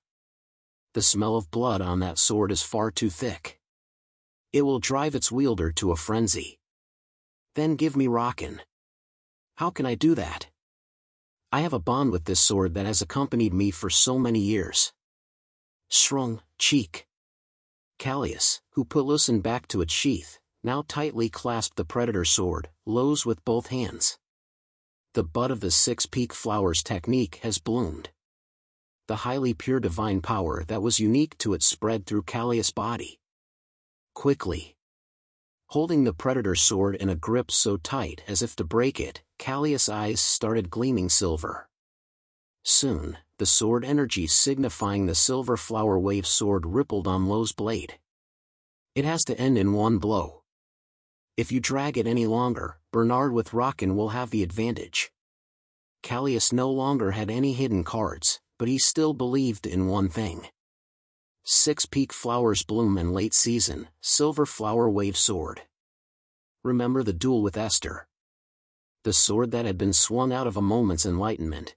The smell of blood on that sword is far too thick. It will drive its wielder to a frenzy. Then give me Rockin. How can I do that? I have a bond with this sword that has accompanied me for so many years. Shrung, cheek. Callius, who put Lucen back to its sheath, now tightly clasped the predator sword, Lowe's with both hands. The bud of the six-peak flowers technique has bloomed. The highly pure divine power that was unique to it spread through Callius' body. Quickly. Holding the predator sword in a grip so tight as if to break it, Callius' eyes started gleaming silver. Soon, the sword energy signifying the silver flower wave sword rippled on Lowe's blade. It has to end in one blow. If you drag it any longer, Bernard with Rockin will have the advantage. Callius no longer had any hidden cards, but he still believed in one thing. Six peak flowers bloom in late season, silver flower wave sword. Remember the duel with Esther. The sword that had been swung out of a moment's enlightenment.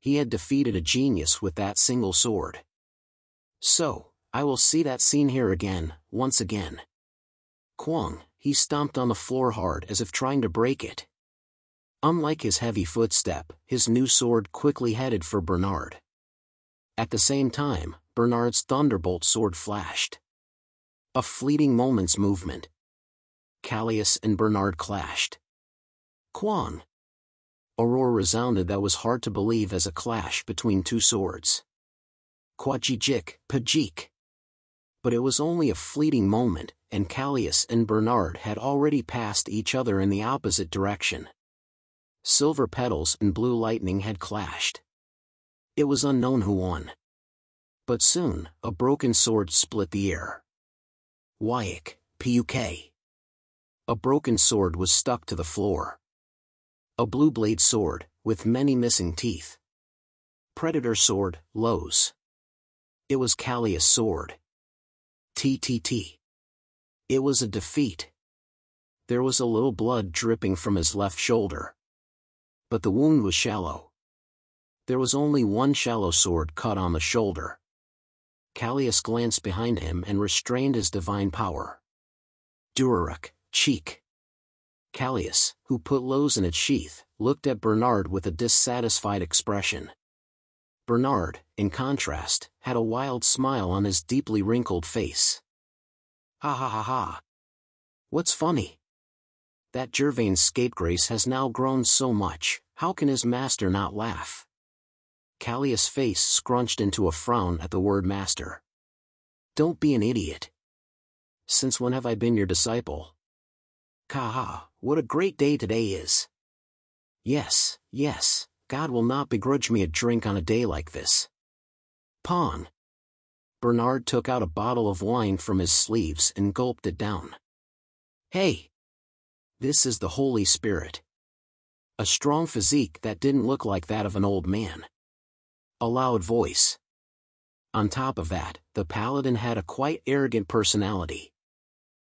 He had defeated a genius with that single sword. So, I will see that scene here again, once again. Kwong, he stomped on the floor hard as if trying to break it. Unlike his heavy footstep, his new sword quickly headed for Bernard. At the same time, Bernard's thunderbolt sword flashed. A fleeting moment's movement. Callius and Bernard clashed. Quang. A roar resounded that was hard to believe as a clash between two swords. Quajijik, Pajik. But it was only a fleeting moment, and Callius and Bernard had already passed each other in the opposite direction. Silver petals and blue lightning had clashed. It was unknown who won. But soon, a broken sword split the air. Wyack, PUK. A broken sword was stuck to the floor. A blue blade sword, with many missing teeth. Predator sword, Lowe's. It was Callius' sword. TTT. It was a defeat. There was a little blood dripping from his left shoulder. But the wound was shallow. There was only one shallow sword cut on the shoulder. Callius glanced behind him and restrained his divine power. Duroc, cheek. Callius, who put Lowe's in its sheath, looked at Bernard with a dissatisfied expression. Bernard, in contrast, had a wild smile on his deeply wrinkled face. Ha ha ha ha. What's funny? That Jervain's scapegrace has now grown so much, how can his master not laugh? Callius' face scrunched into a frown at the word master. Don't be an idiot. Since when have I been your disciple? Kaha, what a great day today is. Yes, yes, God will not begrudge me a drink on a day like this. Pawn. Bernard took out a bottle of wine from his sleeves and gulped it down. Hey! This is the Holy Spirit. A strong physique that didn't look like that of an old man. A loud voice. On top of that, the paladin had a quite arrogant personality.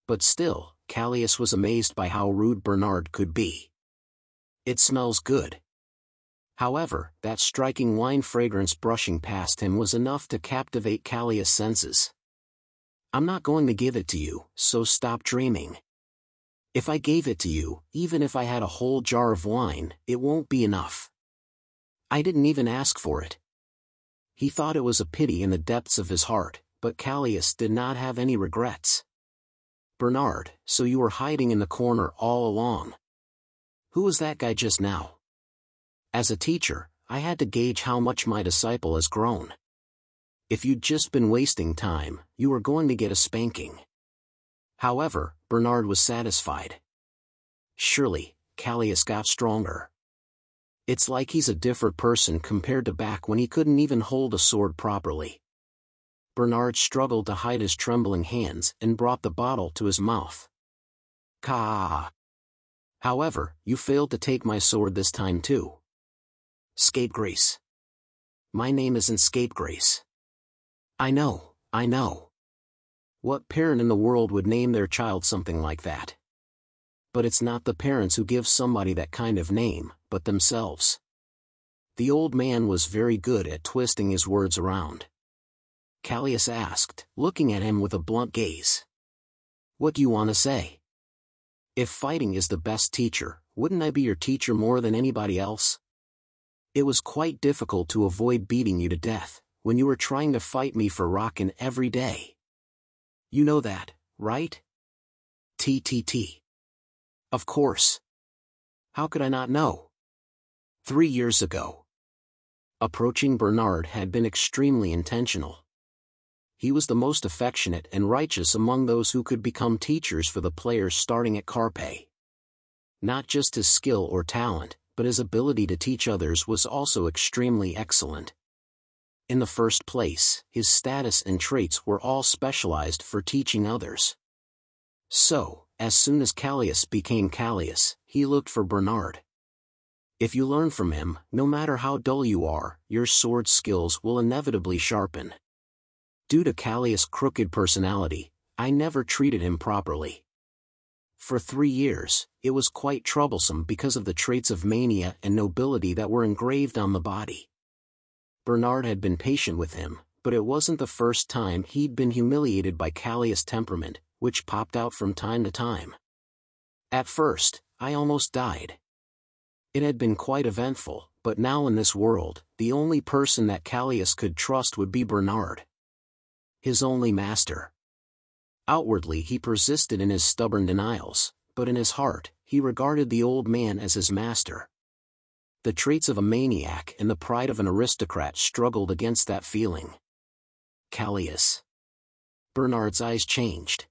But still, Callius was amazed by how rude Bernard could be. It smells good. However, that striking wine fragrance brushing past him was enough to captivate Callius' senses. I'm not going to give it to you, so stop dreaming. If I gave it to you, even if I had a whole jar of wine, it won't be enough. I didn't even ask for it. He thought it was a pity in the depths of his heart, but Callius did not have any regrets. Bernard, so you were hiding in the corner all along. Who was that guy just now? As a teacher, I had to gauge how much my disciple has grown. If you'd just been wasting time, you were going to get a spanking. However, Bernard was satisfied. Surely, Callius got stronger. It's like he's a different person compared to back when he couldn't even hold a sword properly. Bernard struggled to hide his trembling hands and brought the bottle to his mouth. Ka. However, you failed to take my sword this time too. Scapegrace. My name isn't Scapegrace. I know, I know. What parent in the world would name their child something like that? But it's not the parents who give somebody that kind of name, but themselves. The old man was very good at twisting his words around. Callius asked, looking at him with a blunt gaze. What do you want to say? If fighting is the best teacher, wouldn't I be your teacher more than anybody else? It was quite difficult to avoid beating you to death, when you were trying to fight me for rockin' every day. You know that, right? TTT. Of course. How could I not know? Three years ago. Approaching Bernard had been extremely intentional. He was the most affectionate and righteous among those who could become teachers for the players starting at Carpe. Not just his skill or talent, but his ability to teach others was also extremely excellent. In the first place, his status and traits were all specialized for teaching others. So, as soon as Callius became Callius, he looked for Bernard. If you learn from him, no matter how dull you are, your sword skills will inevitably sharpen. Due to Callius' crooked personality, I never treated him properly. For three years, it was quite troublesome because of the traits of mania and nobility that were engraved on the body. Bernard had been patient with him, but it wasn't the first time he'd been humiliated by Callius' temperament, which popped out from time to time. At first, I almost died. It had been quite eventful, but now in this world, the only person that Callius could trust would be Bernard. His only master. Outwardly he persisted in his stubborn denials, but in his heart, he regarded the old man as his master. The traits of a maniac and the pride of an aristocrat struggled against that feeling. Callius. Bernard's eyes changed.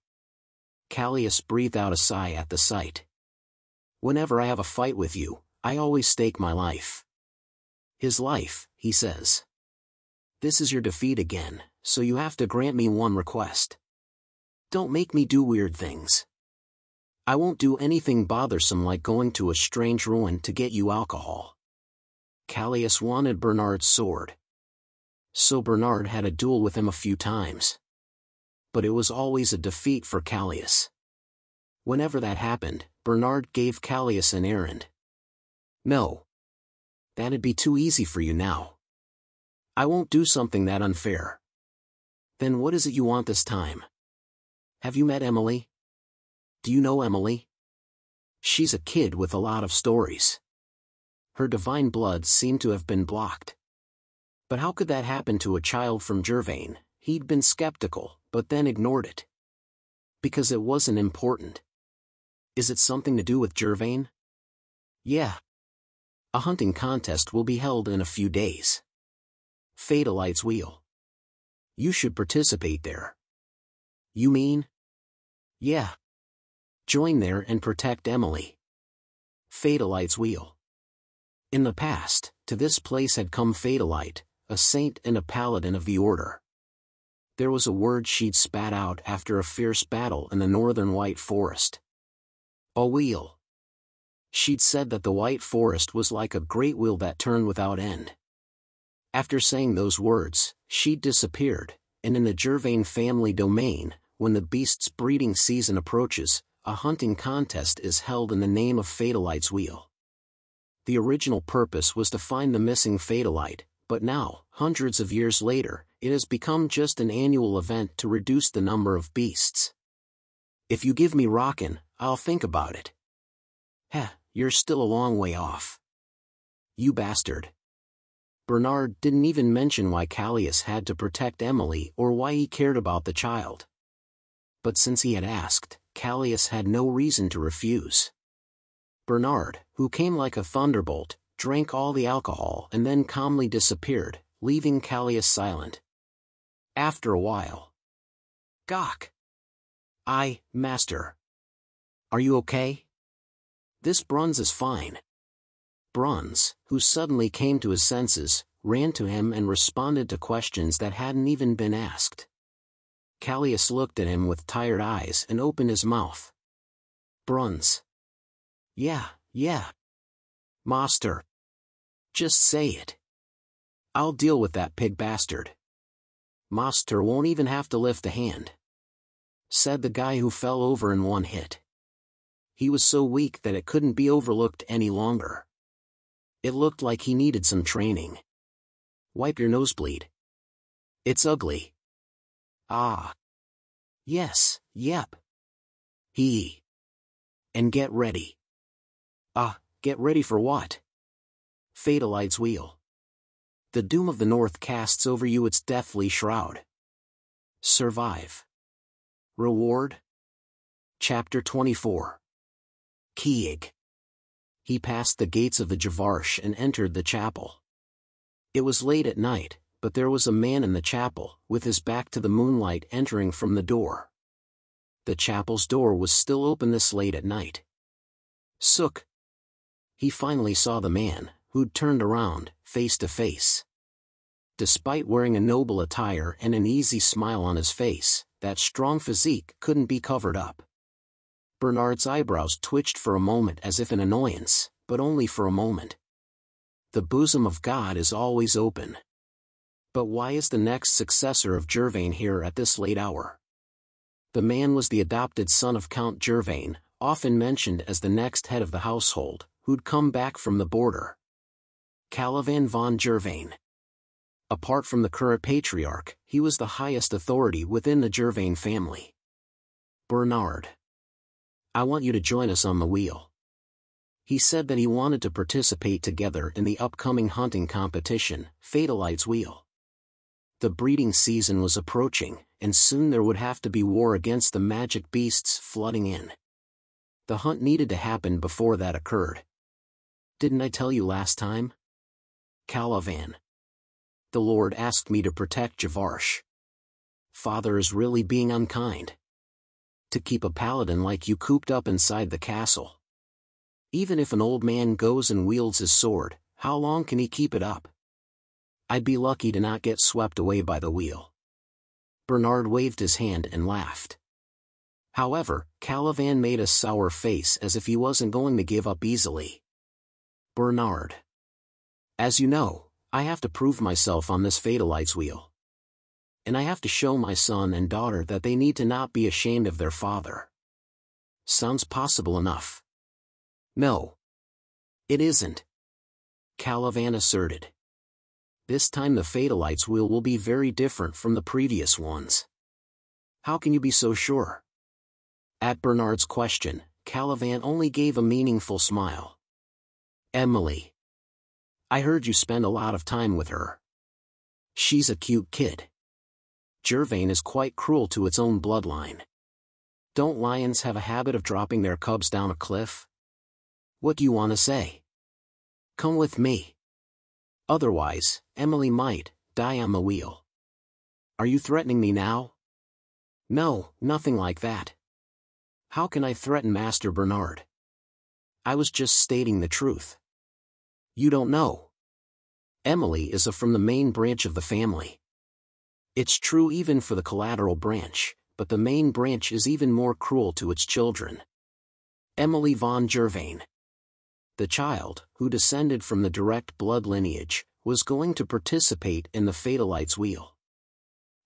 Callius breathed out a sigh at the sight. Whenever I have a fight with you, I always stake my life. His life, he says. This is your defeat again, so you have to grant me one request. Don't make me do weird things. I won't do anything bothersome like going to a strange ruin to get you alcohol. Callius wanted Bernard's sword. So Bernard had a duel with him a few times. But it was always a defeat for Callius. Whenever that happened, Bernard gave Callius an errand. No. That'd be too easy for you now. I won't do something that unfair. Then what is it you want this time? Have you met Emily? Do you know Emily? She's a kid with a lot of stories. Her divine blood seemed to have been blocked. But how could that happen to a child from Jervain? He'd been skeptical, but then ignored it. Because it wasn't important. Is it something to do with Jervain? Yeah. A hunting contest will be held in a few days. Fatalite's Wheel. You should participate there. You mean? Yeah. Join there and protect Emily. Fatalite's Wheel. In the past, to this place had come Fatalite, a saint and a paladin of the order. There was a word she'd spat out after a fierce battle in the northern White Forest. A wheel. She'd said that the White Forest was like a great wheel that turned without end. After saying those words, she'd disappeared, and in the Jervain family domain, when the beast's breeding season approaches, a hunting contest is held in the name of Fatalite's Wheel. The original purpose was to find the missing Fatalite, but now, hundreds of years later, it has become just an annual event to reduce the number of beasts. If you give me rockin', I'll think about it. Heh, you're still a long way off. You bastard. Bernard didn't even mention why Callius had to protect Emily or why he cared about the child. But since he had asked, Callius had no reason to refuse. Bernard, who came like a thunderbolt, drank all the alcohol and then calmly disappeared, leaving Callius silent. After a while. Gok. I, master. Are you okay? This Bruns is fine. Bruns, who suddenly came to his senses, ran to him and responded to questions that hadn't even been asked. Callius looked at him with tired eyes and opened his mouth. Bruns. Yeah, yeah. Master. Just say it. I'll deal with that pig bastard. Master won't even have to lift a hand. Said the guy who fell over in one hit. He was so weak that it couldn't be overlooked any longer. It looked like he needed some training. Wipe your nosebleed. It's ugly. Ah. Yes, yep. He. And get ready. Ah, get ready for what? Fatalite's wheel. The doom of the North casts over you its deathly shroud. Survive. Reward? Chapter 24 Kieg he passed the gates of the Javarsh and entered the chapel. It was late at night, but there was a man in the chapel, with his back to the moonlight entering from the door. The chapel's door was still open this late at night. Sook. He finally saw the man, who'd turned around, face to face. Despite wearing a noble attire and an easy smile on his face, that strong physique couldn't be covered up. Bernard's eyebrows twitched for a moment as if in annoyance, but only for a moment. The bosom of God is always open. But why is the next successor of Jervain here at this late hour? The man was the adopted son of Count Jervain, often mentioned as the next head of the household, who'd come back from the border. Calivan von Jervain. Apart from the current patriarch, he was the highest authority within the Jervain family. Bernard. I want you to join us on the wheel. He said that he wanted to participate together in the upcoming hunting competition, Fatalite's Wheel. The breeding season was approaching, and soon there would have to be war against the magic beasts flooding in. The hunt needed to happen before that occurred. Didn't I tell you last time? Calavan. The Lord asked me to protect Javarsh. Father is really being unkind to keep a paladin like you cooped up inside the castle. Even if an old man goes and wields his sword, how long can he keep it up? I'd be lucky to not get swept away by the wheel. Bernard waved his hand and laughed. However, Calavan made a sour face as if he wasn't going to give up easily. Bernard. As you know, I have to prove myself on this Fatalites wheel. And I have to show my son and daughter that they need to not be ashamed of their father. Sounds possible enough. No. It isn't. Calivan asserted. This time the Fatalites wheel will be very different from the previous ones. How can you be so sure? At Bernard's question, Calivan only gave a meaningful smile. Emily. I heard you spend a lot of time with her. She's a cute kid. Jervain is quite cruel to its own bloodline. Don't lions have a habit of dropping their cubs down a cliff? What do you want to say? Come with me. Otherwise, Emily might die on the wheel. Are you threatening me now? No, nothing like that. How can I threaten Master Bernard? I was just stating the truth. You don't know. Emily is a from the main branch of the family. It's true even for the collateral branch, but the main branch is even more cruel to its children. Emily von Jervain. The child, who descended from the direct blood lineage, was going to participate in the Fatalites' wheel.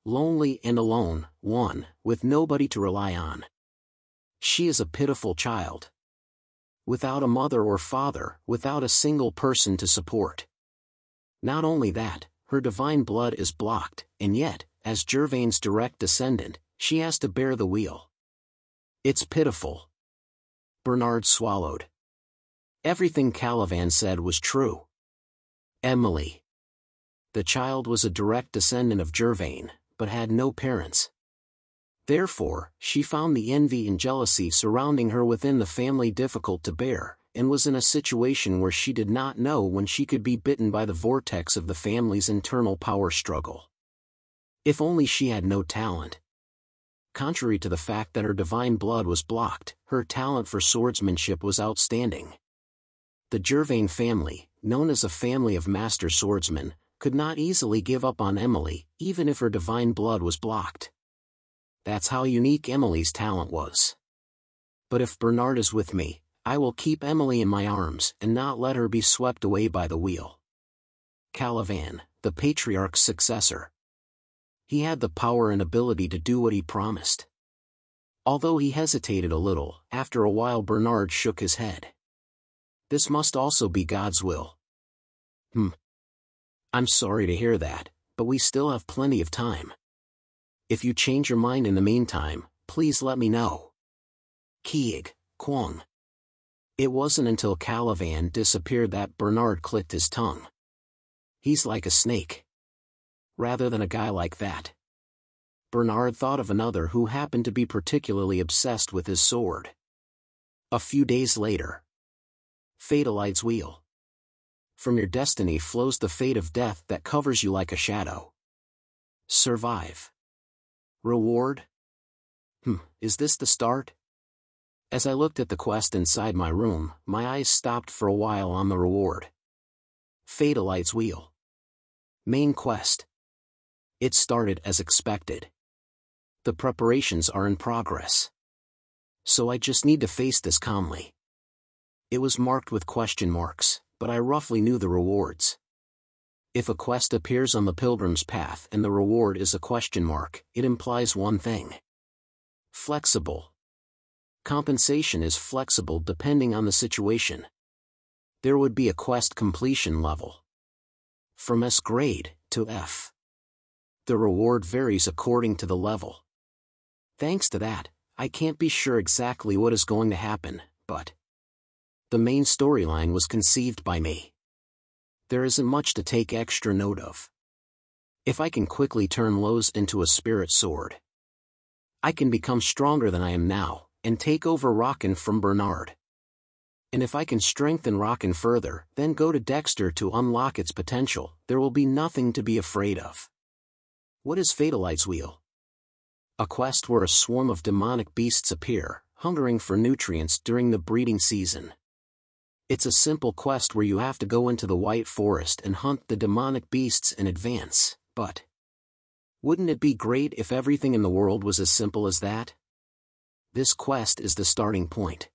Lonely and alone, one, with nobody to rely on. She is a pitiful child, without a mother or father, without a single person to support. Not only that, her divine blood is blocked, and yet, as Jervain's direct descendant, she has to bear the wheel. It's pitiful. Bernard swallowed. Everything Calivan said was true. Emily. The child was a direct descendant of Jervain, but had no parents. Therefore, she found the envy and jealousy surrounding her within the family difficult to bear, and was in a situation where she did not know when she could be bitten by the vortex of the family's internal power struggle. If only she had no talent. Contrary to the fact that her divine blood was blocked, her talent for swordsmanship was outstanding. The Jervain family, known as a family of master swordsmen, could not easily give up on Emily, even if her divine blood was blocked. That's how unique Emily's talent was. But if Bernard is with me, I will keep Emily in my arms and not let her be swept away by the wheel. Calivan, the patriarch's successor. He had the power and ability to do what he promised. Although he hesitated a little, after a while Bernard shook his head. This must also be God's will. Hmm. I'm sorry to hear that, but we still have plenty of time. If you change your mind in the meantime, please let me know. Kieg, Kwong. It wasn't until Calivan disappeared that Bernard clicked his tongue. He's like a snake. Rather than a guy like that. Bernard thought of another who happened to be particularly obsessed with his sword. A few days later. Fatalite's Wheel. From your destiny flows the fate of death that covers you like a shadow. Survive. Reward? Hmm, is this the start? As I looked at the quest inside my room, my eyes stopped for a while on the reward. Fatalite's Wheel. Main quest. It started as expected. The preparations are in progress. So I just need to face this calmly. It was marked with question marks, but I roughly knew the rewards. If a quest appears on the pilgrim's path and the reward is a question mark, it implies one thing. Flexible. Compensation is flexible depending on the situation. There would be a quest completion level. From S grade to F. The reward varies according to the level. Thanks to that, I can't be sure exactly what is going to happen, but the main storyline was conceived by me there isn't much to take extra note of. If I can quickly turn Lowe's into a spirit sword, I can become stronger than I am now, and take over Rockin from Bernard. And if I can strengthen Rockin further, then go to Dexter to unlock its potential, there will be nothing to be afraid of. What is Fatalite's Wheel? A quest where a swarm of demonic beasts appear, hungering for nutrients during the breeding season. It's a simple quest where you have to go into the White Forest and hunt the demonic beasts in advance, but... Wouldn't it be great if everything in the world was as simple as that? this quest is the starting point.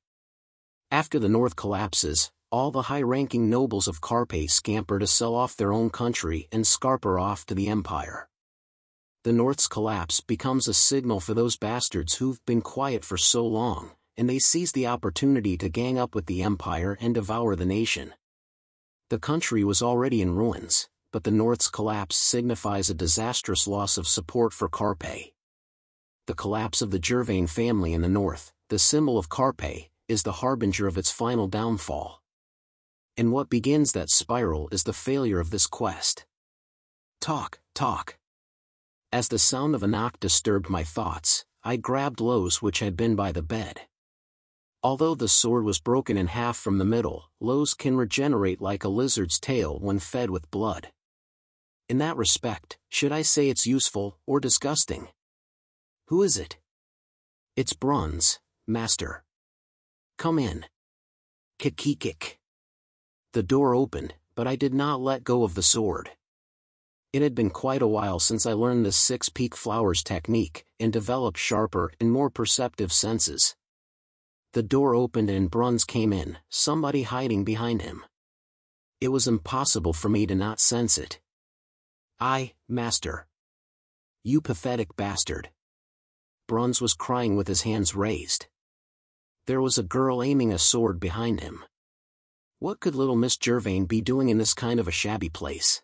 After the North collapses, all the high-ranking nobles of Carpe scamper to sell off their own country and scarper off to the Empire. The North's collapse becomes a signal for those bastards who've been quiet for so long, and they seize the opportunity to gang up with the Empire and devour the nation. The country was already in ruins, but the North's collapse signifies a disastrous loss of support for Carpe. The collapse of the Jervain family in the North, the symbol of Carpe, is the harbinger of its final downfall. And what begins that spiral is the failure of this quest. Talk, talk. As the sound of a knock disturbed my thoughts, I grabbed Lowe's which had been by the bed. Although the sword was broken in half from the middle, Lowe's can regenerate like a lizard's tail when fed with blood. In that respect, should I say it's useful or disgusting? Who is it? It's Bruns, master. Come in. Kikikik. The door opened, but I did not let go of the sword. It had been quite a while since I learned the six peak flowers technique and developed sharper and more perceptive senses. The door opened and Bruns came in, somebody hiding behind him. It was impossible for me to not sense it. I, master. You pathetic bastard. Bruns was crying with his hands raised. There was a girl aiming a sword behind him. What could little Miss Jervain be doing in this kind of a shabby place?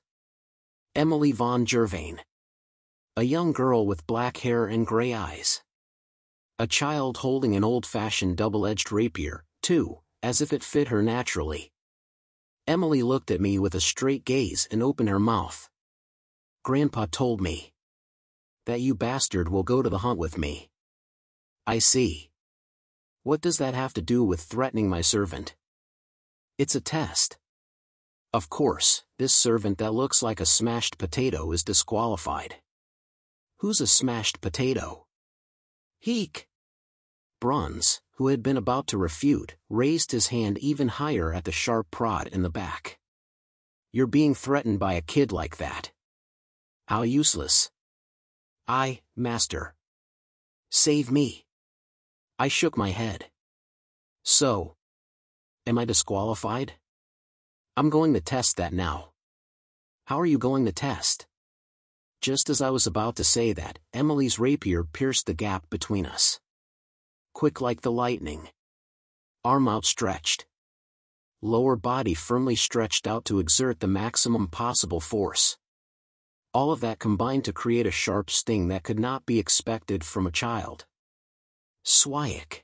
Emily von Jervain. A young girl with black hair and gray eyes. A child holding an old-fashioned double-edged rapier, too, as if it fit her naturally. Emily looked at me with a straight gaze and opened her mouth. Grandpa told me. That you bastard will go to the hunt with me. I see. What does that have to do with threatening my servant? It's a test. Of course, this servant that looks like a smashed potato is disqualified. Who's a smashed potato? Heek. Bruns, who had been about to refute, raised his hand even higher at the sharp prod in the back. You're being threatened by a kid like that. How useless. I, master. Save me. I shook my head. So, Am I disqualified? I'm going to test that now. How are you going to test? Just as I was about to say that, Emily's rapier pierced the gap between us. Quick like the lightning. Arm outstretched. Lower body firmly stretched out to exert the maximum possible force. All of that combined to create a sharp sting that could not be expected from a child. Swyek.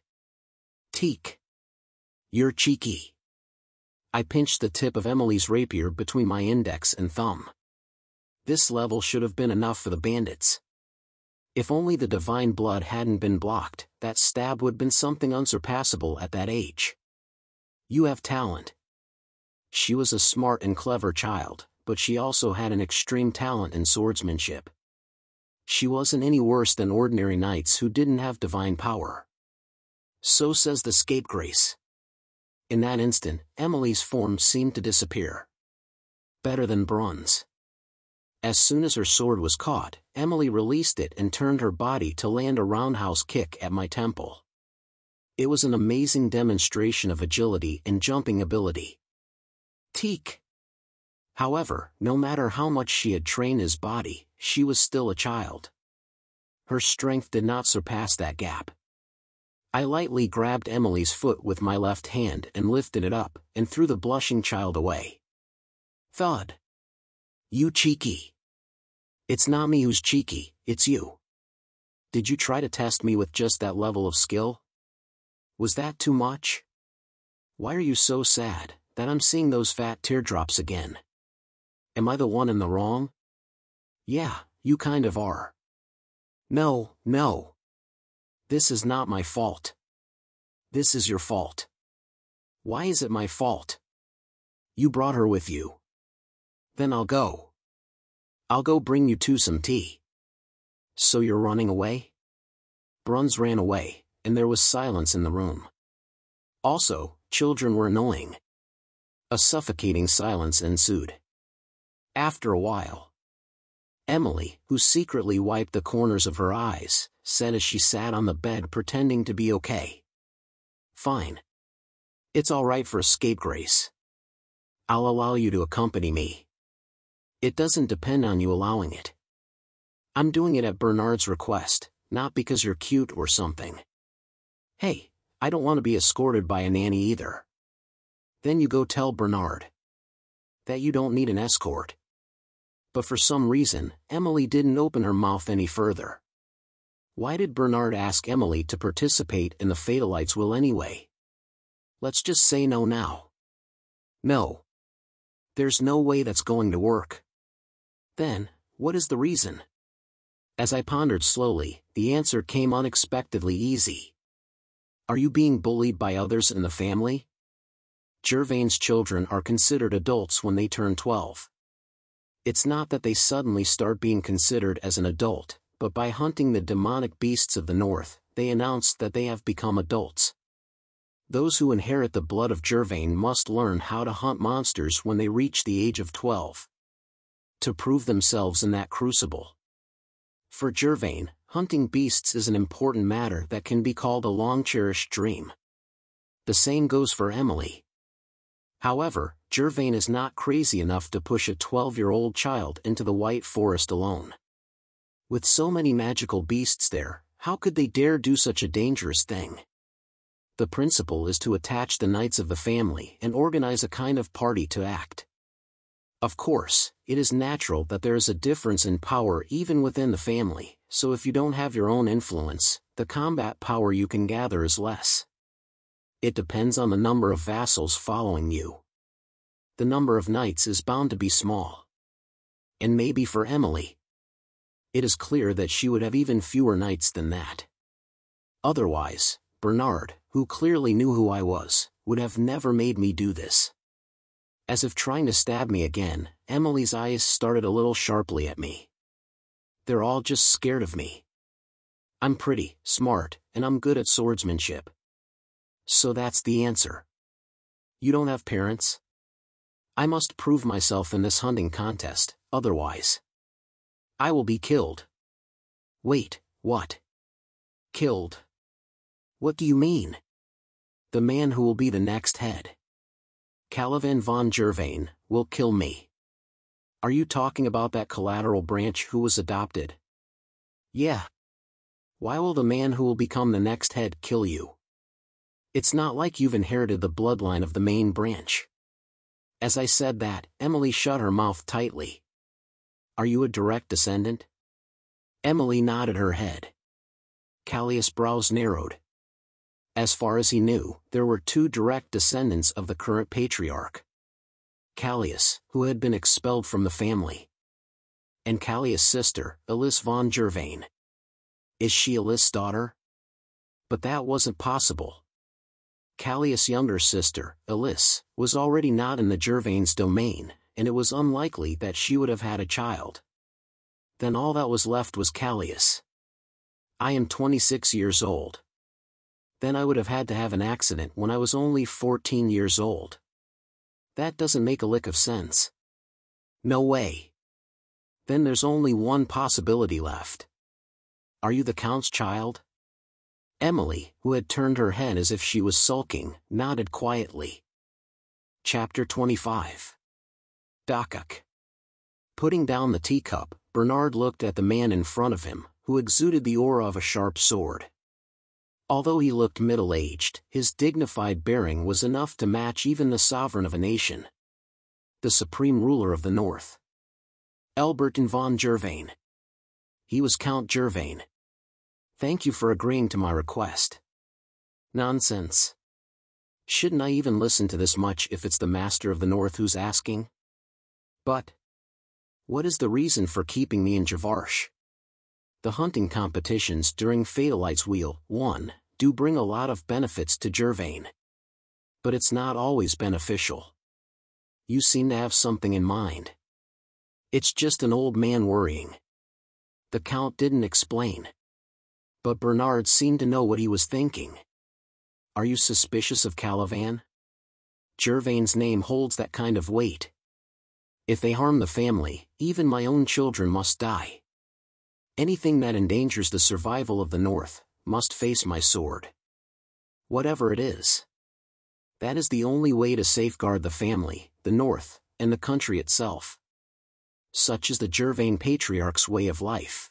Teak. You're cheeky. I pinched the tip of Emily's rapier between my index and thumb. This level should have been enough for the bandits. If only the divine blood hadn't been blocked, that stab would have been something unsurpassable at that age. You have talent. She was a smart and clever child, but she also had an extreme talent in swordsmanship. She wasn't any worse than ordinary knights who didn't have divine power. So says the scapegrace. In that instant, Emily's form seemed to disappear. Better than bronze. As soon as her sword was caught, Emily released it and turned her body to land a roundhouse kick at my temple. It was an amazing demonstration of agility and jumping ability. Teak. However, no matter how much she had trained his body, she was still a child. Her strength did not surpass that gap. I lightly grabbed Emily's foot with my left hand and lifted it up, and threw the blushing child away. Thud. You cheeky. It's not me who's cheeky, it's you. Did you try to test me with just that level of skill? Was that too much? Why are you so sad, that I'm seeing those fat teardrops again? Am I the one in the wrong? Yeah, you kind of are. No, no. This is not my fault. This is your fault. Why is it my fault? You brought her with you. Then I'll go. I'll go bring you two some tea. So you're running away? Bruns ran away, and there was silence in the room. Also, children were annoying. A suffocating silence ensued. After a while, Emily, who secretly wiped the corners of her eyes, said as she sat on the bed pretending to be okay. Fine. It's alright for a scapegrace. I'll allow you to accompany me. It doesn't depend on you allowing it. I'm doing it at Bernard's request, not because you're cute or something. Hey, I don't want to be escorted by a nanny either. Then you go tell Bernard that you don't need an escort. But for some reason, Emily didn't open her mouth any further. Why did Bernard ask Emily to participate in the Fatalites will anyway? Let's just say no now. No. There's no way that's going to work. Then, what is the reason? As I pondered slowly, the answer came unexpectedly easy. Are you being bullied by others in the family? Jervain's children are considered adults when they turn 12. It's not that they suddenly start being considered as an adult, but by hunting the demonic beasts of the north, they announce that they have become adults. Those who inherit the blood of Jervain must learn how to hunt monsters when they reach the age of 12. To prove themselves in that crucible. For Jervain, hunting beasts is an important matter that can be called a long-cherished dream. The same goes for Emily. However, Jervain is not crazy enough to push a 12-year-old child into the White Forest alone. With so many magical beasts there, how could they dare do such a dangerous thing? The principle is to attach the knights of the family and organize a kind of party to act. Of course, it is natural that there is a difference in power even within the family, so if you don't have your own influence, the combat power you can gather is less. It depends on the number of vassals following you. The number of knights is bound to be small. And maybe for Emily. It is clear that she would have even fewer knights than that. Otherwise, Bernard, who clearly knew who I was, would have never made me do this. As if trying to stab me again, Emily's eyes started a little sharply at me. They're all just scared of me. I'm pretty, smart, and I'm good at swordsmanship. So that's the answer. You don't have parents? I must prove myself in this hunting contest, otherwise. I will be killed. Wait, what? Killed? What do you mean? The man who will be the next head. Calivan von Jervain, will kill me. Are you talking about that collateral branch who was adopted? Yeah. Why will the man who will become the next head kill you? It's not like you've inherited the bloodline of the main branch. As I said that, Emily shut her mouth tightly. Are you a direct descendant? Emily nodded her head. Callius' brows narrowed. As far as he knew, there were two direct descendants of the current patriarch. Callius, who had been expelled from the family. And Callius' sister, Elise von Jervain. Is she Elise's daughter? But that wasn't possible. Callius' younger sister, Elise, was already not in the Jervain's domain, and it was unlikely that she would have had a child. Then all that was left was Callius. I am 26 years old. Then I would have had to have an accident when I was only 14 years old. That doesn't make a lick of sense. No way. Then there's only one possibility left. Are you the Count's child? Emily, who had turned her head as if she was sulking, nodded quietly. Chapter 25 Dakak Putting down the teacup, Bernard looked at the man in front of him, who exuded the aura of a sharp sword. Although he looked middle-aged, his dignified bearing was enough to match even the sovereign of a nation. The supreme ruler of the north. Elberton von Jervain. He was Count Jervain, Thank you for agreeing to my request. Nonsense. Shouldn't I even listen to this much if it's the Master of the North who's asking? But, what is the reason for keeping me in Javarsh? The hunting competitions during Fatalite's Wheel 1 do bring a lot of benefits to Jervain. But it's not always beneficial. You seem to have something in mind. It's just an old man worrying. The Count didn't explain but Bernard seemed to know what he was thinking. Are you suspicious of Calivan? Jervain's name holds that kind of weight. If they harm the family, even my own children must die. Anything that endangers the survival of the North, must face my sword. Whatever it is. That is the only way to safeguard the family, the North, and the country itself. Such is the Jervain patriarch's way of life.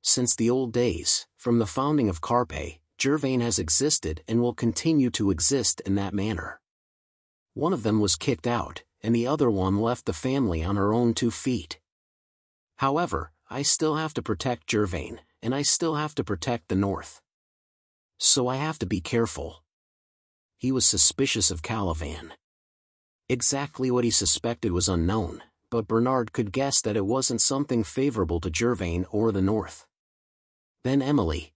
Since the old days, from the founding of Carpe, Jervain has existed and will continue to exist in that manner. One of them was kicked out, and the other one left the family on her own two feet. However, I still have to protect Jervain, and I still have to protect the North. So I have to be careful. He was suspicious of Calivan. Exactly what he suspected was unknown, but Bernard could guess that it wasn't something favorable to Jervain or the North. Then Emily.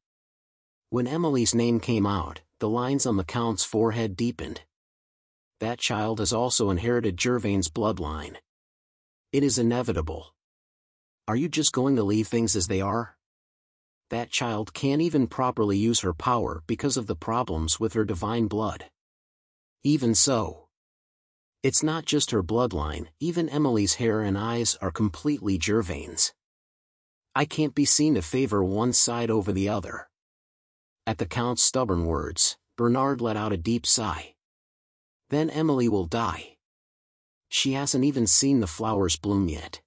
When Emily's name came out, the lines on the Count's forehead deepened. That child has also inherited Jervain's bloodline. It is inevitable. Are you just going to leave things as they are? That child can't even properly use her power because of the problems with her divine blood. Even so. It's not just her bloodline, even Emily's hair and eyes are completely Jervain's. I can't be seen to favor one side over the other. At the Count's stubborn words, Bernard let out a deep sigh. Then Emily will die. She hasn't even seen the flowers bloom yet.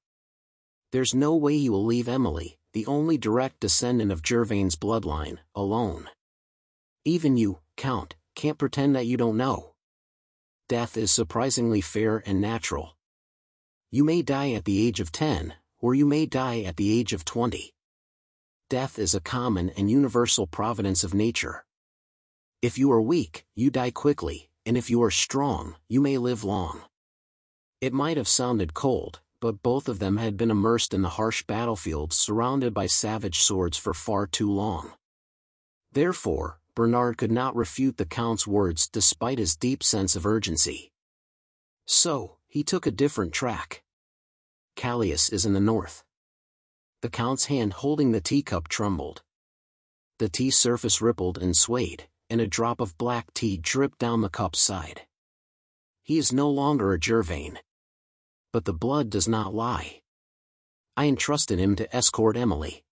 There's no way he will leave Emily, the only direct descendant of Jervain's bloodline, alone. Even you, Count, can't pretend that you don't know. Death is surprisingly fair and natural. You may die at the age of 10, or you may die at the age of 20. Death is a common and universal providence of nature. If you are weak, you die quickly, and if you are strong, you may live long. It might have sounded cold, but both of them had been immersed in the harsh battlefields surrounded by savage swords for far too long. Therefore, Bernard could not refute the Count's words despite his deep sense of urgency. So, he took a different track. Callius is in the north. The Count's hand holding the teacup trembled. The tea surface rippled and swayed, and a drop of black tea dripped down the cup's side. He is no longer a Jervain. But the blood does not lie. I entrusted him to escort Emily.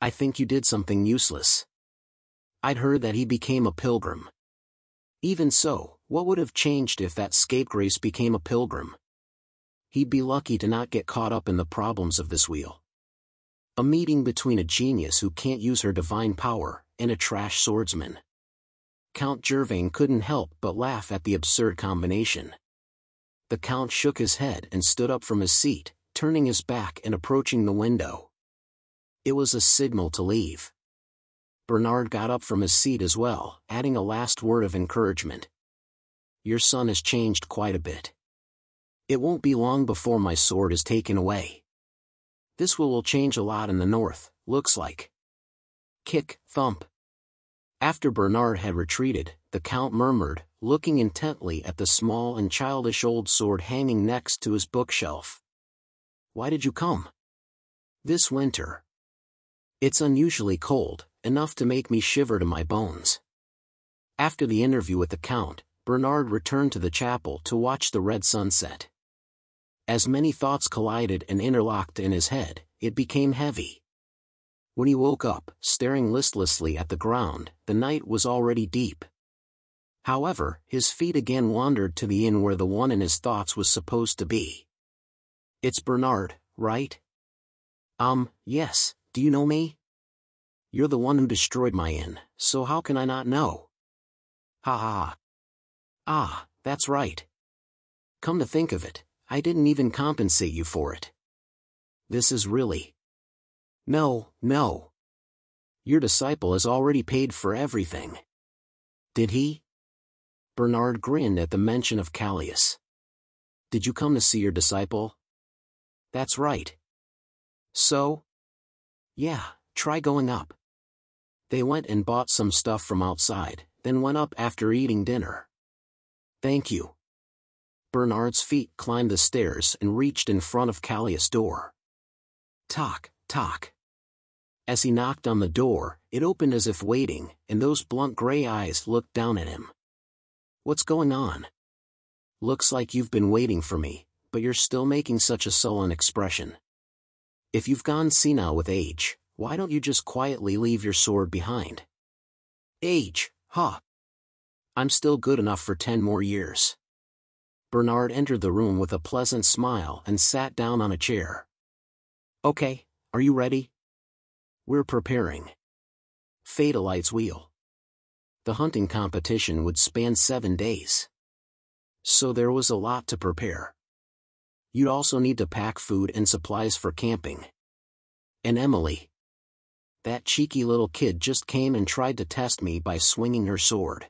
I think you did something useless. I'd heard that he became a pilgrim. Even so, what would have changed if that scapegrace became a pilgrim? he'd be lucky to not get caught up in the problems of this wheel. A meeting between a genius who can't use her divine power, and a trash swordsman. Count Jervain couldn't help but laugh at the absurd combination. The Count shook his head and stood up from his seat, turning his back and approaching the window. It was a signal to leave. Bernard got up from his seat as well, adding a last word of encouragement. Your son has changed quite a bit. It won't be long before my sword is taken away. This will change a lot in the north, looks like. Kick, thump. After Bernard had retreated, the Count murmured, looking intently at the small and childish old sword hanging next to his bookshelf. Why did you come? This winter. It's unusually cold, enough to make me shiver to my bones. After the interview with the Count, Bernard returned to the chapel to watch the red sunset. As many thoughts collided and interlocked in his head, it became heavy. When he woke up, staring listlessly at the ground, the night was already deep. However, his feet again wandered to the inn where the one in his thoughts was supposed to be. It's Bernard, right? Um, yes, do you know me? You're the one who destroyed my inn, so how can I not know? Ha ha. Ah, that's right. Come to think of it, I didn't even compensate you for it. This is really. No, no. Your disciple has already paid for everything. Did he? Bernard grinned at the mention of Callius. Did you come to see your disciple? That's right. So? Yeah, try going up. They went and bought some stuff from outside, then went up after eating dinner. Thank you. Bernard's feet climbed the stairs and reached in front of Callius' door. Tock, tock. As he knocked on the door, it opened as if waiting, and those blunt gray eyes looked down at him. What's going on? Looks like you've been waiting for me, but you're still making such a sullen expression. If you've gone senile with age, why don't you just quietly leave your sword behind? Age, huh? I'm still good enough for ten more years. Bernard entered the room with a pleasant smile and sat down on a chair. Okay, are you ready? We're preparing. Fatalite's Wheel. The hunting competition would span seven days. So there was a lot to prepare. You'd also need to pack food and supplies for camping. And Emily. That cheeky little kid just came and tried to test me by swinging her sword.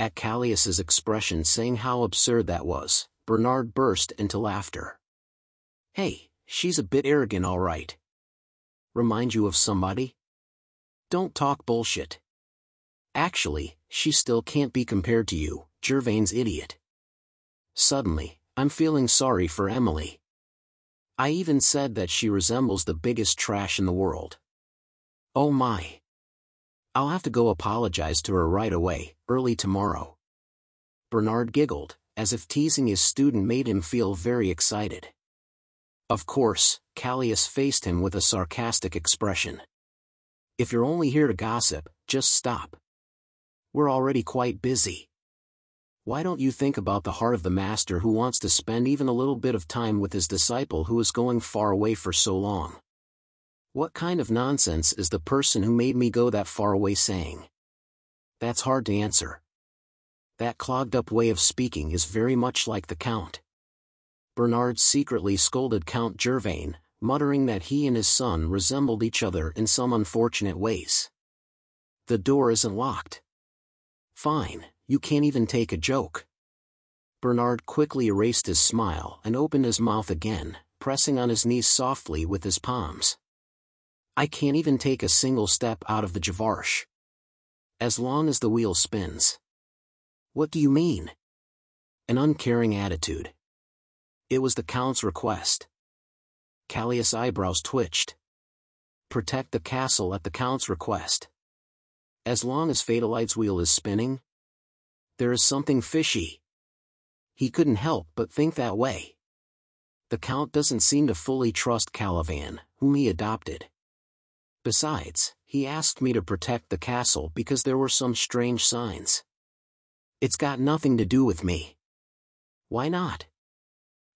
At Callius's expression saying how absurd that was, Bernard burst into laughter. Hey, she's a bit arrogant all right. Remind you of somebody? Don't talk bullshit. Actually, she still can't be compared to you, Jervain's idiot. Suddenly, I'm feeling sorry for Emily. I even said that she resembles the biggest trash in the world. Oh my. I'll have to go apologize to her right away, early tomorrow. Bernard giggled, as if teasing his student made him feel very excited. Of course, Callius faced him with a sarcastic expression. If you're only here to gossip, just stop. We're already quite busy. Why don't you think about the heart of the master who wants to spend even a little bit of time with his disciple who is going far away for so long? What kind of nonsense is the person who made me go that far away saying? That's hard to answer. That clogged up way of speaking is very much like the Count. Bernard secretly scolded Count Jervain, muttering that he and his son resembled each other in some unfortunate ways. The door isn't locked. Fine, you can't even take a joke. Bernard quickly erased his smile and opened his mouth again, pressing on his knees softly with his palms. I can't even take a single step out of the Javarsh. As long as the wheel spins. What do you mean? An uncaring attitude. It was the Count's request. Callius' eyebrows twitched. Protect the castle at the Count's request. As long as Fatalite's wheel is spinning, there is something fishy. He couldn't help but think that way. The Count doesn't seem to fully trust Calivan, whom he adopted. Besides, he asked me to protect the castle because there were some strange signs. It's got nothing to do with me. Why not?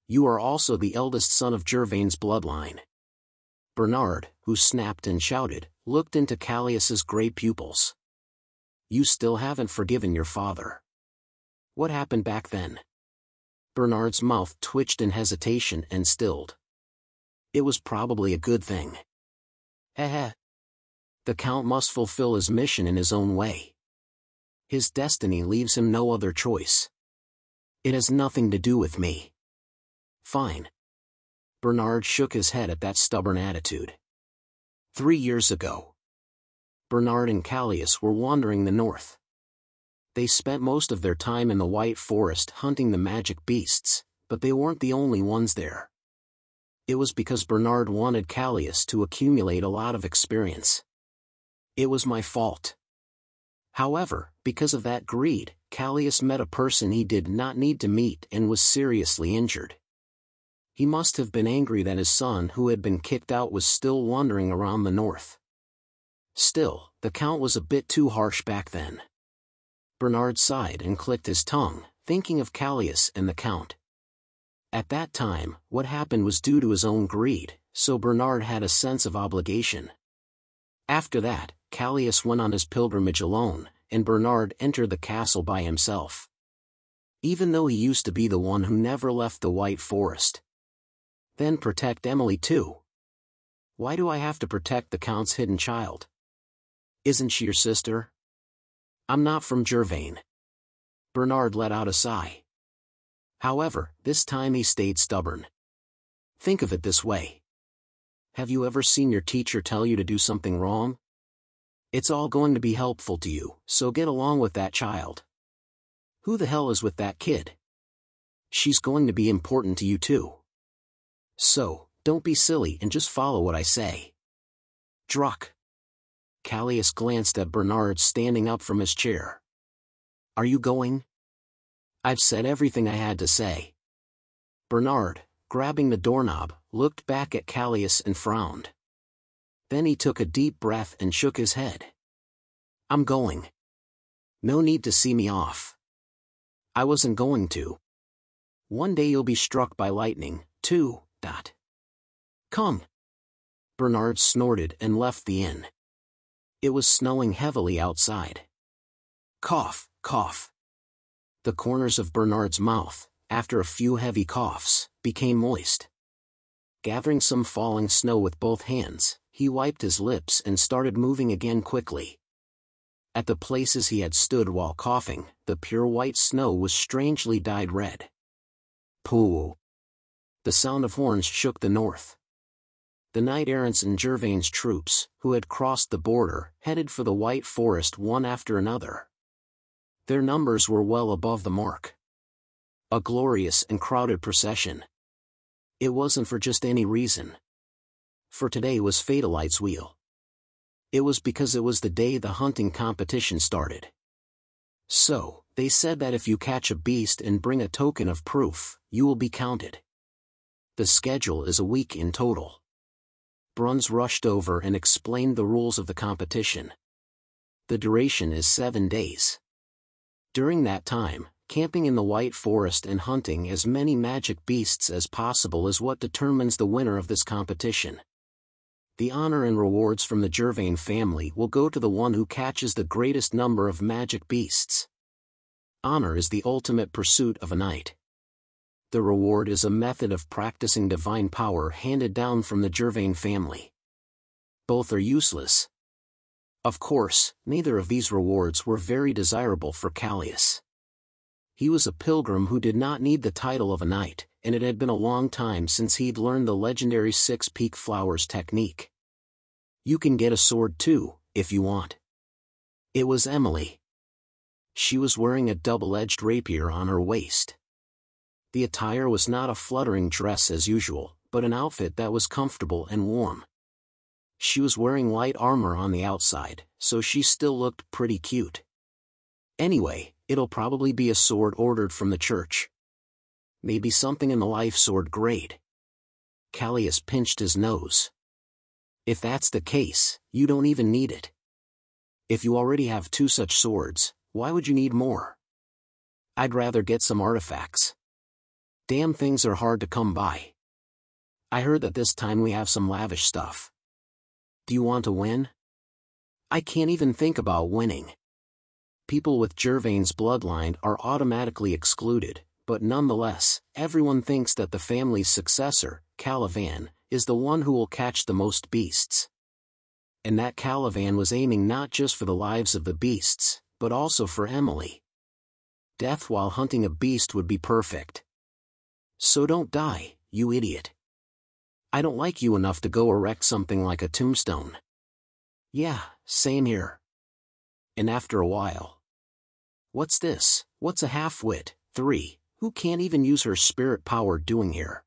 You are also the eldest son of Jervain's bloodline. Bernard, who snapped and shouted, looked into Callius's gray pupils. You still haven't forgiven your father. What happened back then? Bernard's mouth twitched in hesitation and stilled. It was probably a good thing. Heh The Count must fulfill his mission in his own way. His destiny leaves him no other choice. It has nothing to do with me. Fine. Bernard shook his head at that stubborn attitude. Three years ago. Bernard and Callius were wandering the north. They spent most of their time in the White Forest hunting the magic beasts, but they weren't the only ones there. It was because Bernard wanted Callius to accumulate a lot of experience. It was my fault. However, because of that greed, Callius met a person he did not need to meet and was seriously injured. He must have been angry that his son who had been kicked out was still wandering around the north. Still, the Count was a bit too harsh back then. Bernard sighed and clicked his tongue, thinking of Callius and the Count. At that time, what happened was due to his own greed, so Bernard had a sense of obligation. After that, Callius went on his pilgrimage alone, and Bernard entered the castle by himself. Even though he used to be the one who never left the White Forest. Then protect Emily too. Why do I have to protect the Count's hidden child? Isn't she your sister? I'm not from Jervain. Bernard let out a sigh. However, this time he stayed stubborn. Think of it this way. Have you ever seen your teacher tell you to do something wrong? It's all going to be helpful to you, so get along with that child. Who the hell is with that kid? She's going to be important to you too. So, don't be silly and just follow what I say. Druck. Callius glanced at Bernard standing up from his chair. Are you going? I've said everything I had to say. Bernard, grabbing the doorknob, looked back at Callius and frowned. Then he took a deep breath and shook his head. I'm going. No need to see me off. I wasn't going to. One day you'll be struck by lightning, too, dot. Come. Bernard snorted and left the inn. It was snowing heavily outside. Cough, cough. The corners of Bernard's mouth, after a few heavy coughs, became moist. Gathering some falling snow with both hands, he wiped his lips and started moving again quickly. At the places he had stood while coughing, the pure white snow was strangely dyed red. Pooh! The sound of horns shook the north. The knight-errants and Jervain's troops, who had crossed the border, headed for the White Forest one after another. Their numbers were well above the mark. A glorious and crowded procession. It wasn't for just any reason. For today was Fatalite's wheel. It was because it was the day the hunting competition started. So, they said that if you catch a beast and bring a token of proof, you will be counted. The schedule is a week in total. Bruns rushed over and explained the rules of the competition. The duration is seven days. During that time, camping in the White Forest and hunting as many magic beasts as possible is what determines the winner of this competition. The honor and rewards from the Jervain family will go to the one who catches the greatest number of magic beasts. Honor is the ultimate pursuit of a knight the reward is a method of practicing divine power handed down from the Jervain family. Both are useless. Of course, neither of these rewards were very desirable for Callius. He was a pilgrim who did not need the title of a knight, and it had been a long time since he'd learned the legendary Six Peak Flowers technique. You can get a sword too, if you want. It was Emily. She was wearing a double-edged rapier on her waist. The attire was not a fluttering dress as usual, but an outfit that was comfortable and warm. She was wearing light armor on the outside, so she still looked pretty cute. Anyway, it'll probably be a sword ordered from the church. Maybe something in the life sword grade. Callius pinched his nose. If that's the case, you don't even need it. If you already have two such swords, why would you need more? I'd rather get some artifacts. Damn things are hard to come by. I heard that this time we have some lavish stuff. Do you want to win? I can't even think about winning. People with Jervain's bloodline are automatically excluded, but nonetheless, everyone thinks that the family's successor, Calivan, is the one who will catch the most beasts. And that Calivan was aiming not just for the lives of the beasts, but also for Emily. Death while hunting a beast would be perfect. So don't die, you idiot. I don't like you enough to go erect something like a tombstone. Yeah, same here. And after a while. What's this? What's a half-wit, three, who can't even use her spirit power doing here?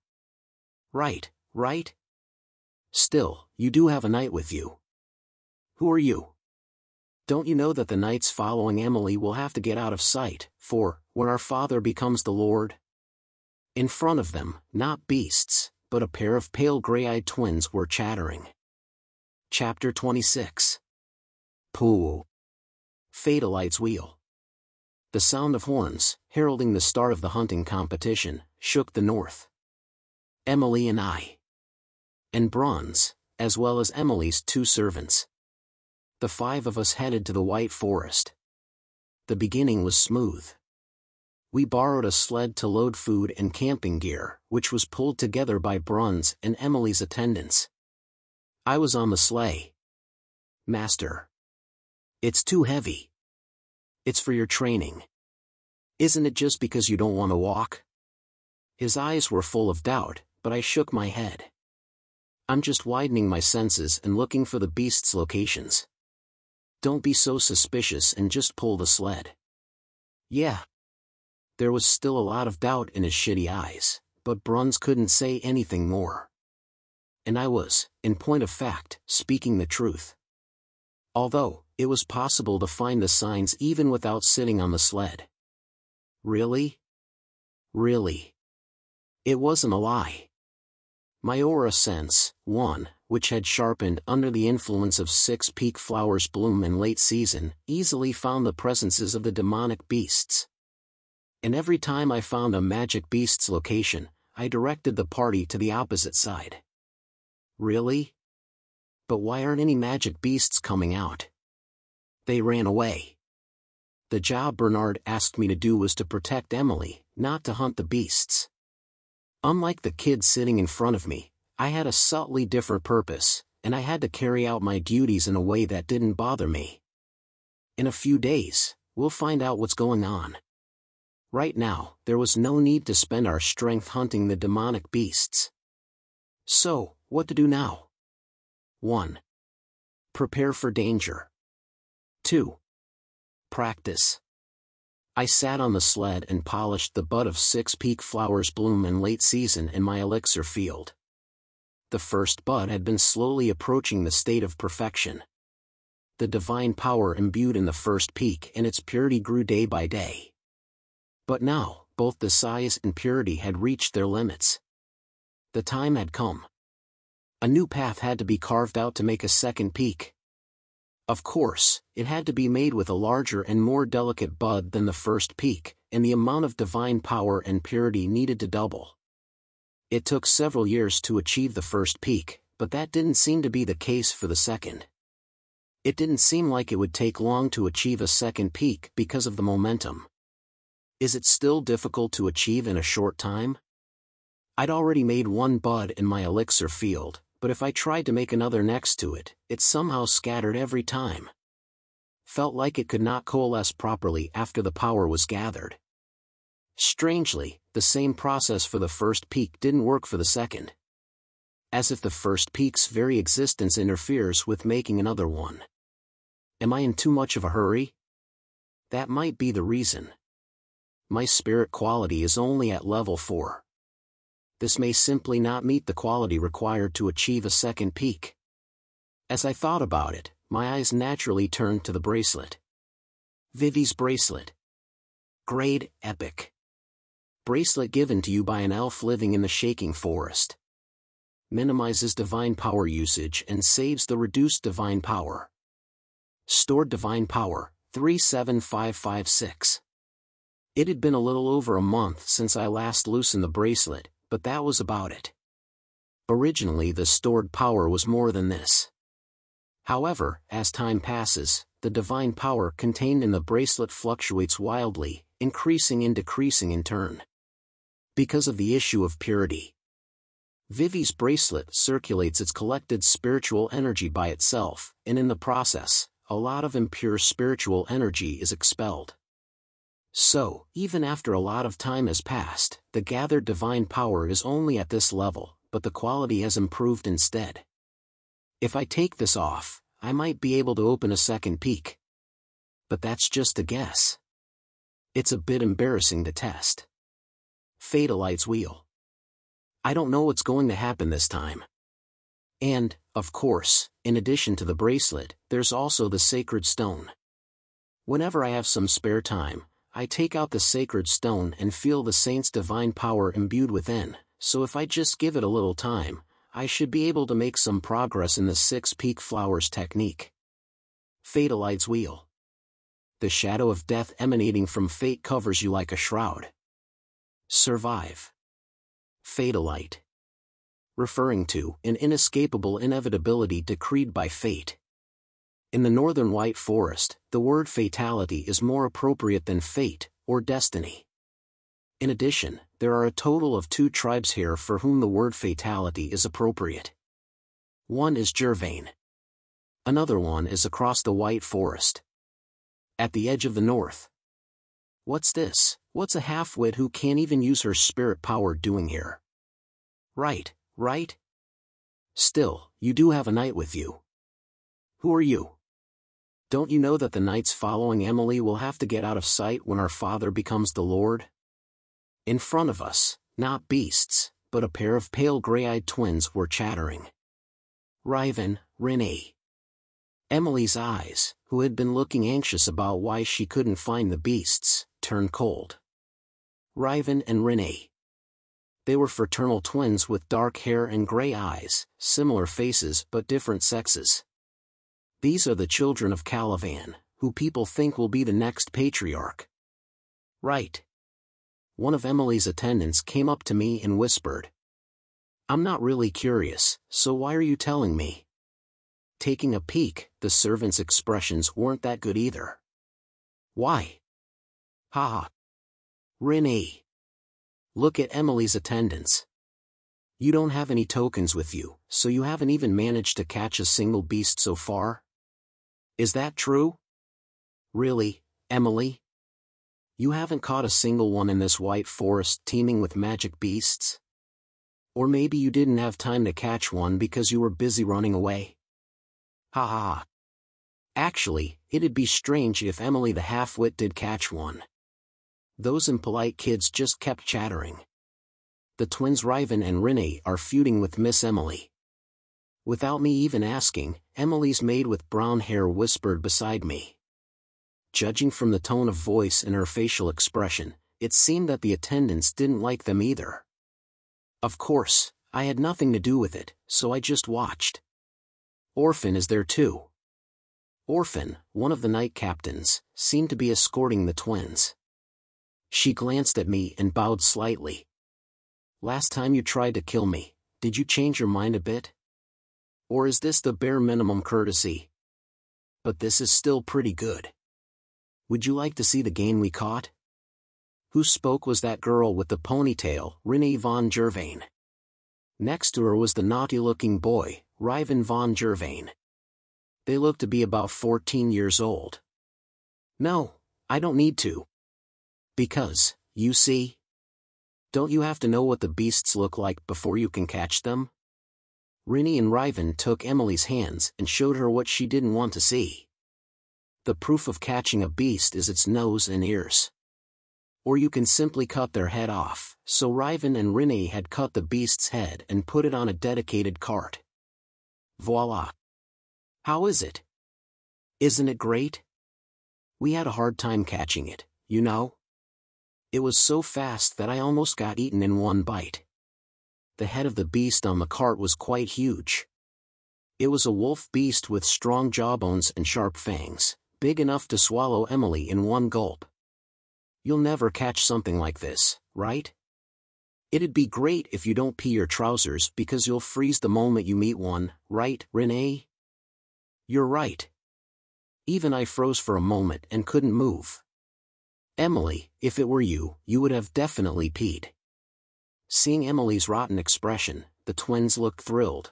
Right, right? Still, you do have a knight with you. Who are you? Don't you know that the knights following Emily will have to get out of sight, for, when our father becomes the Lord, in front of them, not beasts, but a pair of pale gray-eyed twins were chattering. Chapter 26 Pool Fatalites Wheel. The sound of horns, heralding the start of the hunting competition, shook the north. Emily and I. And Bruns, as well as Emily's two servants. The five of us headed to the White Forest. The beginning was smooth we borrowed a sled to load food and camping gear, which was pulled together by Bruns and Emily's attendants. I was on the sleigh. Master. It's too heavy. It's for your training. Isn't it just because you don't want to walk? His eyes were full of doubt, but I shook my head. I'm just widening my senses and looking for the beast's locations. Don't be so suspicious and just pull the sled. Yeah, there was still a lot of doubt in his shitty eyes, but Bruns couldn't say anything more. And I was, in point of fact, speaking the truth. Although, it was possible to find the signs even without sitting on the sled. Really? Really? It wasn't a lie. My aura sense, one, which had sharpened under the influence of six peak flowers bloom in late season, easily found the presences of the demonic beasts. And every time I found a magic beast's location, I directed the party to the opposite side. Really? But why aren't any magic beasts coming out? They ran away. The job Bernard asked me to do was to protect Emily, not to hunt the beasts. Unlike the kid sitting in front of me, I had a subtly different purpose, and I had to carry out my duties in a way that didn't bother me. In a few days, we'll find out what's going on. Right now, there was no need to spend our strength hunting the demonic beasts. So, what to do now? 1. Prepare for danger. 2. Practice. I sat on the sled and polished the bud of six peak flowers bloom in late season in my elixir field the first bud had been slowly approaching the state of perfection. The divine power imbued in the first peak and its purity grew day by day. But now, both the size and purity had reached their limits. The time had come. A new path had to be carved out to make a second peak. Of course, it had to be made with a larger and more delicate bud than the first peak, and the amount of divine power and purity needed to double. It took several years to achieve the first peak, but that didn't seem to be the case for the second. It didn't seem like it would take long to achieve a second peak because of the momentum. Is it still difficult to achieve in a short time? I'd already made one bud in my elixir field, but if I tried to make another next to it, it somehow scattered every time. Felt like it could not coalesce properly after the power was gathered. Strangely, the same process for the first peak didn't work for the second. As if the first peak's very existence interferes with making another one. Am I in too much of a hurry? That might be the reason. My spirit quality is only at level 4. This may simply not meet the quality required to achieve a second peak. As I thought about it, my eyes naturally turned to the bracelet. Vivi's bracelet. Grade Epic bracelet given to you by an elf living in the shaking forest. Minimizes divine power usage and saves the reduced divine power. Stored divine power, 37556. It had been a little over a month since I last loosened the bracelet, but that was about it. Originally the stored power was more than this. However, as time passes, the divine power contained in the bracelet fluctuates wildly, increasing and decreasing in turn because of the issue of purity. Vivi's bracelet circulates its collected spiritual energy by itself, and in the process, a lot of impure spiritual energy is expelled. So, even after a lot of time has passed, the gathered divine power is only at this level, but the quality has improved instead. If I take this off, I might be able to open a second peak. But that's just a guess. It's a bit embarrassing to test. Fatalite's wheel. I don't know what's going to happen this time. And, of course, in addition to the bracelet, there's also the sacred stone. Whenever I have some spare time, I take out the sacred stone and feel the saint's divine power imbued within, so if I just give it a little time, I should be able to make some progress in the six peak flowers technique. Fatalite's wheel. The shadow of death emanating from fate covers you like a shroud. Survive. Fatalite. Referring to an inescapable inevitability decreed by fate. In the northern white forest, the word fatality is more appropriate than fate, or destiny. In addition, there are a total of two tribes here for whom the word fatality is appropriate. One is Jervain. Another one is across the white forest. At the edge of the north. What's this? What's a half-wit who can't even use her spirit power doing here? Right, right? Still, you do have a knight with you. Who are you? Don't you know that the knights following Emily will have to get out of sight when our father becomes the Lord? In front of us, not beasts, but a pair of pale gray-eyed twins were chattering. Riven, Renee. Emily's eyes, who had been looking anxious about why she couldn't find the beasts, turned cold. Riven and Renee. They were fraternal twins with dark hair and gray eyes, similar faces but different sexes. These are the children of Calivan, who people think will be the next patriarch. Right. One of Emily's attendants came up to me and whispered. I'm not really curious, so why are you telling me? Taking a peek, the servant's expressions weren't that good either. Why? Ha ha. Renee. Look at Emily's attendance. You don't have any tokens with you, so you haven't even managed to catch a single beast so far? Is that true? Really, Emily? You haven't caught a single one in this white forest teeming with magic beasts? Or maybe you didn't have time to catch one because you were busy running away? Ha ha. Actually, it'd be strange if Emily the half-wit did catch one. Those impolite kids just kept chattering. The twins Riven and Renee are feuding with Miss Emily. Without me even asking, Emily's maid with brown hair whispered beside me. Judging from the tone of voice and her facial expression, it seemed that the attendants didn't like them either. Of course, I had nothing to do with it, so I just watched. Orphan is there too. Orphan, one of the knight captains, seemed to be escorting the twins. She glanced at me and bowed slightly. Last time you tried to kill me, did you change your mind a bit? Or is this the bare minimum courtesy? But this is still pretty good. Would you like to see the game we caught? Who spoke was that girl with the ponytail, Renee von Jervain. Next to her was the naughty-looking boy, Riven von Jervain. They looked to be about 14 years old. No, I don't need to, because, you see? Don't you have to know what the beasts look like before you can catch them? Rinny and Riven took Emily's hands and showed her what she didn't want to see. The proof of catching a beast is its nose and ears. Or you can simply cut their head off, so Riven and Rinny had cut the beast's head and put it on a dedicated cart. Voila! How is it? Isn't it great? We had a hard time catching it, you know? It was so fast that I almost got eaten in one bite. The head of the beast on the cart was quite huge. It was a wolf beast with strong jawbones and sharp fangs, big enough to swallow Emily in one gulp. You'll never catch something like this, right? It'd be great if you don't pee your trousers because you'll freeze the moment you meet one, right, Renee? You're right. Even I froze for a moment and couldn't move. Emily, if it were you, you would have definitely peed. Seeing Emily's rotten expression, the twins looked thrilled.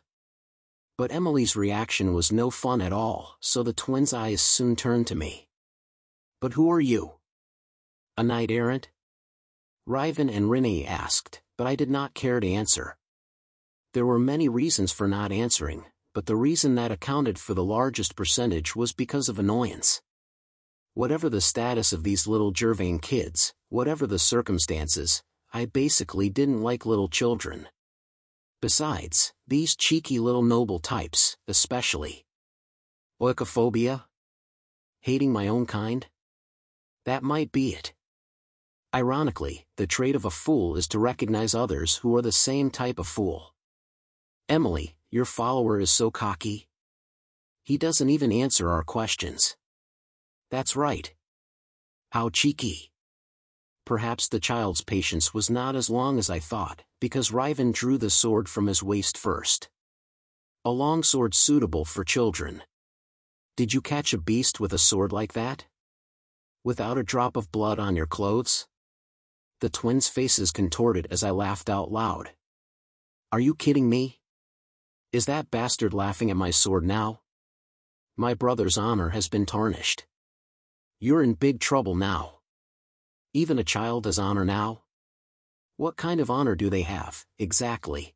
But Emily's reaction was no fun at all, so the twins' eyes soon turned to me. But who are you? A knight errant? Riven and Renee asked, but I did not care to answer. There were many reasons for not answering, but the reason that accounted for the largest percentage was because of annoyance. Whatever the status of these little Jervain kids, whatever the circumstances, I basically didn't like little children. Besides, these cheeky little noble types, especially. Oikophobia? Hating my own kind? That might be it. Ironically, the trait of a fool is to recognize others who are the same type of fool. Emily, your follower is so cocky. He doesn't even answer our questions. That's right. How cheeky. Perhaps the child's patience was not as long as I thought, because Riven drew the sword from his waist first. A long sword suitable for children. Did you catch a beast with a sword like that? Without a drop of blood on your clothes? The twins' faces contorted as I laughed out loud. Are you kidding me? Is that bastard laughing at my sword now? My brother's honor has been tarnished. You're in big trouble now. Even a child has honor now? What kind of honor do they have, exactly?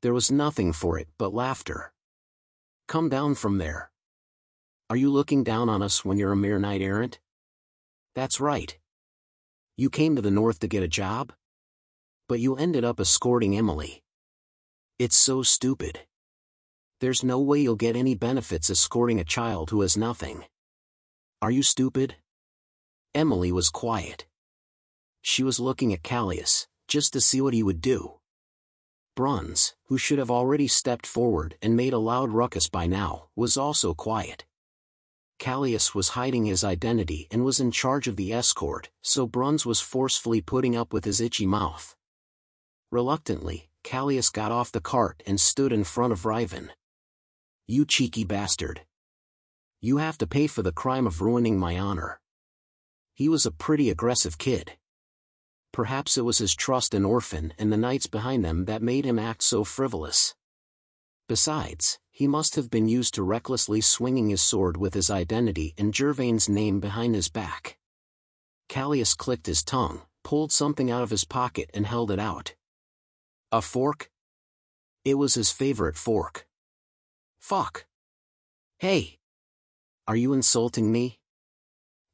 There was nothing for it but laughter. Come down from there. Are you looking down on us when you're a mere knight errant? That's right. You came to the north to get a job? But you ended up escorting Emily. It's so stupid. There's no way you'll get any benefits escorting a child who has nothing. Are you stupid? Emily was quiet. She was looking at Callius, just to see what he would do. Bruns, who should have already stepped forward and made a loud ruckus by now, was also quiet. Callius was hiding his identity and was in charge of the escort, so Bruns was forcefully putting up with his itchy mouth. Reluctantly, Callius got off the cart and stood in front of Riven. You cheeky bastard. You have to pay for the crime of ruining my honor. He was a pretty aggressive kid. Perhaps it was his trust in Orphan and the knights behind them that made him act so frivolous. Besides, he must have been used to recklessly swinging his sword with his identity and Jervain's name behind his back. Callius clicked his tongue, pulled something out of his pocket and held it out. A fork? It was his favorite fork. Fuck. Hey. Are you insulting me?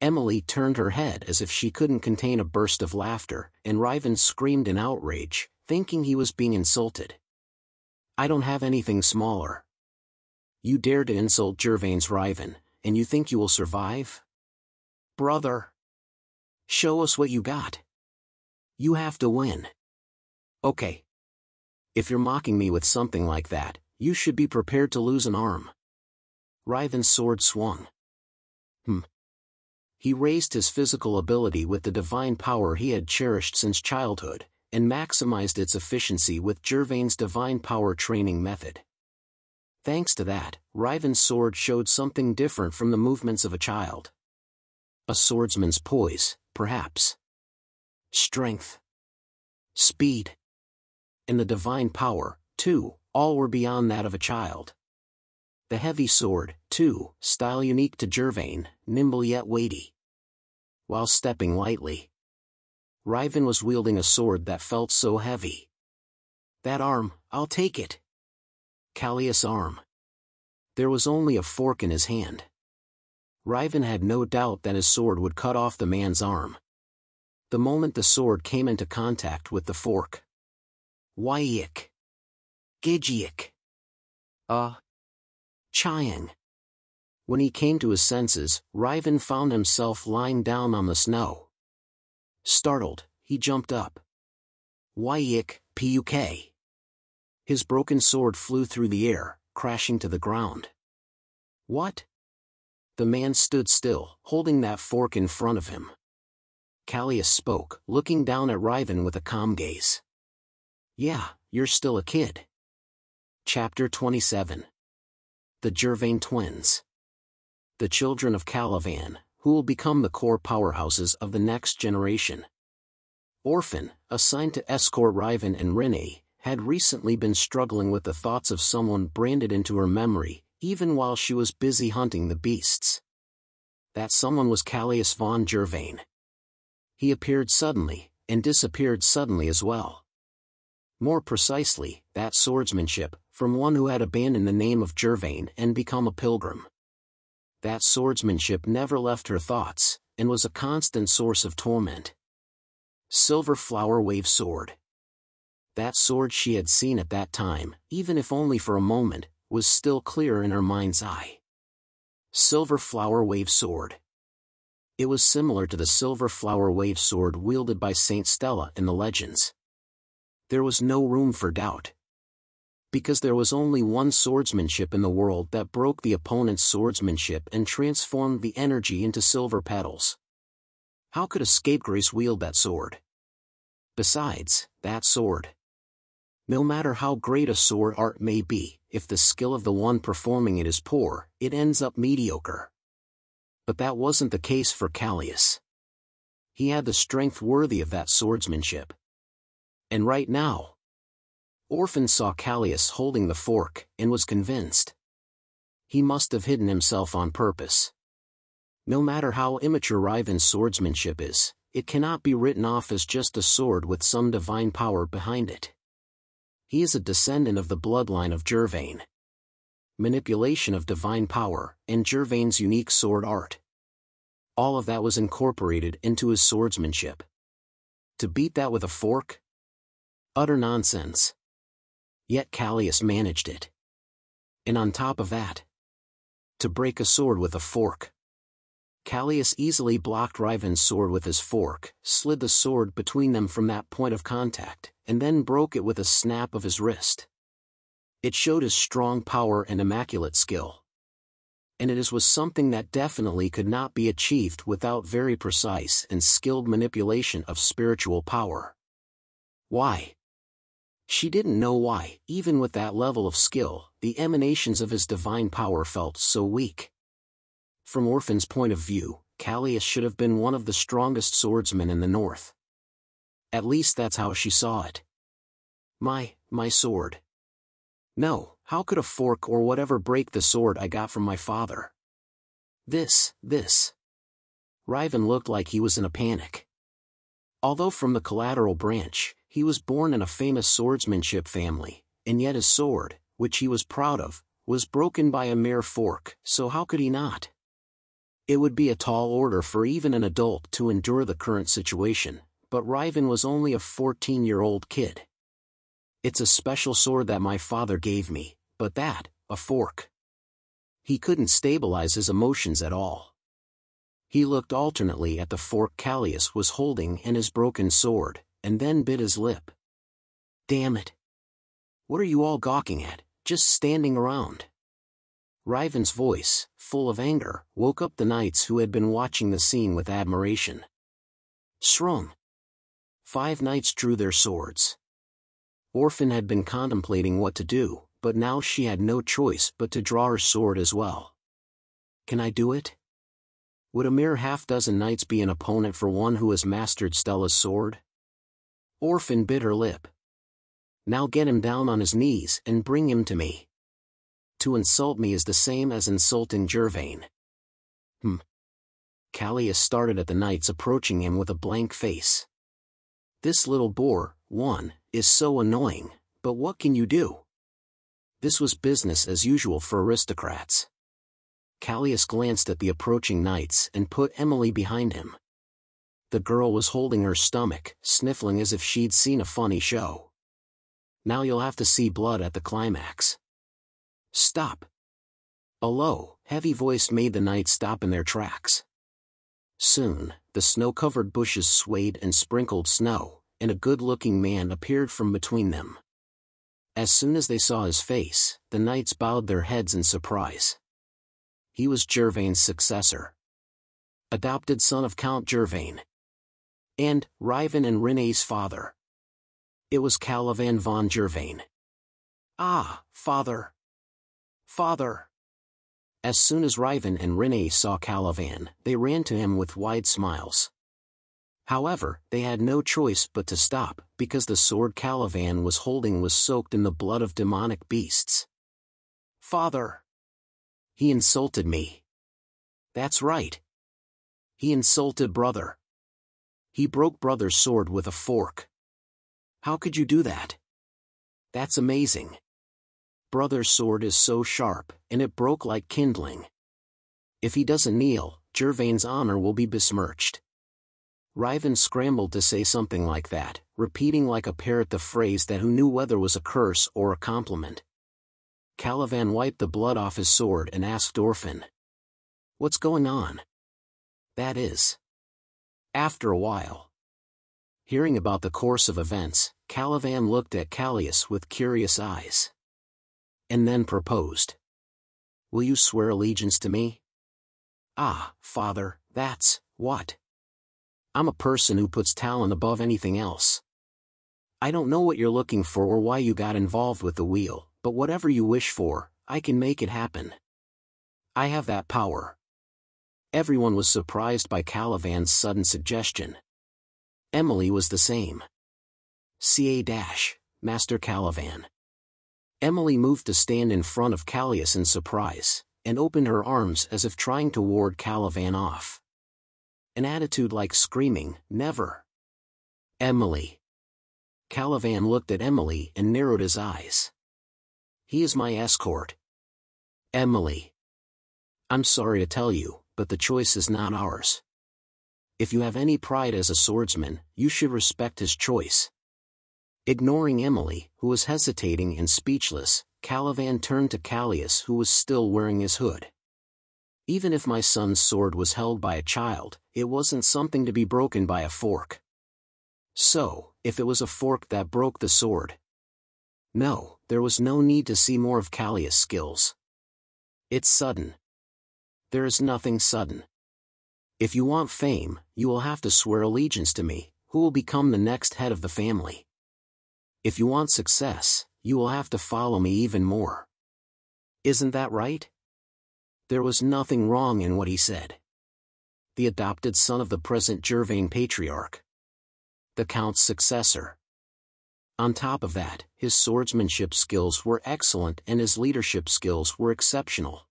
Emily turned her head as if she couldn't contain a burst of laughter, and Riven screamed in outrage, thinking he was being insulted. I don't have anything smaller. You dare to insult Jervain's Riven, and you think you will survive? Brother. Show us what you got. You have to win. Okay. If you're mocking me with something like that, you should be prepared to lose an arm. Riven's sword swung. Hmm. He raised his physical ability with the divine power he had cherished since childhood, and maximized its efficiency with Jervain's divine power training method. Thanks to that, Riven's sword showed something different from the movements of a child. A swordsman's poise, perhaps. Strength. Speed and the divine power, too, all were beyond that of a child. The heavy sword, too, style unique to Jervain, nimble yet weighty. While stepping lightly, Riven was wielding a sword that felt so heavy. That arm, I'll take it. Callius' arm. There was only a fork in his hand. Riven had no doubt that his sword would cut off the man's arm. The moment the sword came into contact with the fork, Wayik. Gijiak. Uh. Chiang. When he came to his senses, Riven found himself lying down on the snow. Startled, he jumped up. Wayik, Puk. His broken sword flew through the air, crashing to the ground. What? The man stood still, holding that fork in front of him. Callius spoke, looking down at Riven with a calm gaze. Yeah, you're still a kid. Chapter 27 The Jervain Twins The children of Calivan, who will become the core powerhouses of the next generation. Orphan, assigned to escort Riven and Rene, had recently been struggling with the thoughts of someone branded into her memory, even while she was busy hunting the beasts. That someone was Callius von Jervain. He appeared suddenly, and disappeared suddenly as well. More precisely, that swordsmanship, from one who had abandoned the name of Jervain and become a pilgrim. That swordsmanship never left her thoughts, and was a constant source of torment. Silver Flower Wave Sword. That sword she had seen at that time, even if only for a moment, was still clear in her mind's eye. Silver Flower Wave Sword. It was similar to the Silver Flower Wave Sword wielded by Saint Stella in the legends there was no room for doubt. Because there was only one swordsmanship in the world that broke the opponent's swordsmanship and transformed the energy into silver petals. How could a scapegrace wield that sword? Besides, that sword. No matter how great a sword art may be, if the skill of the one performing it is poor, it ends up mediocre. But that wasn't the case for Callius. He had the strength worthy of that swordsmanship. And right now. Orphan saw Callius holding the fork, and was convinced. He must have hidden himself on purpose. No matter how immature Riven's swordsmanship is, it cannot be written off as just a sword with some divine power behind it. He is a descendant of the bloodline of Jervain. Manipulation of divine power, and Jervain's unique sword art. All of that was incorporated into his swordsmanship. To beat that with a fork, Utter nonsense. Yet Callius managed it. And on top of that, to break a sword with a fork. Callius easily blocked Riven's sword with his fork, slid the sword between them from that point of contact, and then broke it with a snap of his wrist. It showed his strong power and immaculate skill. And it was something that definitely could not be achieved without very precise and skilled manipulation of spiritual power. Why? She didn't know why, even with that level of skill, the emanations of his divine power felt so weak. From Orphan's point of view, Callius should have been one of the strongest swordsmen in the north. At least that's how she saw it. My, my sword. No, how could a fork or whatever break the sword I got from my father? This, this. Riven looked like he was in a panic. Although from the collateral branch, he was born in a famous swordsmanship family, and yet his sword, which he was proud of, was broken by a mere fork, so how could he not? It would be a tall order for even an adult to endure the current situation, but Riven was only a 14-year-old kid. It's a special sword that my father gave me, but that, a fork. He couldn't stabilize his emotions at all. He looked alternately at the fork Callius was holding and his broken sword, and then bit his lip. Damn it. What are you all gawking at, just standing around? Riven's voice, full of anger, woke up the knights who had been watching the scene with admiration. Shrung. Five knights drew their swords. Orphan had been contemplating what to do, but now she had no choice but to draw her sword as well. Can I do it? Would a mere half-dozen knights be an opponent for one who has mastered Stella's sword? Orphan bit her lip. Now get him down on his knees and bring him to me. To insult me is the same as insulting Jervain. Hmm. Callius started at the knights approaching him with a blank face. This little boar, one, is so annoying, but what can you do? This was business as usual for aristocrats. Callius glanced at the approaching knights and put Emily behind him. The girl was holding her stomach, sniffling as if she'd seen a funny show. Now you'll have to see blood at the climax. Stop. A low, heavy voice made the knights stop in their tracks. Soon, the snow-covered bushes swayed and sprinkled snow, and a good-looking man appeared from between them. As soon as they saw his face, the knights bowed their heads in surprise. He was Jervain's successor. Adopted son of Count Jervain and Riven and Renee's father. It was Calivan von Jervain. Ah, father. Father. As soon as Riven and Renee saw Calivan, they ran to him with wide smiles. However, they had no choice but to stop, because the sword Calivan was holding was soaked in the blood of demonic beasts. Father! He insulted me. That's right. He insulted brother. He broke brother's sword with a fork. How could you do that? That's amazing. Brother's sword is so sharp, and it broke like kindling. If he doesn't kneel, Jervain's honor will be besmirched. Riven scrambled to say something like that, repeating like a parrot the phrase that who knew whether was a curse or a compliment. Calivan wiped the blood off his sword and asked Orphan. What's going on? That is. After a while. Hearing about the course of events, Calivan looked at Callius with curious eyes. And then proposed. Will you swear allegiance to me? Ah, father, that's, what? I'm a person who puts talent above anything else. I don't know what you're looking for or why you got involved with the wheel, but whatever you wish for, I can make it happen. I have that power. Everyone was surprised by Calivan's sudden suggestion. Emily was the same. CA dash, Master Calivan. Emily moved to stand in front of Callius in surprise, and opened her arms as if trying to ward Calivan off. An attitude like screaming, never. Emily. Calivan looked at Emily and narrowed his eyes. He is my escort. Emily. I'm sorry to tell you, but the choice is not ours. If you have any pride as a swordsman, you should respect his choice. Ignoring Emily, who was hesitating and speechless, Calivan turned to Callius who was still wearing his hood. Even if my son's sword was held by a child, it wasn't something to be broken by a fork. So, if it was a fork that broke the sword. No, there was no need to see more of Callius' skills. It's sudden. There is nothing sudden. If you want fame, you will have to swear allegiance to me, who will become the next head of the family. If you want success, you will have to follow me even more. Isn't that right? There was nothing wrong in what he said. The adopted son of the present Jervain patriarch. The Count's successor. On top of that, his swordsmanship skills were excellent and his leadership skills were exceptional.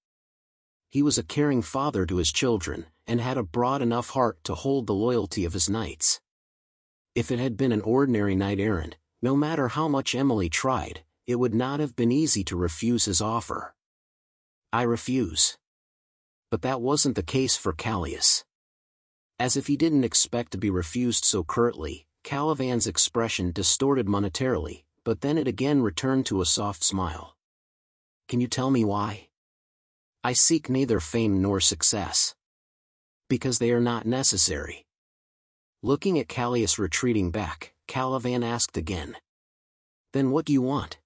He was a caring father to his children, and had a broad enough heart to hold the loyalty of his knights. If it had been an ordinary knight errant, no matter how much Emily tried, it would not have been easy to refuse his offer. I refuse but that wasn't the case for Callius. As if he didn't expect to be refused so curtly, Calivan's expression distorted monetarily, but then it again returned to a soft smile. Can you tell me why? I seek neither fame nor success. Because they are not necessary. Looking at Callius retreating back, Calivan asked again. Then what do you want?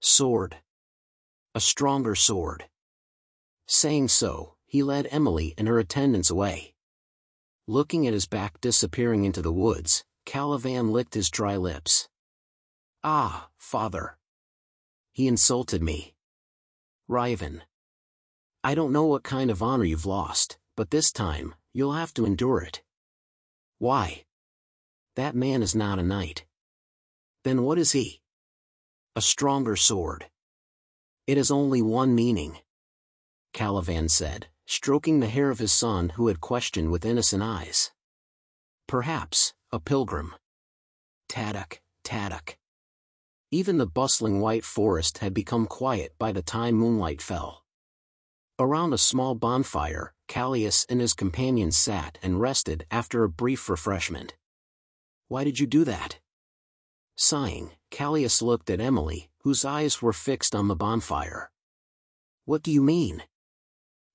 Sword. A stronger sword. Saying so, he led Emily and her attendants away. Looking at his back disappearing into the woods, Calivan licked his dry lips. Ah, father. He insulted me. Riven. I don't know what kind of honor you've lost, but this time, you'll have to endure it. Why? That man is not a knight. Then what is he? A stronger sword. It has only one meaning. Calivan said, stroking the hair of his son who had questioned with innocent eyes. Perhaps, a pilgrim. Taddock, Taddock. Even the bustling white forest had become quiet by the time moonlight fell. Around a small bonfire, Callius and his companions sat and rested after a brief refreshment. Why did you do that? Sighing, Callius looked at Emily, whose eyes were fixed on the bonfire. What do you mean?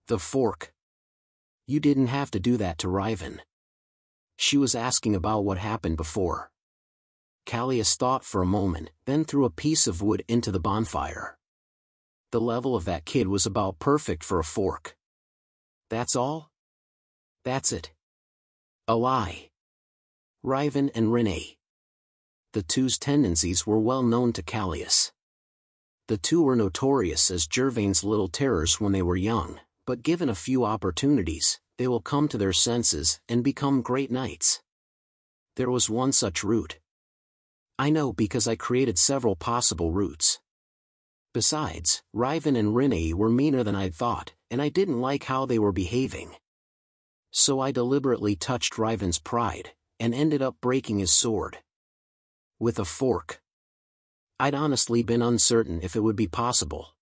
The fork. You didn't have to do that to Riven. She was asking about what happened before. Callius thought for a moment, then threw a piece of wood into the bonfire. The level of that kid was about perfect for a fork. That's all? That's it. A lie. Riven and Renee. The two's tendencies were well known to Callius. The two were notorious as Jervain's little terrors when they were young but given a few opportunities, they will come to their senses and become great knights. There was one such route. I know because I created several possible routes. Besides, Riven and Rinne were meaner than I'd thought, and I didn't like how they were behaving. So I deliberately touched Riven's pride, and ended up breaking his sword. With a fork. I'd honestly been uncertain if it would be possible.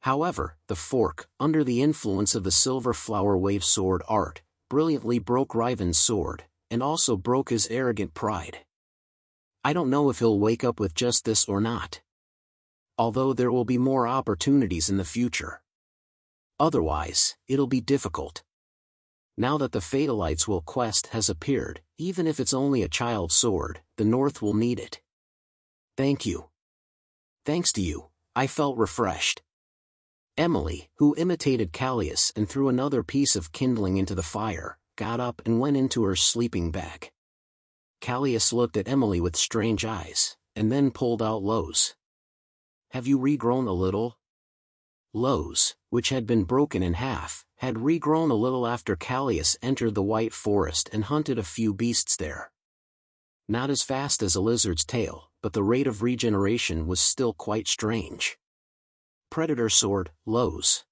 However, the fork, under the influence of the silver flower wave sword art, brilliantly broke Riven's sword, and also broke his arrogant pride. I don't know if he'll wake up with just this or not. Although there will be more opportunities in the future. Otherwise, it'll be difficult. Now that the Fatalites will quest has appeared, even if it's only a child's sword, the North will need it. Thank you. Thanks to you, I felt refreshed. Emily, who imitated Callius and threw another piece of kindling into the fire, got up and went into her sleeping bag. Callius looked at Emily with strange eyes, and then pulled out Lose. Have you regrown a little? Lose, which had been broken in half, had regrown a little after Callius entered the White Forest and hunted a few beasts there. Not as fast as a lizard's tail, but the rate of regeneration was still quite strange. Predator Sword, Lose.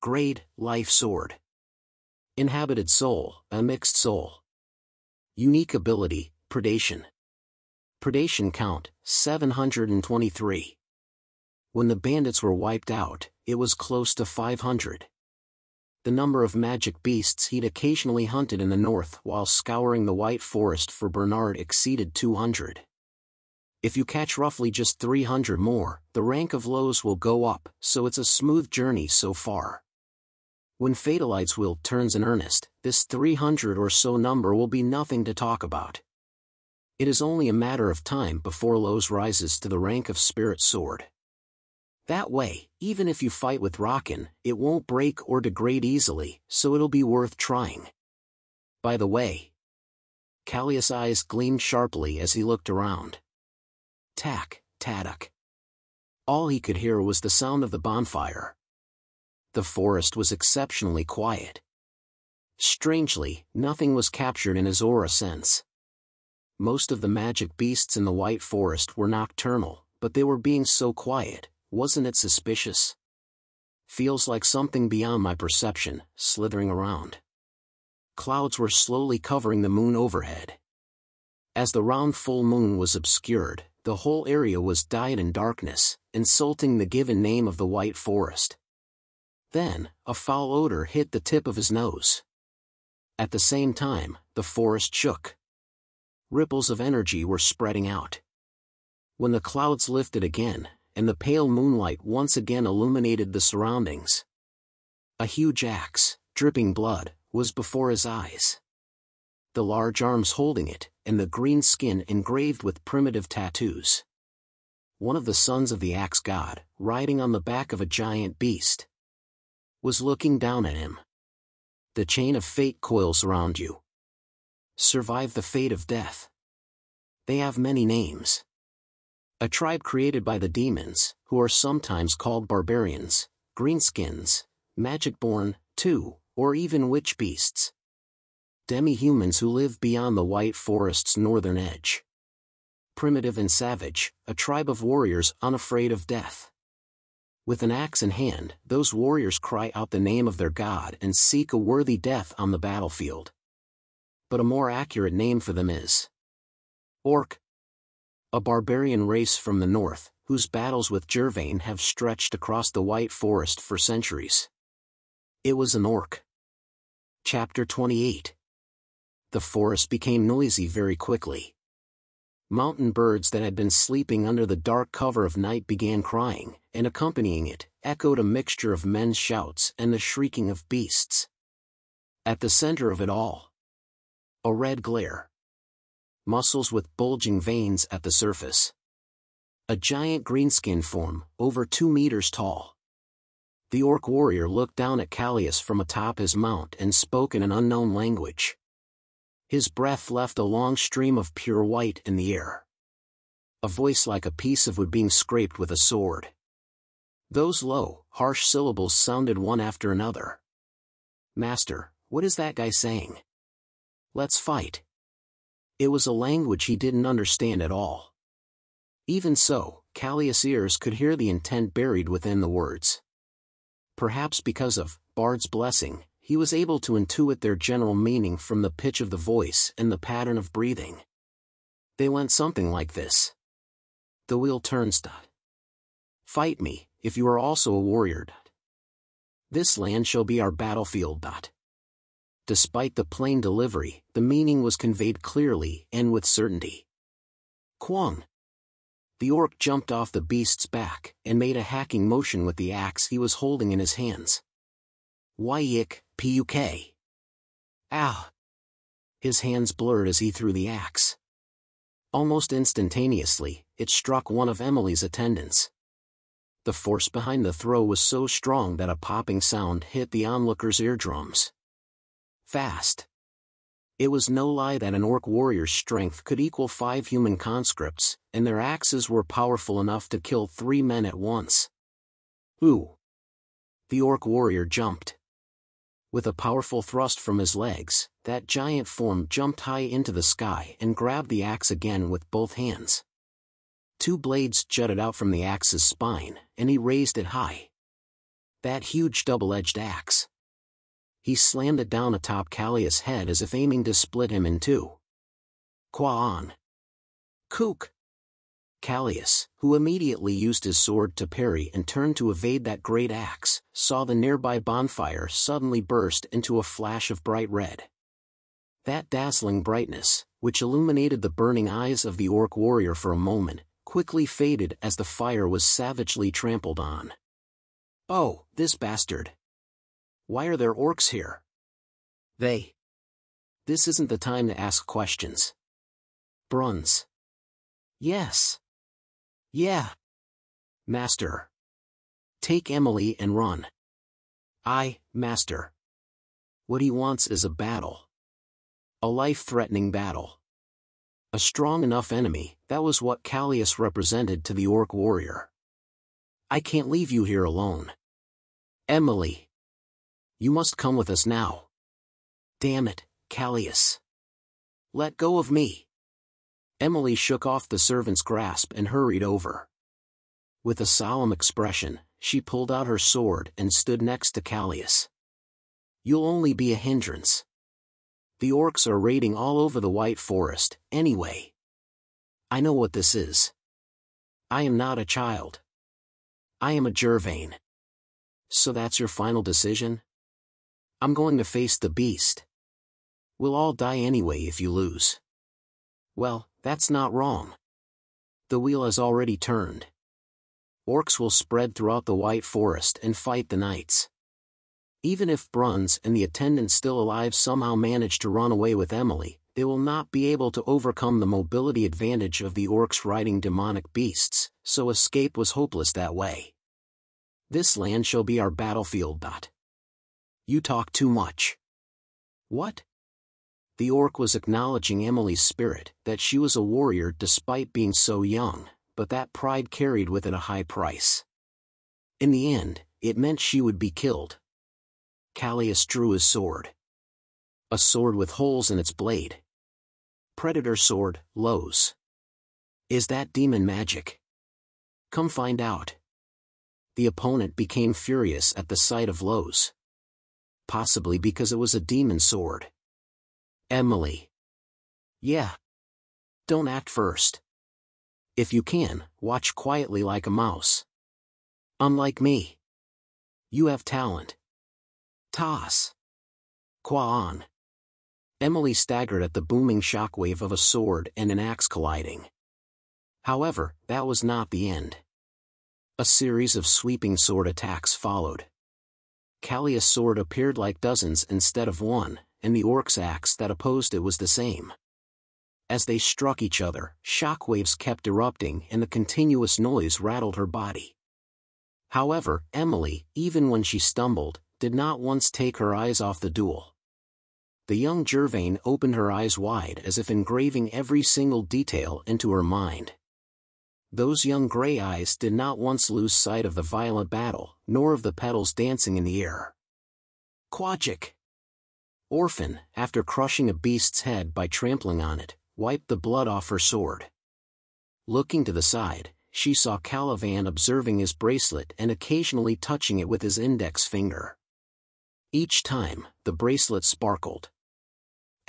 Grade, Life Sword. Inhabited Soul, a mixed soul. Unique ability, Predation. Predation count, 723. When the bandits were wiped out, it was close to 500. The number of magic beasts he'd occasionally hunted in the north while scouring the White Forest for Bernard exceeded 200. If you catch roughly just 300 more, the rank of Lose will go up, so it's a smooth journey so far. When Fatalite's will turns in earnest, this 300 or so number will be nothing to talk about. It is only a matter of time before Lowe's rises to the rank of Spirit Sword. That way, even if you fight with Rockin, it won't break or degrade easily, so it'll be worth trying. By the way, Callius' eyes gleamed sharply as he looked around. Tack, taddock. All he could hear was the sound of the bonfire. The forest was exceptionally quiet. Strangely, nothing was captured in his aura sense. Most of the magic beasts in the White Forest were nocturnal, but they were being so quiet, wasn't it suspicious? Feels like something beyond my perception, slithering around. Clouds were slowly covering the moon overhead. As the round full moon was obscured, the whole area was dyed in darkness, insulting the given name of the White Forest. Then, a foul odor hit the tip of his nose. At the same time, the forest shook. Ripples of energy were spreading out. When the clouds lifted again, and the pale moonlight once again illuminated the surroundings. A huge axe, dripping blood, was before his eyes. The large arms holding it, and the green skin engraved with primitive tattoos. One of the sons of the axe god, riding on the back of a giant beast, was looking down at him. The chain of fate coils around you. Survive the fate of death. They have many names. A tribe created by the demons, who are sometimes called barbarians, greenskins, magic-born, too, or even witch beasts. Demi-humans who live beyond the White Forest's northern edge. Primitive and savage, a tribe of warriors unafraid of death. With an axe in hand, those warriors cry out the name of their god and seek a worthy death on the battlefield. But a more accurate name for them is Orc. A barbarian race from the north, whose battles with Jervain have stretched across the White Forest for centuries. It was an orc. Chapter 28 The forest became noisy very quickly. Mountain birds that had been sleeping under the dark cover of night began crying, and accompanying it, echoed a mixture of men's shouts and the shrieking of beasts. At the center of it all, a red glare. Muscles with bulging veins at the surface. A giant greenskin form, over two meters tall. The orc warrior looked down at Callius from atop his mount and spoke in an unknown language. His breath left a long stream of pure white in the air. A voice like a piece of wood being scraped with a sword. Those low, harsh syllables sounded one after another. Master, what is that guy saying? Let's fight. It was a language he didn't understand at all. Even so, Callius' ears could hear the intent buried within the words. Perhaps because of Bard's blessing, he was able to intuit their general meaning from the pitch of the voice and the pattern of breathing. They went something like this. The wheel turns. Dot. Fight me, if you are also a warrior. This land shall be our battlefield. Despite the plain delivery, the meaning was conveyed clearly and with certainty. Kwang. The orc jumped off the beast's back and made a hacking motion with the axe he was holding in his hands. Wyik, Puk. Ow! His hands blurred as he threw the axe. Almost instantaneously, it struck one of Emily's attendants. The force behind the throw was so strong that a popping sound hit the onlooker's eardrums. Fast. It was no lie that an orc warrior's strength could equal five human conscripts, and their axes were powerful enough to kill three men at once. Ooh! The orc warrior jumped. With a powerful thrust from his legs, that giant form jumped high into the sky and grabbed the axe again with both hands. Two blades jutted out from the axe's spine, and he raised it high. That huge double-edged axe. He slammed it down atop Callius' head as if aiming to split him in two. Quan. Kook. Callius, who immediately used his sword to parry and turned to evade that great axe, saw the nearby bonfire suddenly burst into a flash of bright red. That dazzling brightness, which illuminated the burning eyes of the orc warrior for a moment, quickly faded as the fire was savagely trampled on. Oh, this bastard! Why are there orcs here? They. This isn't the time to ask questions. Bruns. Yes. Yeah. Master. Take Emily and run. I, Master. What he wants is a battle. A life-threatening battle. A strong enough enemy, that was what Callius represented to the orc warrior. I can't leave you here alone. Emily. You must come with us now. Damn it, Callius. Let go of me. Emily shook off the servant's grasp and hurried over. With a solemn expression, she pulled out her sword and stood next to Callius. You'll only be a hindrance. The orcs are raiding all over the White Forest, anyway. I know what this is. I am not a child. I am a Jervain. So that's your final decision? I'm going to face the beast. We'll all die anyway if you lose. Well, that's not wrong. The wheel has already turned orcs will spread throughout the White Forest and fight the knights. Even if Bruns and the attendant still alive somehow manage to run away with Emily, they will not be able to overcome the mobility advantage of the orcs riding demonic beasts, so escape was hopeless that way. This land shall be our battlefield. Dot. You talk too much. What? The orc was acknowledging Emily's spirit, that she was a warrior despite being so young, but that pride carried with it a high price. In the end, it meant she would be killed. Callius drew his sword. A sword with holes in its blade. Predator sword, Los. Is that demon magic? Come find out. The opponent became furious at the sight of Los. Possibly because it was a demon sword. Emily. Yeah. Don't act first. If you can, watch quietly like a mouse. Unlike me. You have talent. Toss. Quan. Emily staggered at the booming shockwave of a sword and an axe colliding. However, that was not the end. A series of sweeping sword attacks followed. Callius' sword appeared like dozens instead of one, and the orc's axe that opposed it was the same. As they struck each other, shockwaves kept erupting and the continuous noise rattled her body. However, Emily, even when she stumbled, did not once take her eyes off the duel. The young Jervain opened her eyes wide as if engraving every single detail into her mind. Those young gray eyes did not once lose sight of the violent battle, nor of the petals dancing in the air. Quadjik! Orphan, after crushing a beast's head by trampling on it, wiped the blood off her sword. Looking to the side, she saw Calivan observing his bracelet and occasionally touching it with his index finger. Each time, the bracelet sparkled.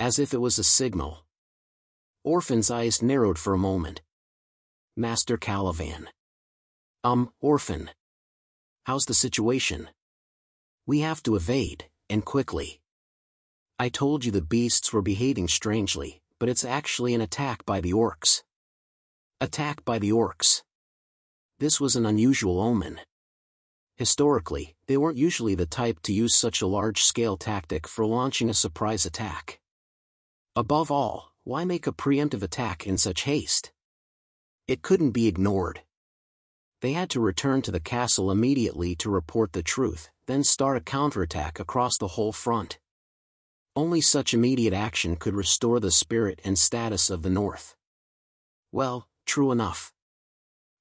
As if it was a signal. Orphan's eyes narrowed for a moment. Master Calivan. Um, Orphan. How's the situation? We have to evade, and quickly. I told you the beasts were behaving strangely, but it's actually an attack by the orcs. Attack by the orcs. This was an unusual omen. Historically, they weren't usually the type to use such a large-scale tactic for launching a surprise attack. Above all, why make a preemptive attack in such haste? It couldn't be ignored. They had to return to the castle immediately to report the truth, then start a counterattack across the whole front. Only such immediate action could restore the spirit and status of the North. Well, true enough.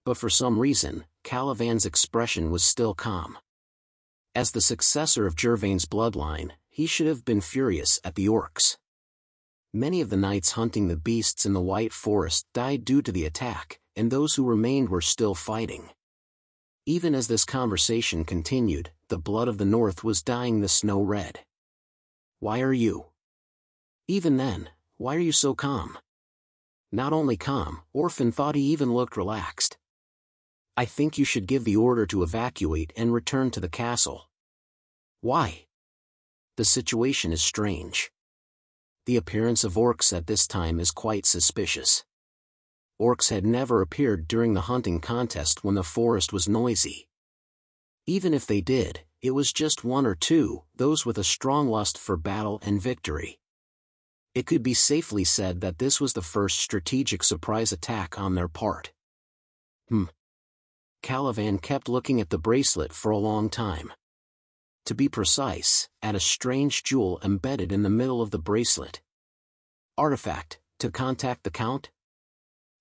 But for some reason, Calivan's expression was still calm. As the successor of Jervain's bloodline, he should have been furious at the orcs. Many of the knights hunting the beasts in the White Forest died due to the attack, and those who remained were still fighting. Even as this conversation continued, the blood of the North was dyeing the snow red. Why are you? Even then, why are you so calm? Not only calm, Orphan thought he even looked relaxed. I think you should give the order to evacuate and return to the castle. Why? The situation is strange. The appearance of orcs at this time is quite suspicious. Orcs had never appeared during the hunting contest when the forest was noisy. Even if they did, it was just one or two, those with a strong lust for battle and victory. It could be safely said that this was the first strategic surprise attack on their part. Hmm. Calivan kept looking at the bracelet for a long time. To be precise, at a strange jewel embedded in the middle of the bracelet. Artifact, to contact the Count?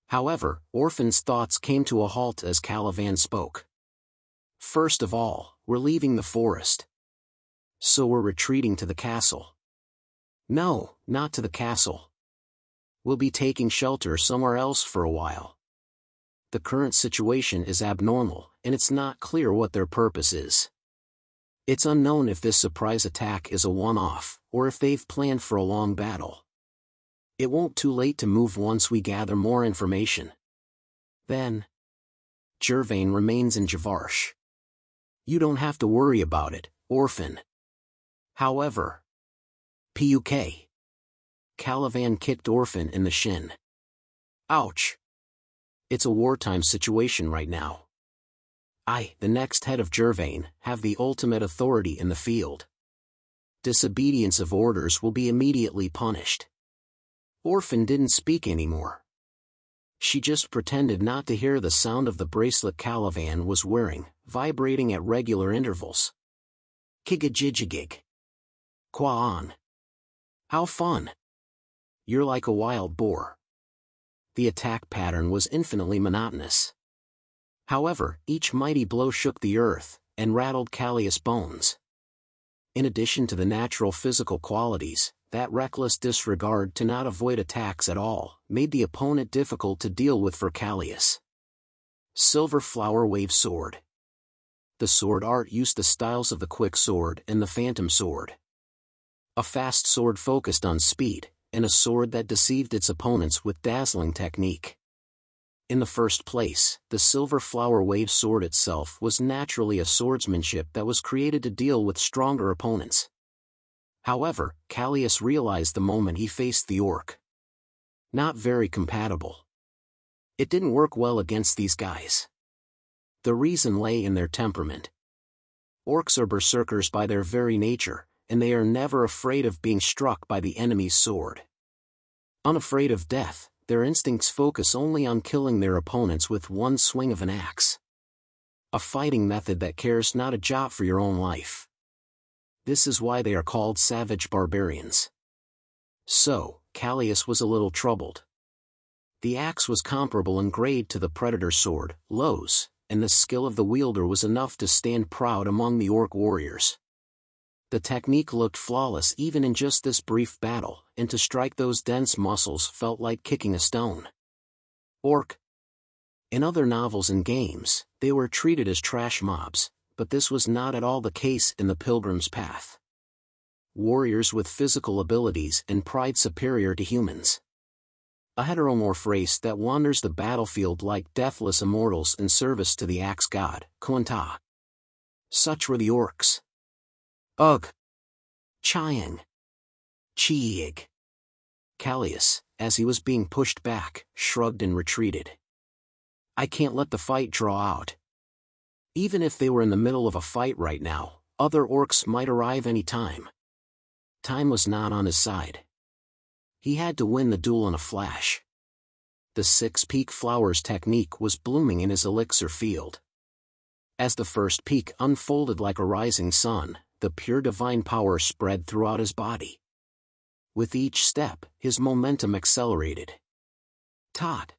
However, Orphan's thoughts came to a halt as Calivan spoke. First of all, we're leaving the forest. So we're retreating to the castle. No, not to the castle. We'll be taking shelter somewhere else for a while. The current situation is abnormal, and it's not clear what their purpose is. It's unknown if this surprise attack is a one-off, or if they've planned for a long battle. It won't be too late to move once we gather more information. Then, Jervain remains in Javarsh. You don't have to worry about it, orphan. However, PUK. Calivan kicked Orphan in the shin. Ouch. It's a wartime situation right now. I, the next head of Jervain, have the ultimate authority in the field. Disobedience of orders will be immediately punished. Orphan didn't speak anymore. She just pretended not to hear the sound of the bracelet Calivan was wearing, vibrating at regular intervals. Kigajijigig. Kwaan. How fun. You're like a wild boar. The attack pattern was infinitely monotonous. However, each mighty blow shook the earth, and rattled Callius' bones. In addition to the natural physical qualities, that reckless disregard to not avoid attacks at all, made the opponent difficult to deal with for Callius. Silver Flower Wave Sword The sword art used the styles of the Quick Sword and the Phantom Sword. A fast sword focused on speed, and a sword that deceived its opponents with dazzling technique. In the first place, the Silver Flower Wave sword itself was naturally a swordsmanship that was created to deal with stronger opponents. However, Callius realized the moment he faced the orc. Not very compatible. It didn't work well against these guys. The reason lay in their temperament. Orcs are berserkers by their very nature, and they are never afraid of being struck by the enemy's sword. Unafraid of death, their instincts focus only on killing their opponents with one swing of an axe. A fighting method that cares not a jot for your own life. This is why they are called savage barbarians. So, Callius was a little troubled. The axe was comparable in grade to the predator sword, Lo's, and the skill of the wielder was enough to stand proud among the orc warriors. The technique looked flawless even in just this brief battle, and to strike those dense muscles felt like kicking a stone. Orc. In other novels and games, they were treated as trash mobs, but this was not at all the case in the Pilgrim's Path. Warriors with physical abilities and pride superior to humans. A heteromorph race that wanders the battlefield like deathless immortals in service to the axe god, Kuanta. Such were the orcs. Ugh. Chiang. Chiig. Callius, as he was being pushed back, shrugged and retreated. I can't let the fight draw out. Even if they were in the middle of a fight right now, other orcs might arrive any time. Time was not on his side. He had to win the duel in a flash. The six peak flowers technique was blooming in his elixir field. As the first peak unfolded like a rising sun, the pure divine power spread throughout his body. With each step, his momentum accelerated. Tot.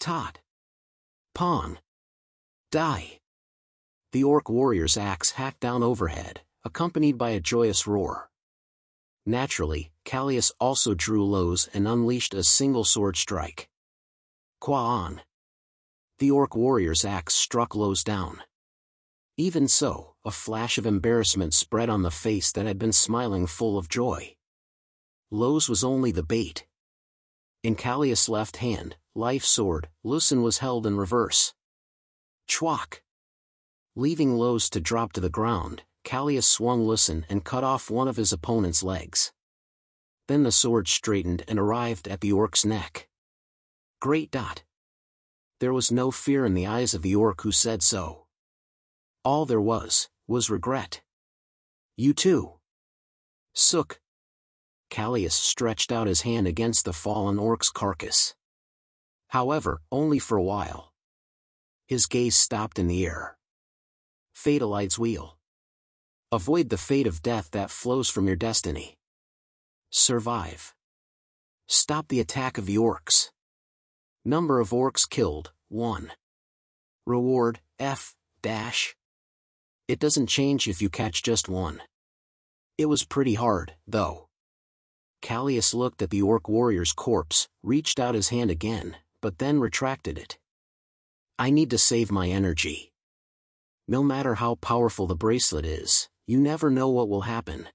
Tot. Pong. Die. The orc warrior's axe hacked down overhead, accompanied by a joyous roar. Naturally, Callius also drew Lo's and unleashed a single sword strike. Kwaan. The orc warrior's axe struck Lo's down. Even so, a flash of embarrassment spread on the face that had been smiling full of joy. Lo's was only the bait. In Callius' left hand, life sword, Lucen was held in reverse. Chwak. Leaving Lo's to drop to the ground, Callius swung Lucen and cut off one of his opponent's legs. Then the sword straightened and arrived at the orc's neck. Great dot. There was no fear in the eyes of the orc who said so. All there was, was regret. You too. Sook. Callius stretched out his hand against the fallen orc's carcass. However, only for a while. His gaze stopped in the air. Fatalite's wheel. Avoid the fate of death that flows from your destiny. Survive. Stop the attack of the orcs. Number of orcs killed, 1. Reward, F, dash. It doesn't change if you catch just one. It was pretty hard, though. Callius looked at the orc warrior's corpse, reached out his hand again, but then retracted it. I need to save my energy. No matter how powerful the bracelet is, you never know what will happen.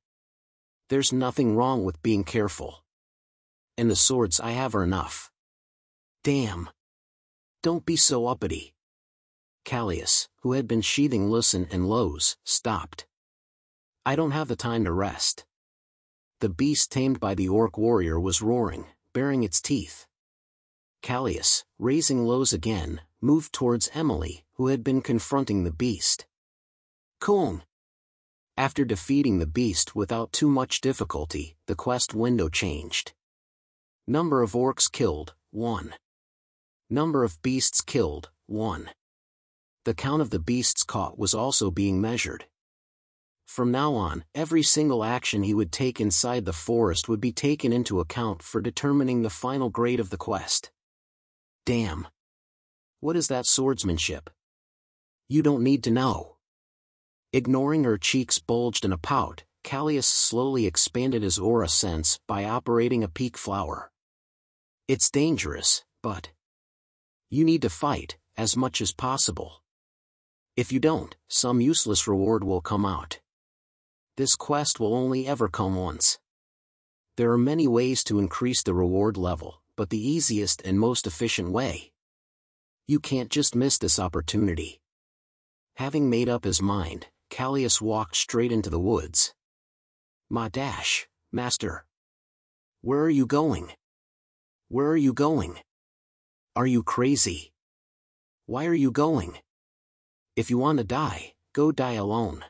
There's nothing wrong with being careful. And the swords I have are enough. Damn. Don't be so uppity. Callius, who had been sheathing Lucen and Lows, stopped. I don't have the time to rest. The beast tamed by the orc warrior was roaring, baring its teeth. Callius, raising Lows again, moved towards Emily, who had been confronting the beast. Kung! After defeating the beast without too much difficulty, the quest window changed. Number of orcs killed, 1. Number of beasts killed, 1. The count of the beasts caught was also being measured. From now on, every single action he would take inside the forest would be taken into account for determining the final grade of the quest. Damn. What is that swordsmanship? You don't need to know. Ignoring her cheeks bulged in a pout, Callius slowly expanded his aura sense by operating a peak flower. It's dangerous, but you need to fight, as much as possible. If you don't, some useless reward will come out. This quest will only ever come once. There are many ways to increase the reward level, but the easiest and most efficient way. You can't just miss this opportunity. Having made up his mind, Callius walked straight into the woods. Ma dash, master. Where are you going? Where are you going? Are you crazy? Why are you going? If you want to die, go die alone.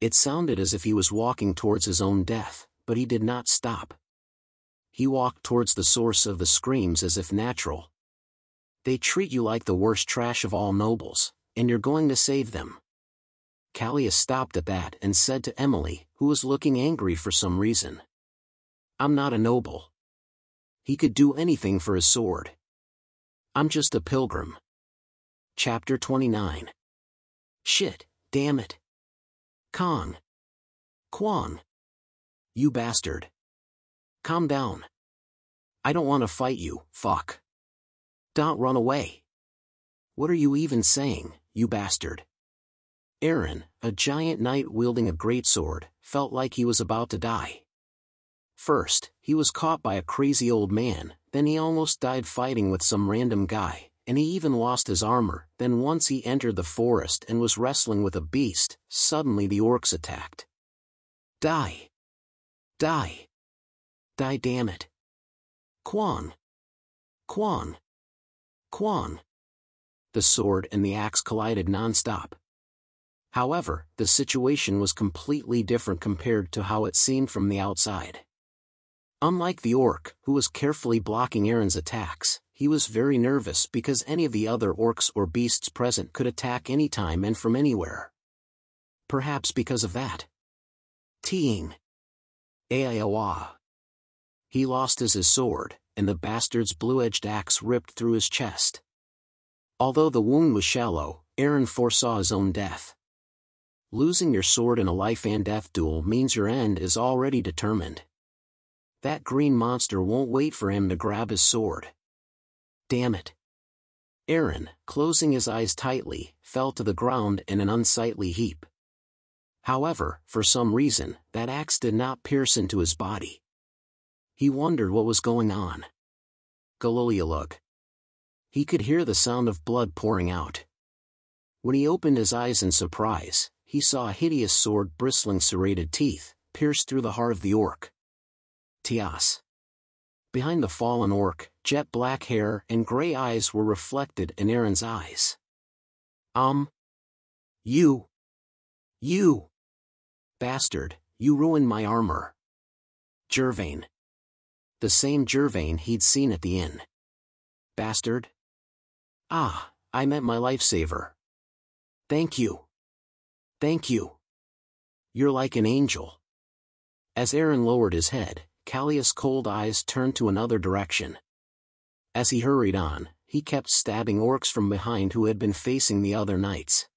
It sounded as if he was walking towards his own death, but he did not stop. He walked towards the source of the screams as if natural. They treat you like the worst trash of all nobles, and you're going to save them. Callius stopped at that and said to Emily, who was looking angry for some reason. I'm not a noble. He could do anything for his sword. I'm just a pilgrim. Chapter 29 Shit, damn it. Kong. Quan. You bastard. Calm down. I don't want to fight you, fuck. Don't run away. What are you even saying, you bastard? Aaron, a giant knight wielding a greatsword, felt like he was about to die. First, he was caught by a crazy old man, then he almost died fighting with some random guy, and he even lost his armor, then once he entered the forest and was wrestling with a beast, suddenly the orcs attacked. Die! Die! Die damn it! Quan! Quan! Quan! The sword and the axe collided non-stop. However, the situation was completely different compared to how it seemed from the outside. Unlike the orc, who was carefully blocking Aaron's attacks, he was very nervous because any of the other orcs or beasts present could attack anytime and from anywhere. Perhaps because of that. Teeing. Ayawa. He lost his, his sword, and the bastard's blue-edged axe ripped through his chest. Although the wound was shallow, Aaron foresaw his own death. Losing your sword in a life and death duel means your end is already determined. That green monster won't wait for him to grab his sword. Damn it. Aaron, closing his eyes tightly, fell to the ground in an unsightly heap. However, for some reason, that axe did not pierce into his body. He wondered what was going on. Galolialug. He could hear the sound of blood pouring out. When he opened his eyes in surprise, he saw a hideous sword bristling serrated teeth, pierced through the heart of the orc. Tias. Behind the fallen orc, jet black hair and gray eyes were reflected in Aaron's eyes. Um. You. You! Bastard, you ruined my armor. Jervain. The same Jervain he'd seen at the inn. Bastard? Ah, I meant my lifesaver. Thank you. Thank you. You're like an angel. As Aaron lowered his head, Callius' cold eyes turned to another direction. As he hurried on, he kept stabbing orcs from behind who had been facing the other knights.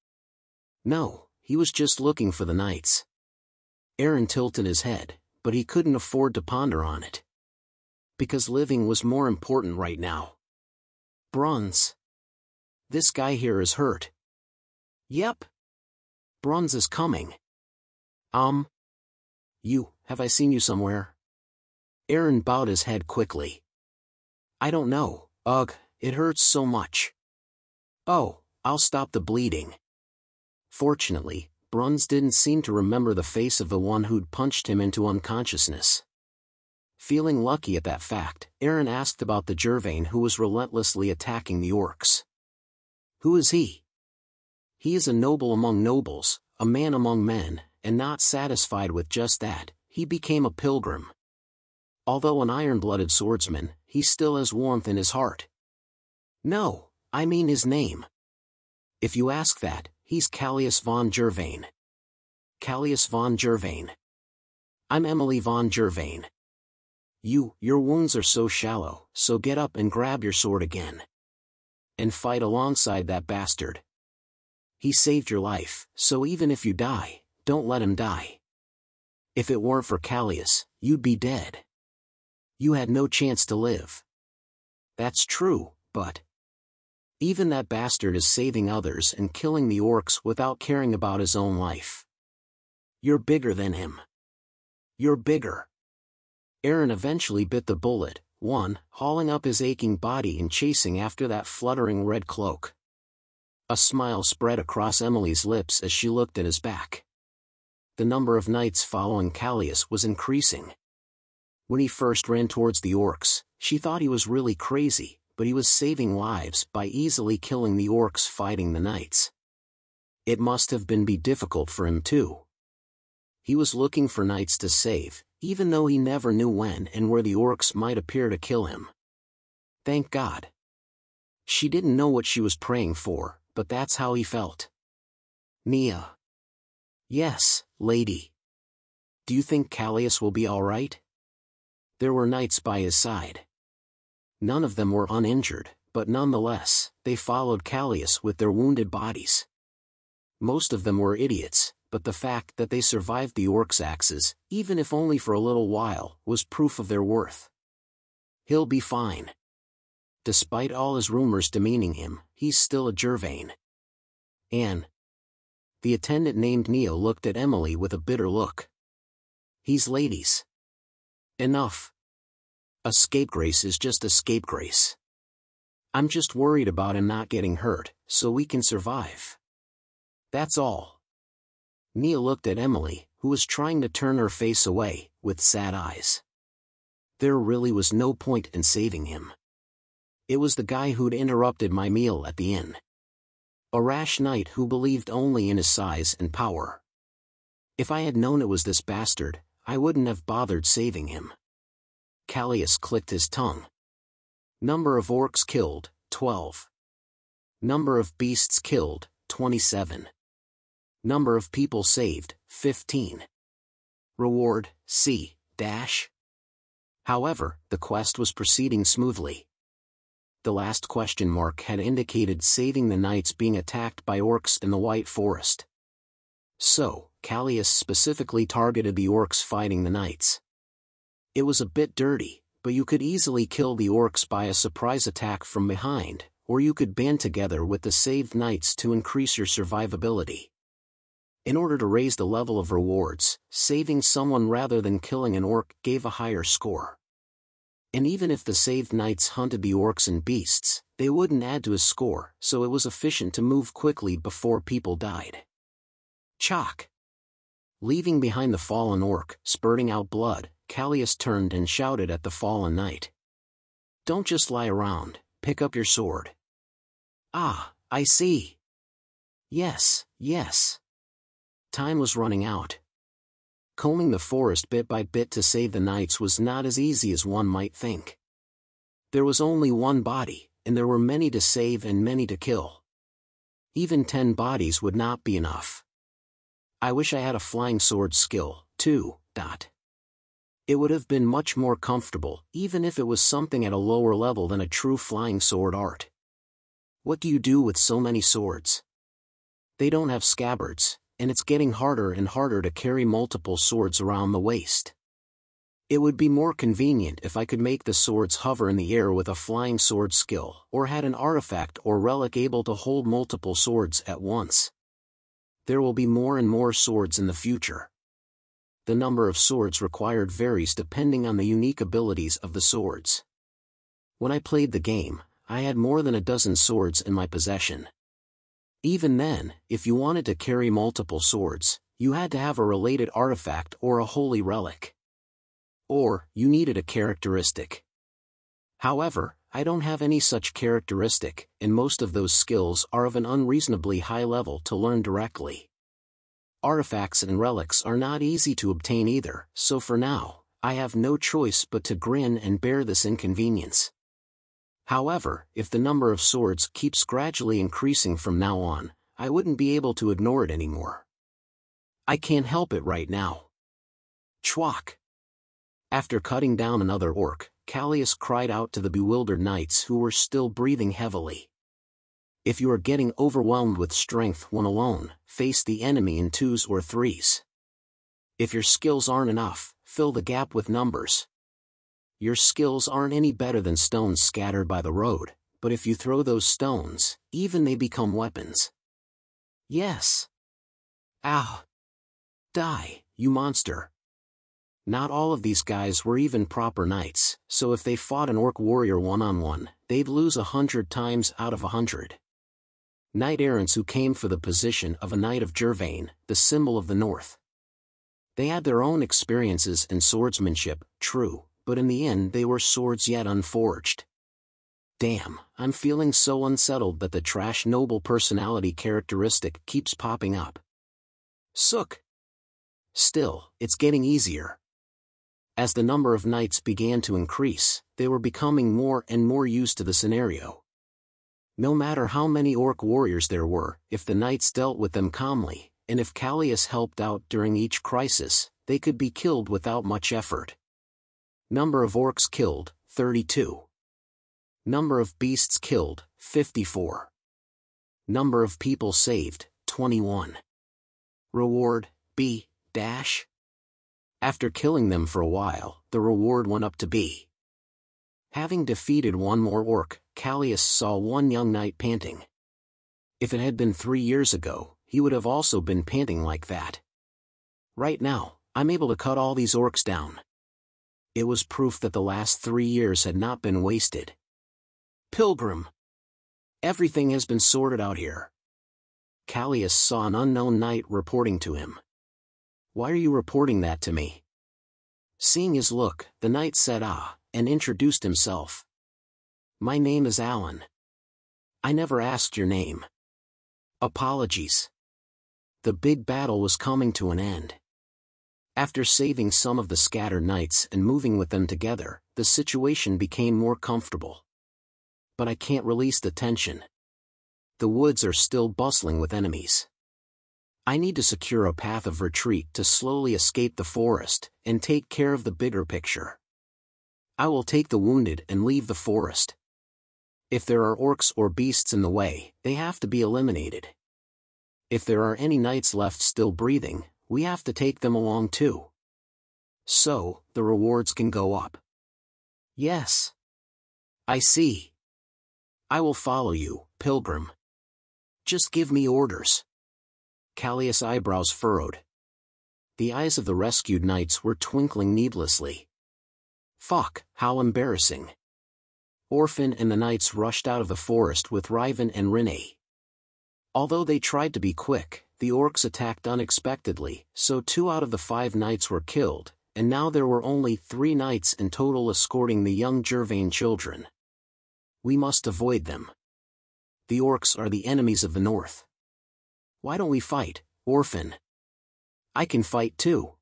No, he was just looking for the knights. Aaron tilted his head, but he couldn't afford to ponder on it. Because living was more important right now. Bruns. This guy here is hurt. Yep. Bruns is coming. Um. You, have I seen you somewhere? Aaron bowed his head quickly. I don't know, ugh, it hurts so much. Oh, I'll stop the bleeding. Fortunately, Bruns didn't seem to remember the face of the one who'd punched him into unconsciousness. Feeling lucky at that fact, Aaron asked about the Jervain who was relentlessly attacking the orcs. Who is he? He is a noble among nobles, a man among men, and not satisfied with just that, he became a pilgrim. Although an iron-blooded swordsman, he still has warmth in his heart. No, I mean his name. If you ask that, He's Callius von Jervain. Callius von Jervain. I'm Emily von Jervain. You, your wounds are so shallow, so get up and grab your sword again. And fight alongside that bastard. He saved your life, so even if you die, don't let him die. If it weren't for Callius, you'd be dead. You had no chance to live. That's true, but, even that bastard is saving others and killing the orcs without caring about his own life. You're bigger than him. You're bigger. Aaron eventually bit the bullet, one, hauling up his aching body and chasing after that fluttering red cloak. A smile spread across Emily's lips as she looked at his back. The number of knights following Callius was increasing. When he first ran towards the orcs, she thought he was really crazy, but he was saving lives by easily killing the orcs fighting the knights. It must have been be difficult for him too. He was looking for knights to save, even though he never knew when and where the orcs might appear to kill him. Thank God. She didn't know what she was praying for, but that's how he felt. Nia. Yes, lady. Do you think Callius will be alright? There were knights by his side. None of them were uninjured, but nonetheless, they followed Callius with their wounded bodies. Most of them were idiots, but the fact that they survived the orcs' axes, even if only for a little while, was proof of their worth. He'll be fine. Despite all his rumors demeaning him, he's still a Jervain. Anne. The attendant named Neo looked at Emily with a bitter look. He's ladies. Enough. A scapegrace is just a scapegrace. I'm just worried about him not getting hurt, so we can survive. That's all. Nia looked at Emily, who was trying to turn her face away, with sad eyes. There really was no point in saving him. It was the guy who'd interrupted my meal at the inn. A rash knight who believed only in his size and power. If I had known it was this bastard, I wouldn't have bothered saving him. Callius clicked his tongue. Number of orcs killed, 12. Number of beasts killed, 27. Number of people saved, 15. Reward, C, dash. However, the quest was proceeding smoothly. The last question mark had indicated saving the knights being attacked by orcs in the White Forest. So, Callius specifically targeted the orcs fighting the knights. It was a bit dirty, but you could easily kill the orcs by a surprise attack from behind, or you could band together with the saved knights to increase your survivability. In order to raise the level of rewards, saving someone rather than killing an orc gave a higher score. And even if the saved knights hunted the orcs and beasts, they wouldn't add to his score, so it was efficient to move quickly before people died. Chalk. Leaving behind the fallen orc, spurting out blood, Callius turned and shouted at the fallen knight. Don't just lie around, pick up your sword. Ah, I see. Yes, yes. Time was running out. Combing the forest bit by bit to save the knights was not as easy as one might think. There was only one body, and there were many to save and many to kill. Even ten bodies would not be enough. I wish I had a flying sword skill, too, dot. It would have been much more comfortable, even if it was something at a lower level than a true flying sword art. What do you do with so many swords? They don't have scabbards, and it's getting harder and harder to carry multiple swords around the waist. It would be more convenient if I could make the swords hover in the air with a flying sword skill, or had an artifact or relic able to hold multiple swords at once. There will be more and more swords in the future. The number of swords required varies depending on the unique abilities of the swords. When I played the game, I had more than a dozen swords in my possession. Even then, if you wanted to carry multiple swords, you had to have a related artifact or a holy relic or you needed a characteristic. However, I don't have any such characteristic, and most of those skills are of an unreasonably high level to learn directly. Artifacts and relics are not easy to obtain either, so for now, I have no choice but to grin and bear this inconvenience. However, if the number of swords keeps gradually increasing from now on, I wouldn't be able to ignore it anymore. I can't help it right now. Chwak. After cutting down another orc, Callius cried out to the bewildered knights who were still breathing heavily. If you are getting overwhelmed with strength when alone, face the enemy in twos or threes. If your skills aren't enough, fill the gap with numbers. Your skills aren't any better than stones scattered by the road, but if you throw those stones, even they become weapons. Yes. Ow. Die, you monster. Not all of these guys were even proper knights, so if they fought an orc warrior one-on-one, -on -one, they'd lose a hundred times out of a hundred. Knight-errants who came for the position of a Knight of Jervain, the symbol of the North. They had their own experiences in swordsmanship, true, but in the end they were swords yet unforged. Damn, I'm feeling so unsettled that the trash noble personality characteristic keeps popping up. Sook. Still, it's getting easier. As the number of knights began to increase, they were becoming more and more used to the scenario. No matter how many orc warriors there were, if the knights dealt with them calmly, and if Callius helped out during each crisis, they could be killed without much effort. Number of orcs killed, 32. Number of beasts killed, 54. Number of people saved, 21. Reward, B, dash, after killing them for a while, the reward went up to B. Having defeated one more orc, Callius saw one young knight panting. If it had been three years ago, he would have also been panting like that. Right now, I'm able to cut all these orcs down. It was proof that the last three years had not been wasted. Pilgrim. Everything has been sorted out here. Callius saw an unknown knight reporting to him. Why are you reporting that to me? Seeing his look, the knight said ah, and introduced himself. My name is Alan. I never asked your name. Apologies. The big battle was coming to an end. After saving some of the scattered knights and moving with them together, the situation became more comfortable. But I can't release the tension. The woods are still bustling with enemies. I need to secure a path of retreat to slowly escape the forest and take care of the bigger picture. I will take the wounded and leave the forest. If there are orcs or beasts in the way, they have to be eliminated. If there are any knights left still breathing, we have to take them along too. So, the rewards can go up. Yes. I see. I will follow you, pilgrim. Just give me orders. Callius' eyebrows furrowed. The eyes of the rescued knights were twinkling needlessly. Fuck, how embarrassing. Orphan and the knights rushed out of the forest with Riven and Rinne. Although they tried to be quick, the orcs attacked unexpectedly, so two out of the five knights were killed, and now there were only three knights in total escorting the young Jervain children. We must avoid them. The orcs are the enemies of the north. Why don't we fight, orphan? I can fight too.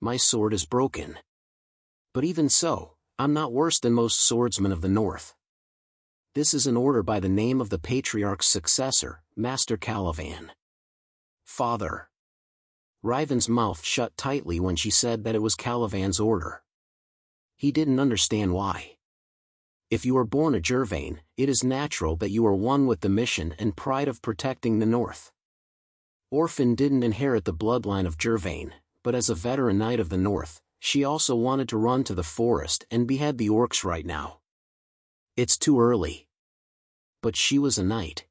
My sword is broken. But even so, I'm not worse than most swordsmen of the North. This is an order by the name of the Patriarch's successor, Master Calivan. Father. Riven's mouth shut tightly when she said that it was Calivan's order. He didn't understand why. If you are born a Jervain, it is natural that you are one with the mission and pride of protecting the North. Orphan didn't inherit the bloodline of Jervain, but as a veteran knight of the North, she also wanted to run to the forest and behead the orcs right now. It's too early. But she was a knight.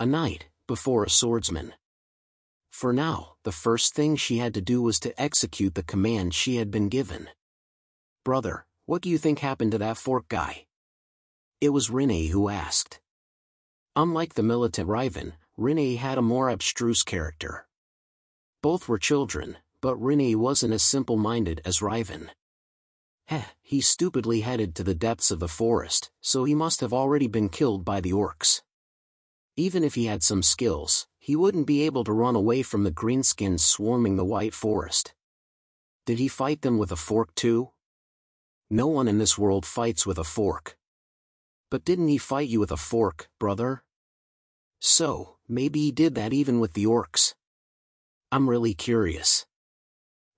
A knight, before a swordsman. For now, the first thing she had to do was to execute the command she had been given. Brother, what do you think happened to that fork guy? It was Rene who asked. Unlike the militant Riven, Rene had a more abstruse character. Both were children, but Rene wasn't as simple-minded as Riven. Heh, he stupidly headed to the depths of the forest, so he must have already been killed by the orcs. Even if he had some skills, he wouldn't be able to run away from the greenskins swarming the white forest. Did he fight them with a fork too? No one in this world fights with a fork. But didn't he fight you with a fork, brother? So, maybe he did that even with the orcs. I'm really curious.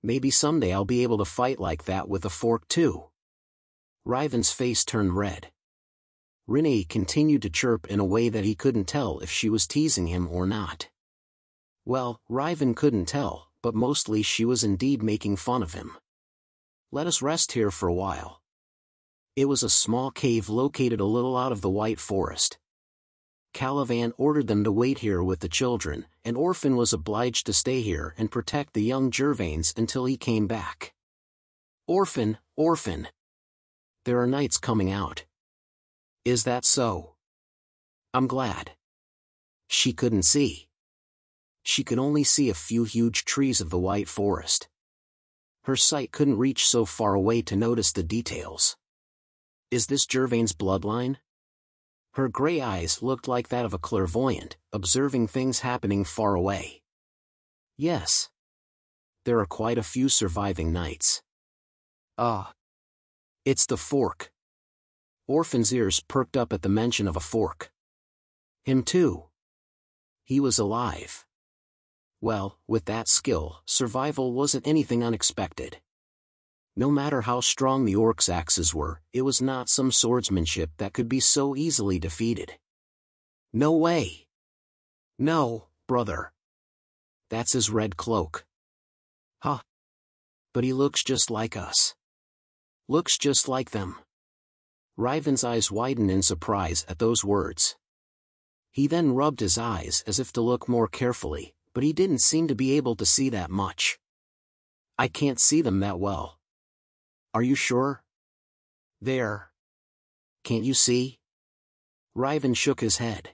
Maybe someday I'll be able to fight like that with a fork too. Riven's face turned red. Rene continued to chirp in a way that he couldn't tell if she was teasing him or not. Well, Riven couldn't tell, but mostly she was indeed making fun of him. Let us rest here for a while. It was a small cave located a little out of the White Forest. Calivan ordered them to wait here with the children, and Orphan was obliged to stay here and protect the young Jervains until he came back. Orphan, Orphan. There are knights coming out. Is that so? I'm glad. She couldn't see. She could only see a few huge trees of the white forest. Her sight couldn't reach so far away to notice the details. Is this Jervain's bloodline? Her gray eyes looked like that of a clairvoyant, observing things happening far away. Yes. There are quite a few surviving knights. Ah. It's the fork. Orphan's ears perked up at the mention of a fork. Him too. He was alive. Well, with that skill, survival wasn't anything unexpected. No matter how strong the orc's axes were, it was not some swordsmanship that could be so easily defeated. No way. No, brother. That's his red cloak. Huh. But he looks just like us. Looks just like them. Riven's eyes widened in surprise at those words. He then rubbed his eyes as if to look more carefully, but he didn't seem to be able to see that much. I can't see them that well. Are you sure? There. Can't you see? Riven shook his head.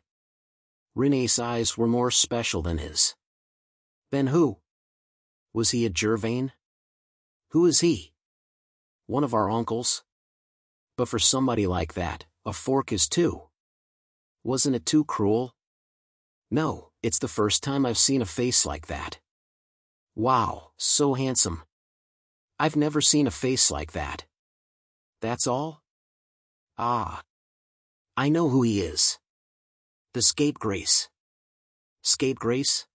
Rene's eyes were more special than his. Then who? Was he a Jervain? Who is he? One of our uncles? But for somebody like that, a fork is too. Wasn't it too cruel? No, it's the first time I've seen a face like that. Wow, so handsome. I've never seen a face like that. That's all? Ah. I know who he is. The scapegrace. Scapegrace?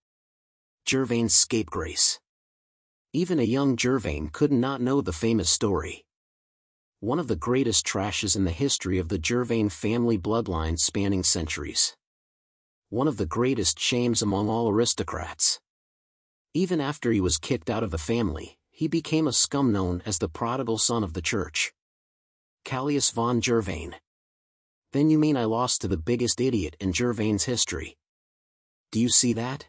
Jervain's scapegrace. Even a young Jervain could not know the famous story. One of the greatest trashes in the history of the Jervain family bloodline spanning centuries. One of the greatest shames among all aristocrats. Even after he was kicked out of the family, he became a scum known as the prodigal son of the church. Callius von Jervain. Then you mean I lost to the biggest idiot in Jervain's history. Do you see that?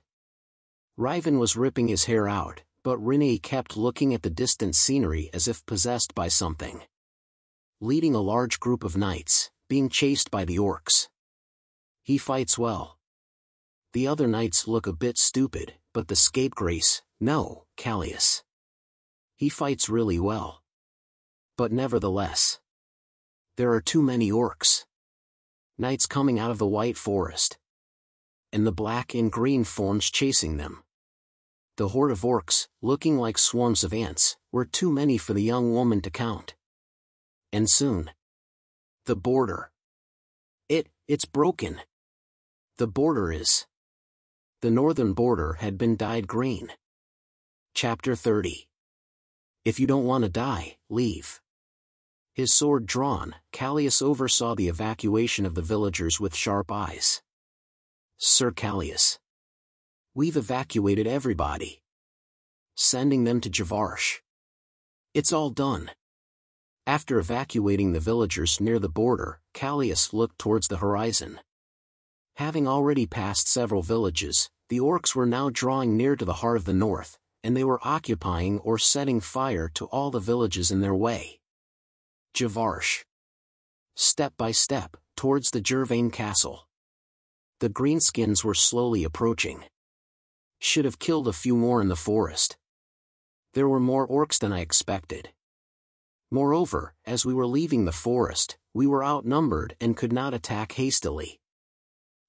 Riven was ripping his hair out, but Rene kept looking at the distant scenery as if possessed by something. Leading a large group of knights, being chased by the orcs. He fights well. The other knights look a bit stupid, but the scapegrace, no, Callius. He fights really well. But nevertheless. There are too many orcs. Knights coming out of the white forest. And the black and green forms chasing them. The horde of orcs, looking like swarms of ants, were too many for the young woman to count. And soon. The border. It, it's broken. The border is. The northern border had been dyed green. Chapter 30 If you don't want to die, leave. His sword drawn, Callius oversaw the evacuation of the villagers with sharp eyes. Sir Callius. We've evacuated everybody. Sending them to Javarsh. It's all done. After evacuating the villagers near the border, Callius looked towards the horizon. Having already passed several villages, the orcs were now drawing near to the heart of the north, and they were occupying or setting fire to all the villages in their way. Javarsh. Step by step, towards the Jervain castle. The greenskins were slowly approaching. Should have killed a few more in the forest. There were more orcs than I expected. Moreover, as we were leaving the forest, we were outnumbered and could not attack hastily.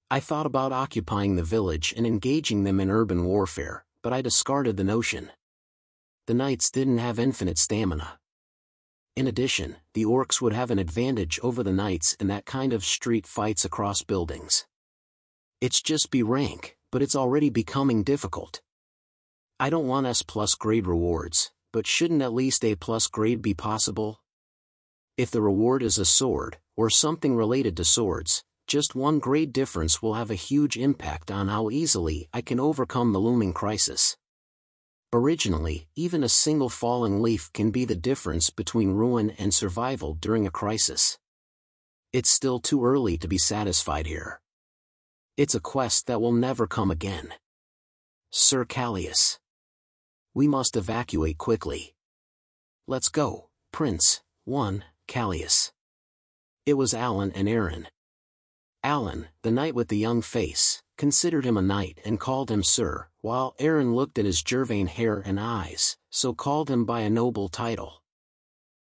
I thought about occupying the village and engaging them in urban warfare, but I discarded the notion. The knights didn't have infinite stamina. In addition, the orcs would have an advantage over the knights in that kind of street fights across buildings. It's just B rank, but it's already becoming difficult. I don't want S plus grade rewards, but shouldn't at least A plus grade be possible? If the reward is a sword, or something related to swords, just one grade difference will have a huge impact on how easily I can overcome the looming crisis. Originally, even a single falling leaf can be the difference between ruin and survival during a crisis. It's still too early to be satisfied here. It's a quest that will never come again. Sir Callius. We must evacuate quickly. Let's go, Prince, 1, Callius. It was Alan and Aaron. Alan, the knight with the young face, considered him a knight and called him sir, while Aaron looked at his Jervain hair and eyes, so called him by a noble title.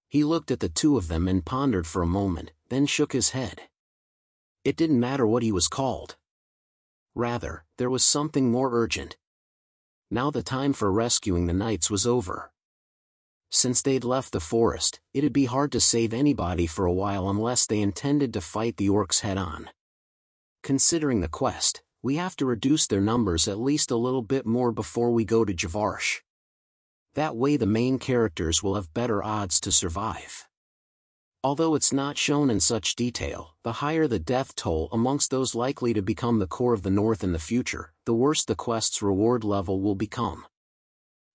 He looked at the two of them and pondered for a moment, then shook his head. It didn't matter what he was called. Rather, there was something more urgent. Now the time for rescuing the knights was over. Since they'd left the forest, it'd be hard to save anybody for a while unless they intended to fight the orcs head-on. Considering the quest, we have to reduce their numbers at least a little bit more before we go to Javarsh. That way the main characters will have better odds to survive. Although it's not shown in such detail, the higher the death toll amongst those likely to become the core of the North in the future, the worse the quest's reward level will become.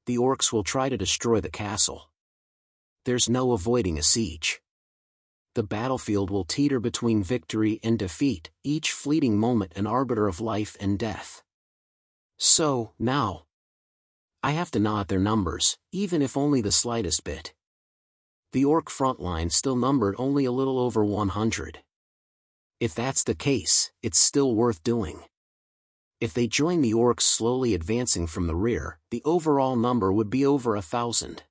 The orcs will try to destroy the castle. There's no avoiding a siege. The battlefield will teeter between victory and defeat, each fleeting moment an arbiter of life and death. So, now. I have to gnaw at their numbers, even if only the slightest bit the orc front line still numbered only a little over 100. If that's the case, it's still worth doing. If they join the orcs slowly advancing from the rear, the overall number would be over a thousand.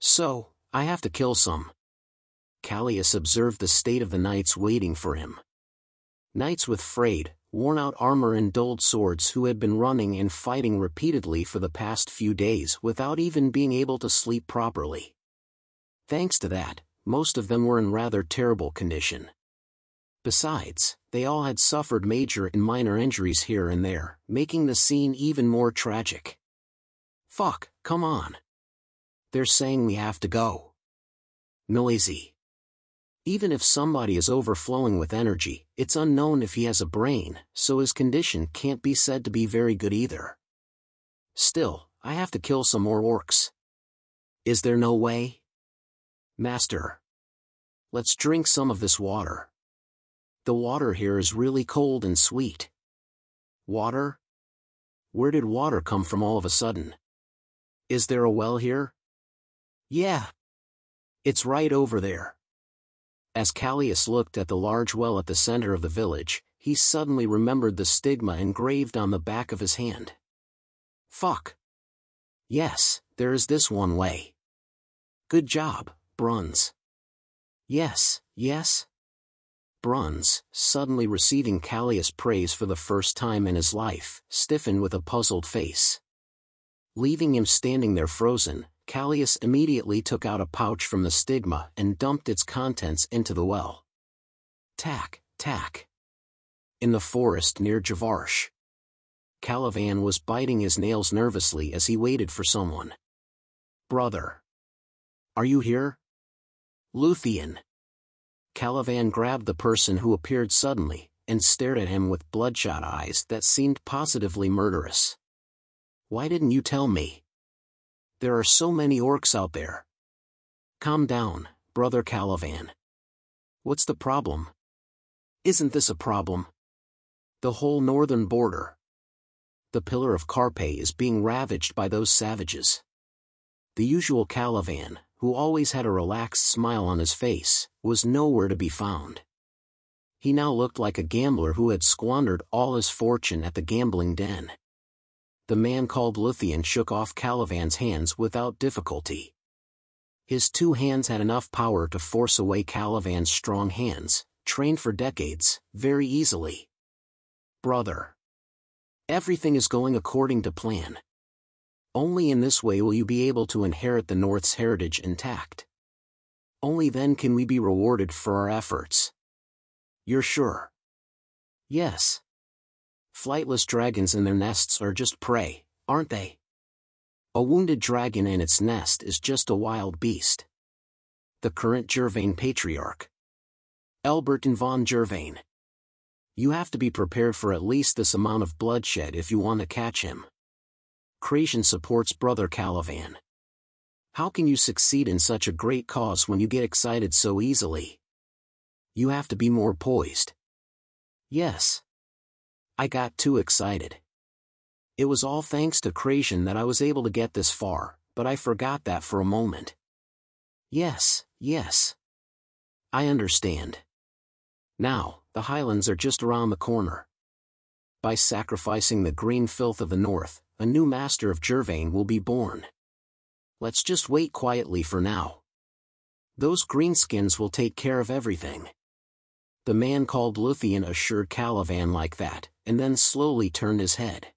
So, I have to kill some. Callius observed the state of the knights waiting for him. Knights with frayed, worn-out armor and dulled swords who had been running and fighting repeatedly for the past few days without even being able to sleep properly. Thanks to that, most of them were in rather terrible condition. Besides, they all had suffered major and minor injuries here and there, making the scene even more tragic. Fuck, come on. They're saying we have to go. Noisy. Even if somebody is overflowing with energy, it's unknown if he has a brain, so his condition can't be said to be very good either. Still, I have to kill some more orcs. Is there no way? Master. Let's drink some of this water. The water here is really cold and sweet. Water? Where did water come from all of a sudden? Is there a well here? Yeah. It's right over there. As Callius looked at the large well at the center of the village, he suddenly remembered the stigma engraved on the back of his hand. Fuck. Yes, there is this one way. Good job. Bruns. Yes, yes. Bruns, suddenly receiving Callius' praise for the first time in his life, stiffened with a puzzled face. Leaving him standing there frozen, Callius immediately took out a pouch from the stigma and dumped its contents into the well. Tack, tack. In the forest near Javarsh. Calivan was biting his nails nervously as he waited for someone. Brother. Are you here? Luthien. Calivan grabbed the person who appeared suddenly, and stared at him with bloodshot eyes that seemed positively murderous. Why didn't you tell me? There are so many orcs out there. Calm down, brother Calivan. What's the problem? Isn't this a problem? The whole northern border. The pillar of Carpe is being ravaged by those savages. The usual Calivan, who always had a relaxed smile on his face, was nowhere to be found. He now looked like a gambler who had squandered all his fortune at the gambling den. The man called Luthien shook off Calivan's hands without difficulty. His two hands had enough power to force away Calivan's strong hands, trained for decades, very easily. Brother. Everything is going according to plan. Only in this way will you be able to inherit the North's heritage intact. Only then can we be rewarded for our efforts. You're sure? Yes. Flightless dragons and their nests are just prey, aren't they? A wounded dragon in its nest is just a wild beast. The current Jervain patriarch. Elberton von Jervain. You have to be prepared for at least this amount of bloodshed if you want to catch him. Creation supports Brother Calivan. How can you succeed in such a great cause when you get excited so easily? You have to be more poised. Yes. I got too excited. It was all thanks to Creation that I was able to get this far, but I forgot that for a moment. Yes, yes. I understand. Now, the highlands are just around the corner. By sacrificing the green filth of the north, a new master of Jervain will be born. Let's just wait quietly for now. Those greenskins will take care of everything. The man called Luthien assured Calivan like that, and then slowly turned his head.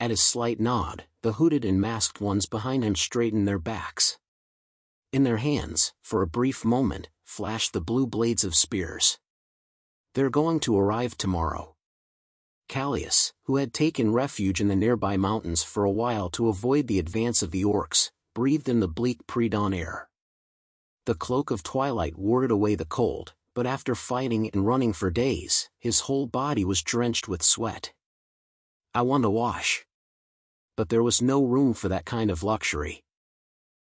At his slight nod, the hooded and masked ones behind him straightened their backs. In their hands, for a brief moment, flashed the blue blades of spears. They're going to arrive tomorrow. Callius, who had taken refuge in the nearby mountains for a while to avoid the advance of the orcs, breathed in the bleak pre-dawn air. The cloak of twilight warded away the cold, but after fighting and running for days, his whole body was drenched with sweat. I want to wash. But there was no room for that kind of luxury.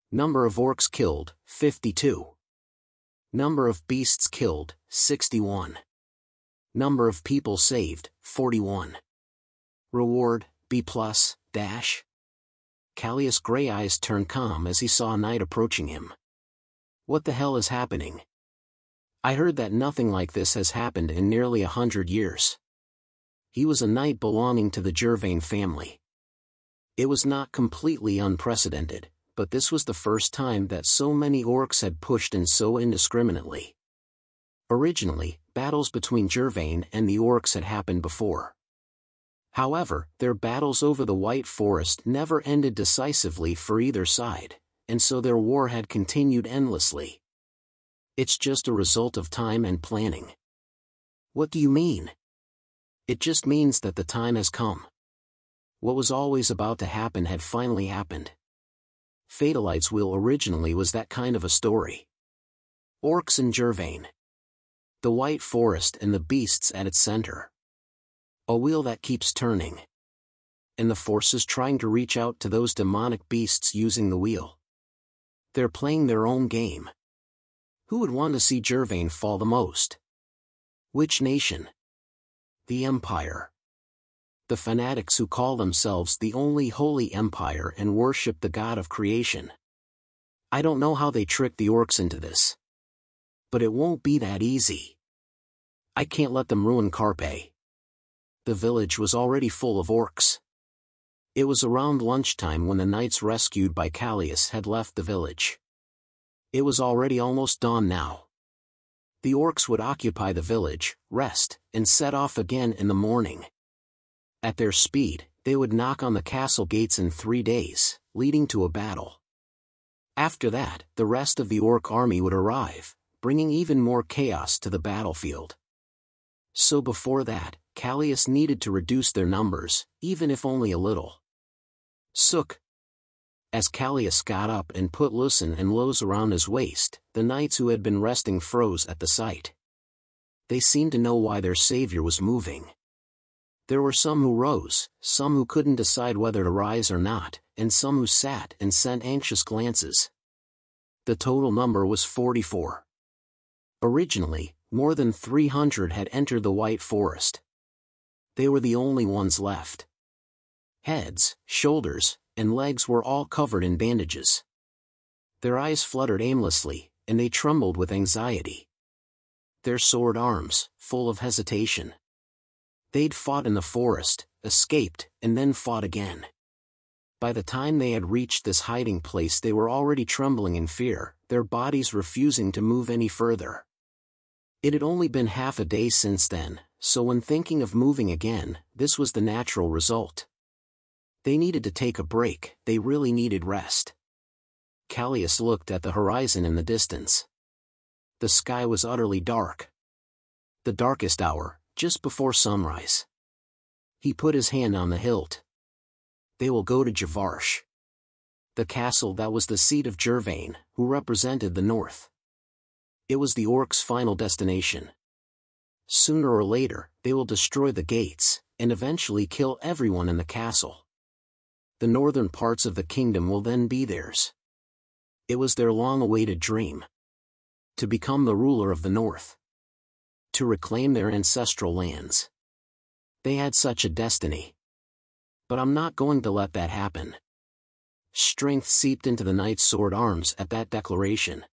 Number of orcs killed, 52. Number of beasts killed, 61. Number of people saved, 41. Reward, B+, dash. Callius' gray eyes turned calm as he saw a knight approaching him. What the hell is happening? I heard that nothing like this has happened in nearly a hundred years. He was a knight belonging to the Jervain family. It was not completely unprecedented, but this was the first time that so many orcs had pushed in so indiscriminately. Originally, battles between Jervain and the orcs had happened before. However, their battles over the White Forest never ended decisively for either side, and so their war had continued endlessly. It's just a result of time and planning. What do you mean? It just means that the time has come. What was always about to happen had finally happened. Fatalites' Wheel originally was that kind of a story. Orcs and Jervain. The White Forest and the beasts at its center. A wheel that keeps turning. And the forces trying to reach out to those demonic beasts using the wheel. They're playing their own game. Who would want to see Jervain fall the most? Which nation? The Empire. The fanatics who call themselves the only holy empire and worship the god of creation. I don't know how they tricked the orcs into this. But it won't be that easy. I can't let them ruin Carpe. The village was already full of orcs. It was around lunchtime when the knights rescued by Callius had left the village. It was already almost dawn now. The orcs would occupy the village, rest, and set off again in the morning. At their speed, They would knock on the castle gates in three days, leading to a battle. After that, the rest of the orc army would arrive, bringing even more chaos to the battlefield. So before that, Callius needed to reduce their numbers, even if only a little. Sook. As Callius got up and put Lucen and Lows around his waist, the knights who had been resting froze at the sight. They seemed to know why their savior was moving. There were some who rose, some who couldn't decide whether to rise or not, and some who sat and sent anxious glances. The total number was 44. Originally, more than 300 had entered the White Forest. They were the only ones left. Heads, shoulders, and legs were all covered in bandages. Their eyes fluttered aimlessly, and they trembled with anxiety. Their sword arms, full of hesitation. They'd fought in the forest, escaped, and then fought again. By the time they had reached this hiding place they were already trembling in fear, their bodies refusing to move any further. It had only been half a day since then, so when thinking of moving again, this was the natural result. They needed to take a break, they really needed rest. Callius looked at the horizon in the distance. The sky was utterly dark. The darkest hour, just before sunrise. He put his hand on the hilt. They will go to Javarsh. The castle that was the seat of Jervain, who represented the north. It was the orcs' final destination. Sooner or later, they will destroy the gates, and eventually kill everyone in the castle. The northern parts of the kingdom will then be theirs. It was their long-awaited dream. To become the ruler of the north. To reclaim their ancestral lands. They had such a destiny. But I'm not going to let that happen. Strength seeped into the knight's sword arms at that declaration.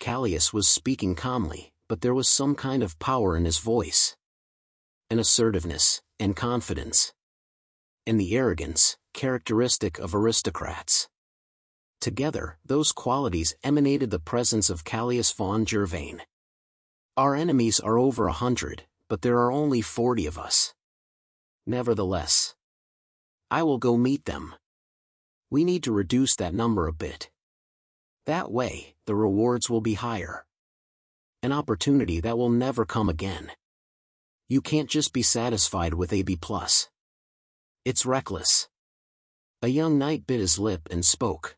Callius was speaking calmly, but there was some kind of power in his voice. An assertiveness, and confidence. And the arrogance, characteristic of aristocrats. Together, those qualities emanated the presence of Callius von Jervain. Our enemies are over a hundred, but there are only forty of us. Nevertheless, I will go meet them. We need to reduce that number a bit. That way, the rewards will be higher. An opportunity that will never come again. You can't just be satisfied with AB+. It's reckless. A young knight bit his lip and spoke.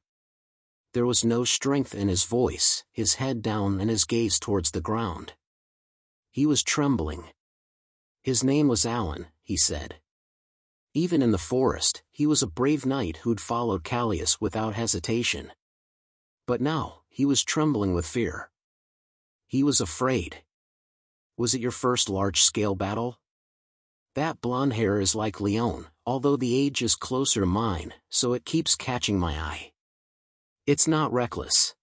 There was no strength in his voice, his head down and his gaze towards the ground. He was trembling. His name was Alan, he said. Even in the forest, he was a brave knight who'd followed Callius without hesitation. But now, he was trembling with fear. He was afraid. Was it your first large-scale battle? That blonde hair is like Leon, although the age is closer mine, so it keeps catching my eye. It's not reckless.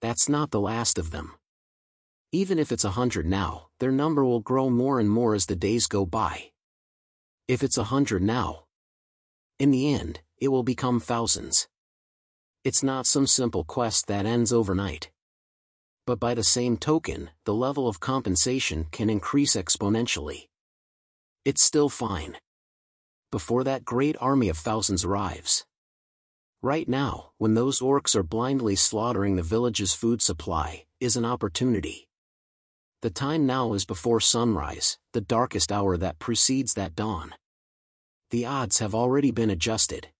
That's not the last of them. Even if it's a hundred now, their number will grow more and more as the days go by. If it's a hundred now, in the end, it will become thousands. It's not some simple quest that ends overnight. But by the same token, the level of compensation can increase exponentially. It's still fine. Before that great army of thousands arrives. Right now, when those orcs are blindly slaughtering the village's food supply, is an opportunity. The time now is before sunrise, the darkest hour that precedes that dawn. The odds have already been adjusted.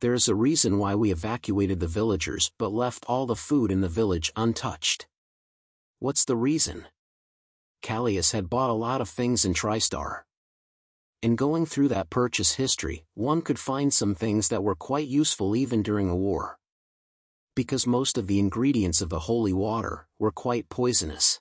There's a reason why we evacuated the villagers but left all the food in the village untouched. What's the reason? Callius had bought a lot of things in TriStar. In going through that purchase history, one could find some things that were quite useful even during a war. Because most of the ingredients of the holy water were quite poisonous.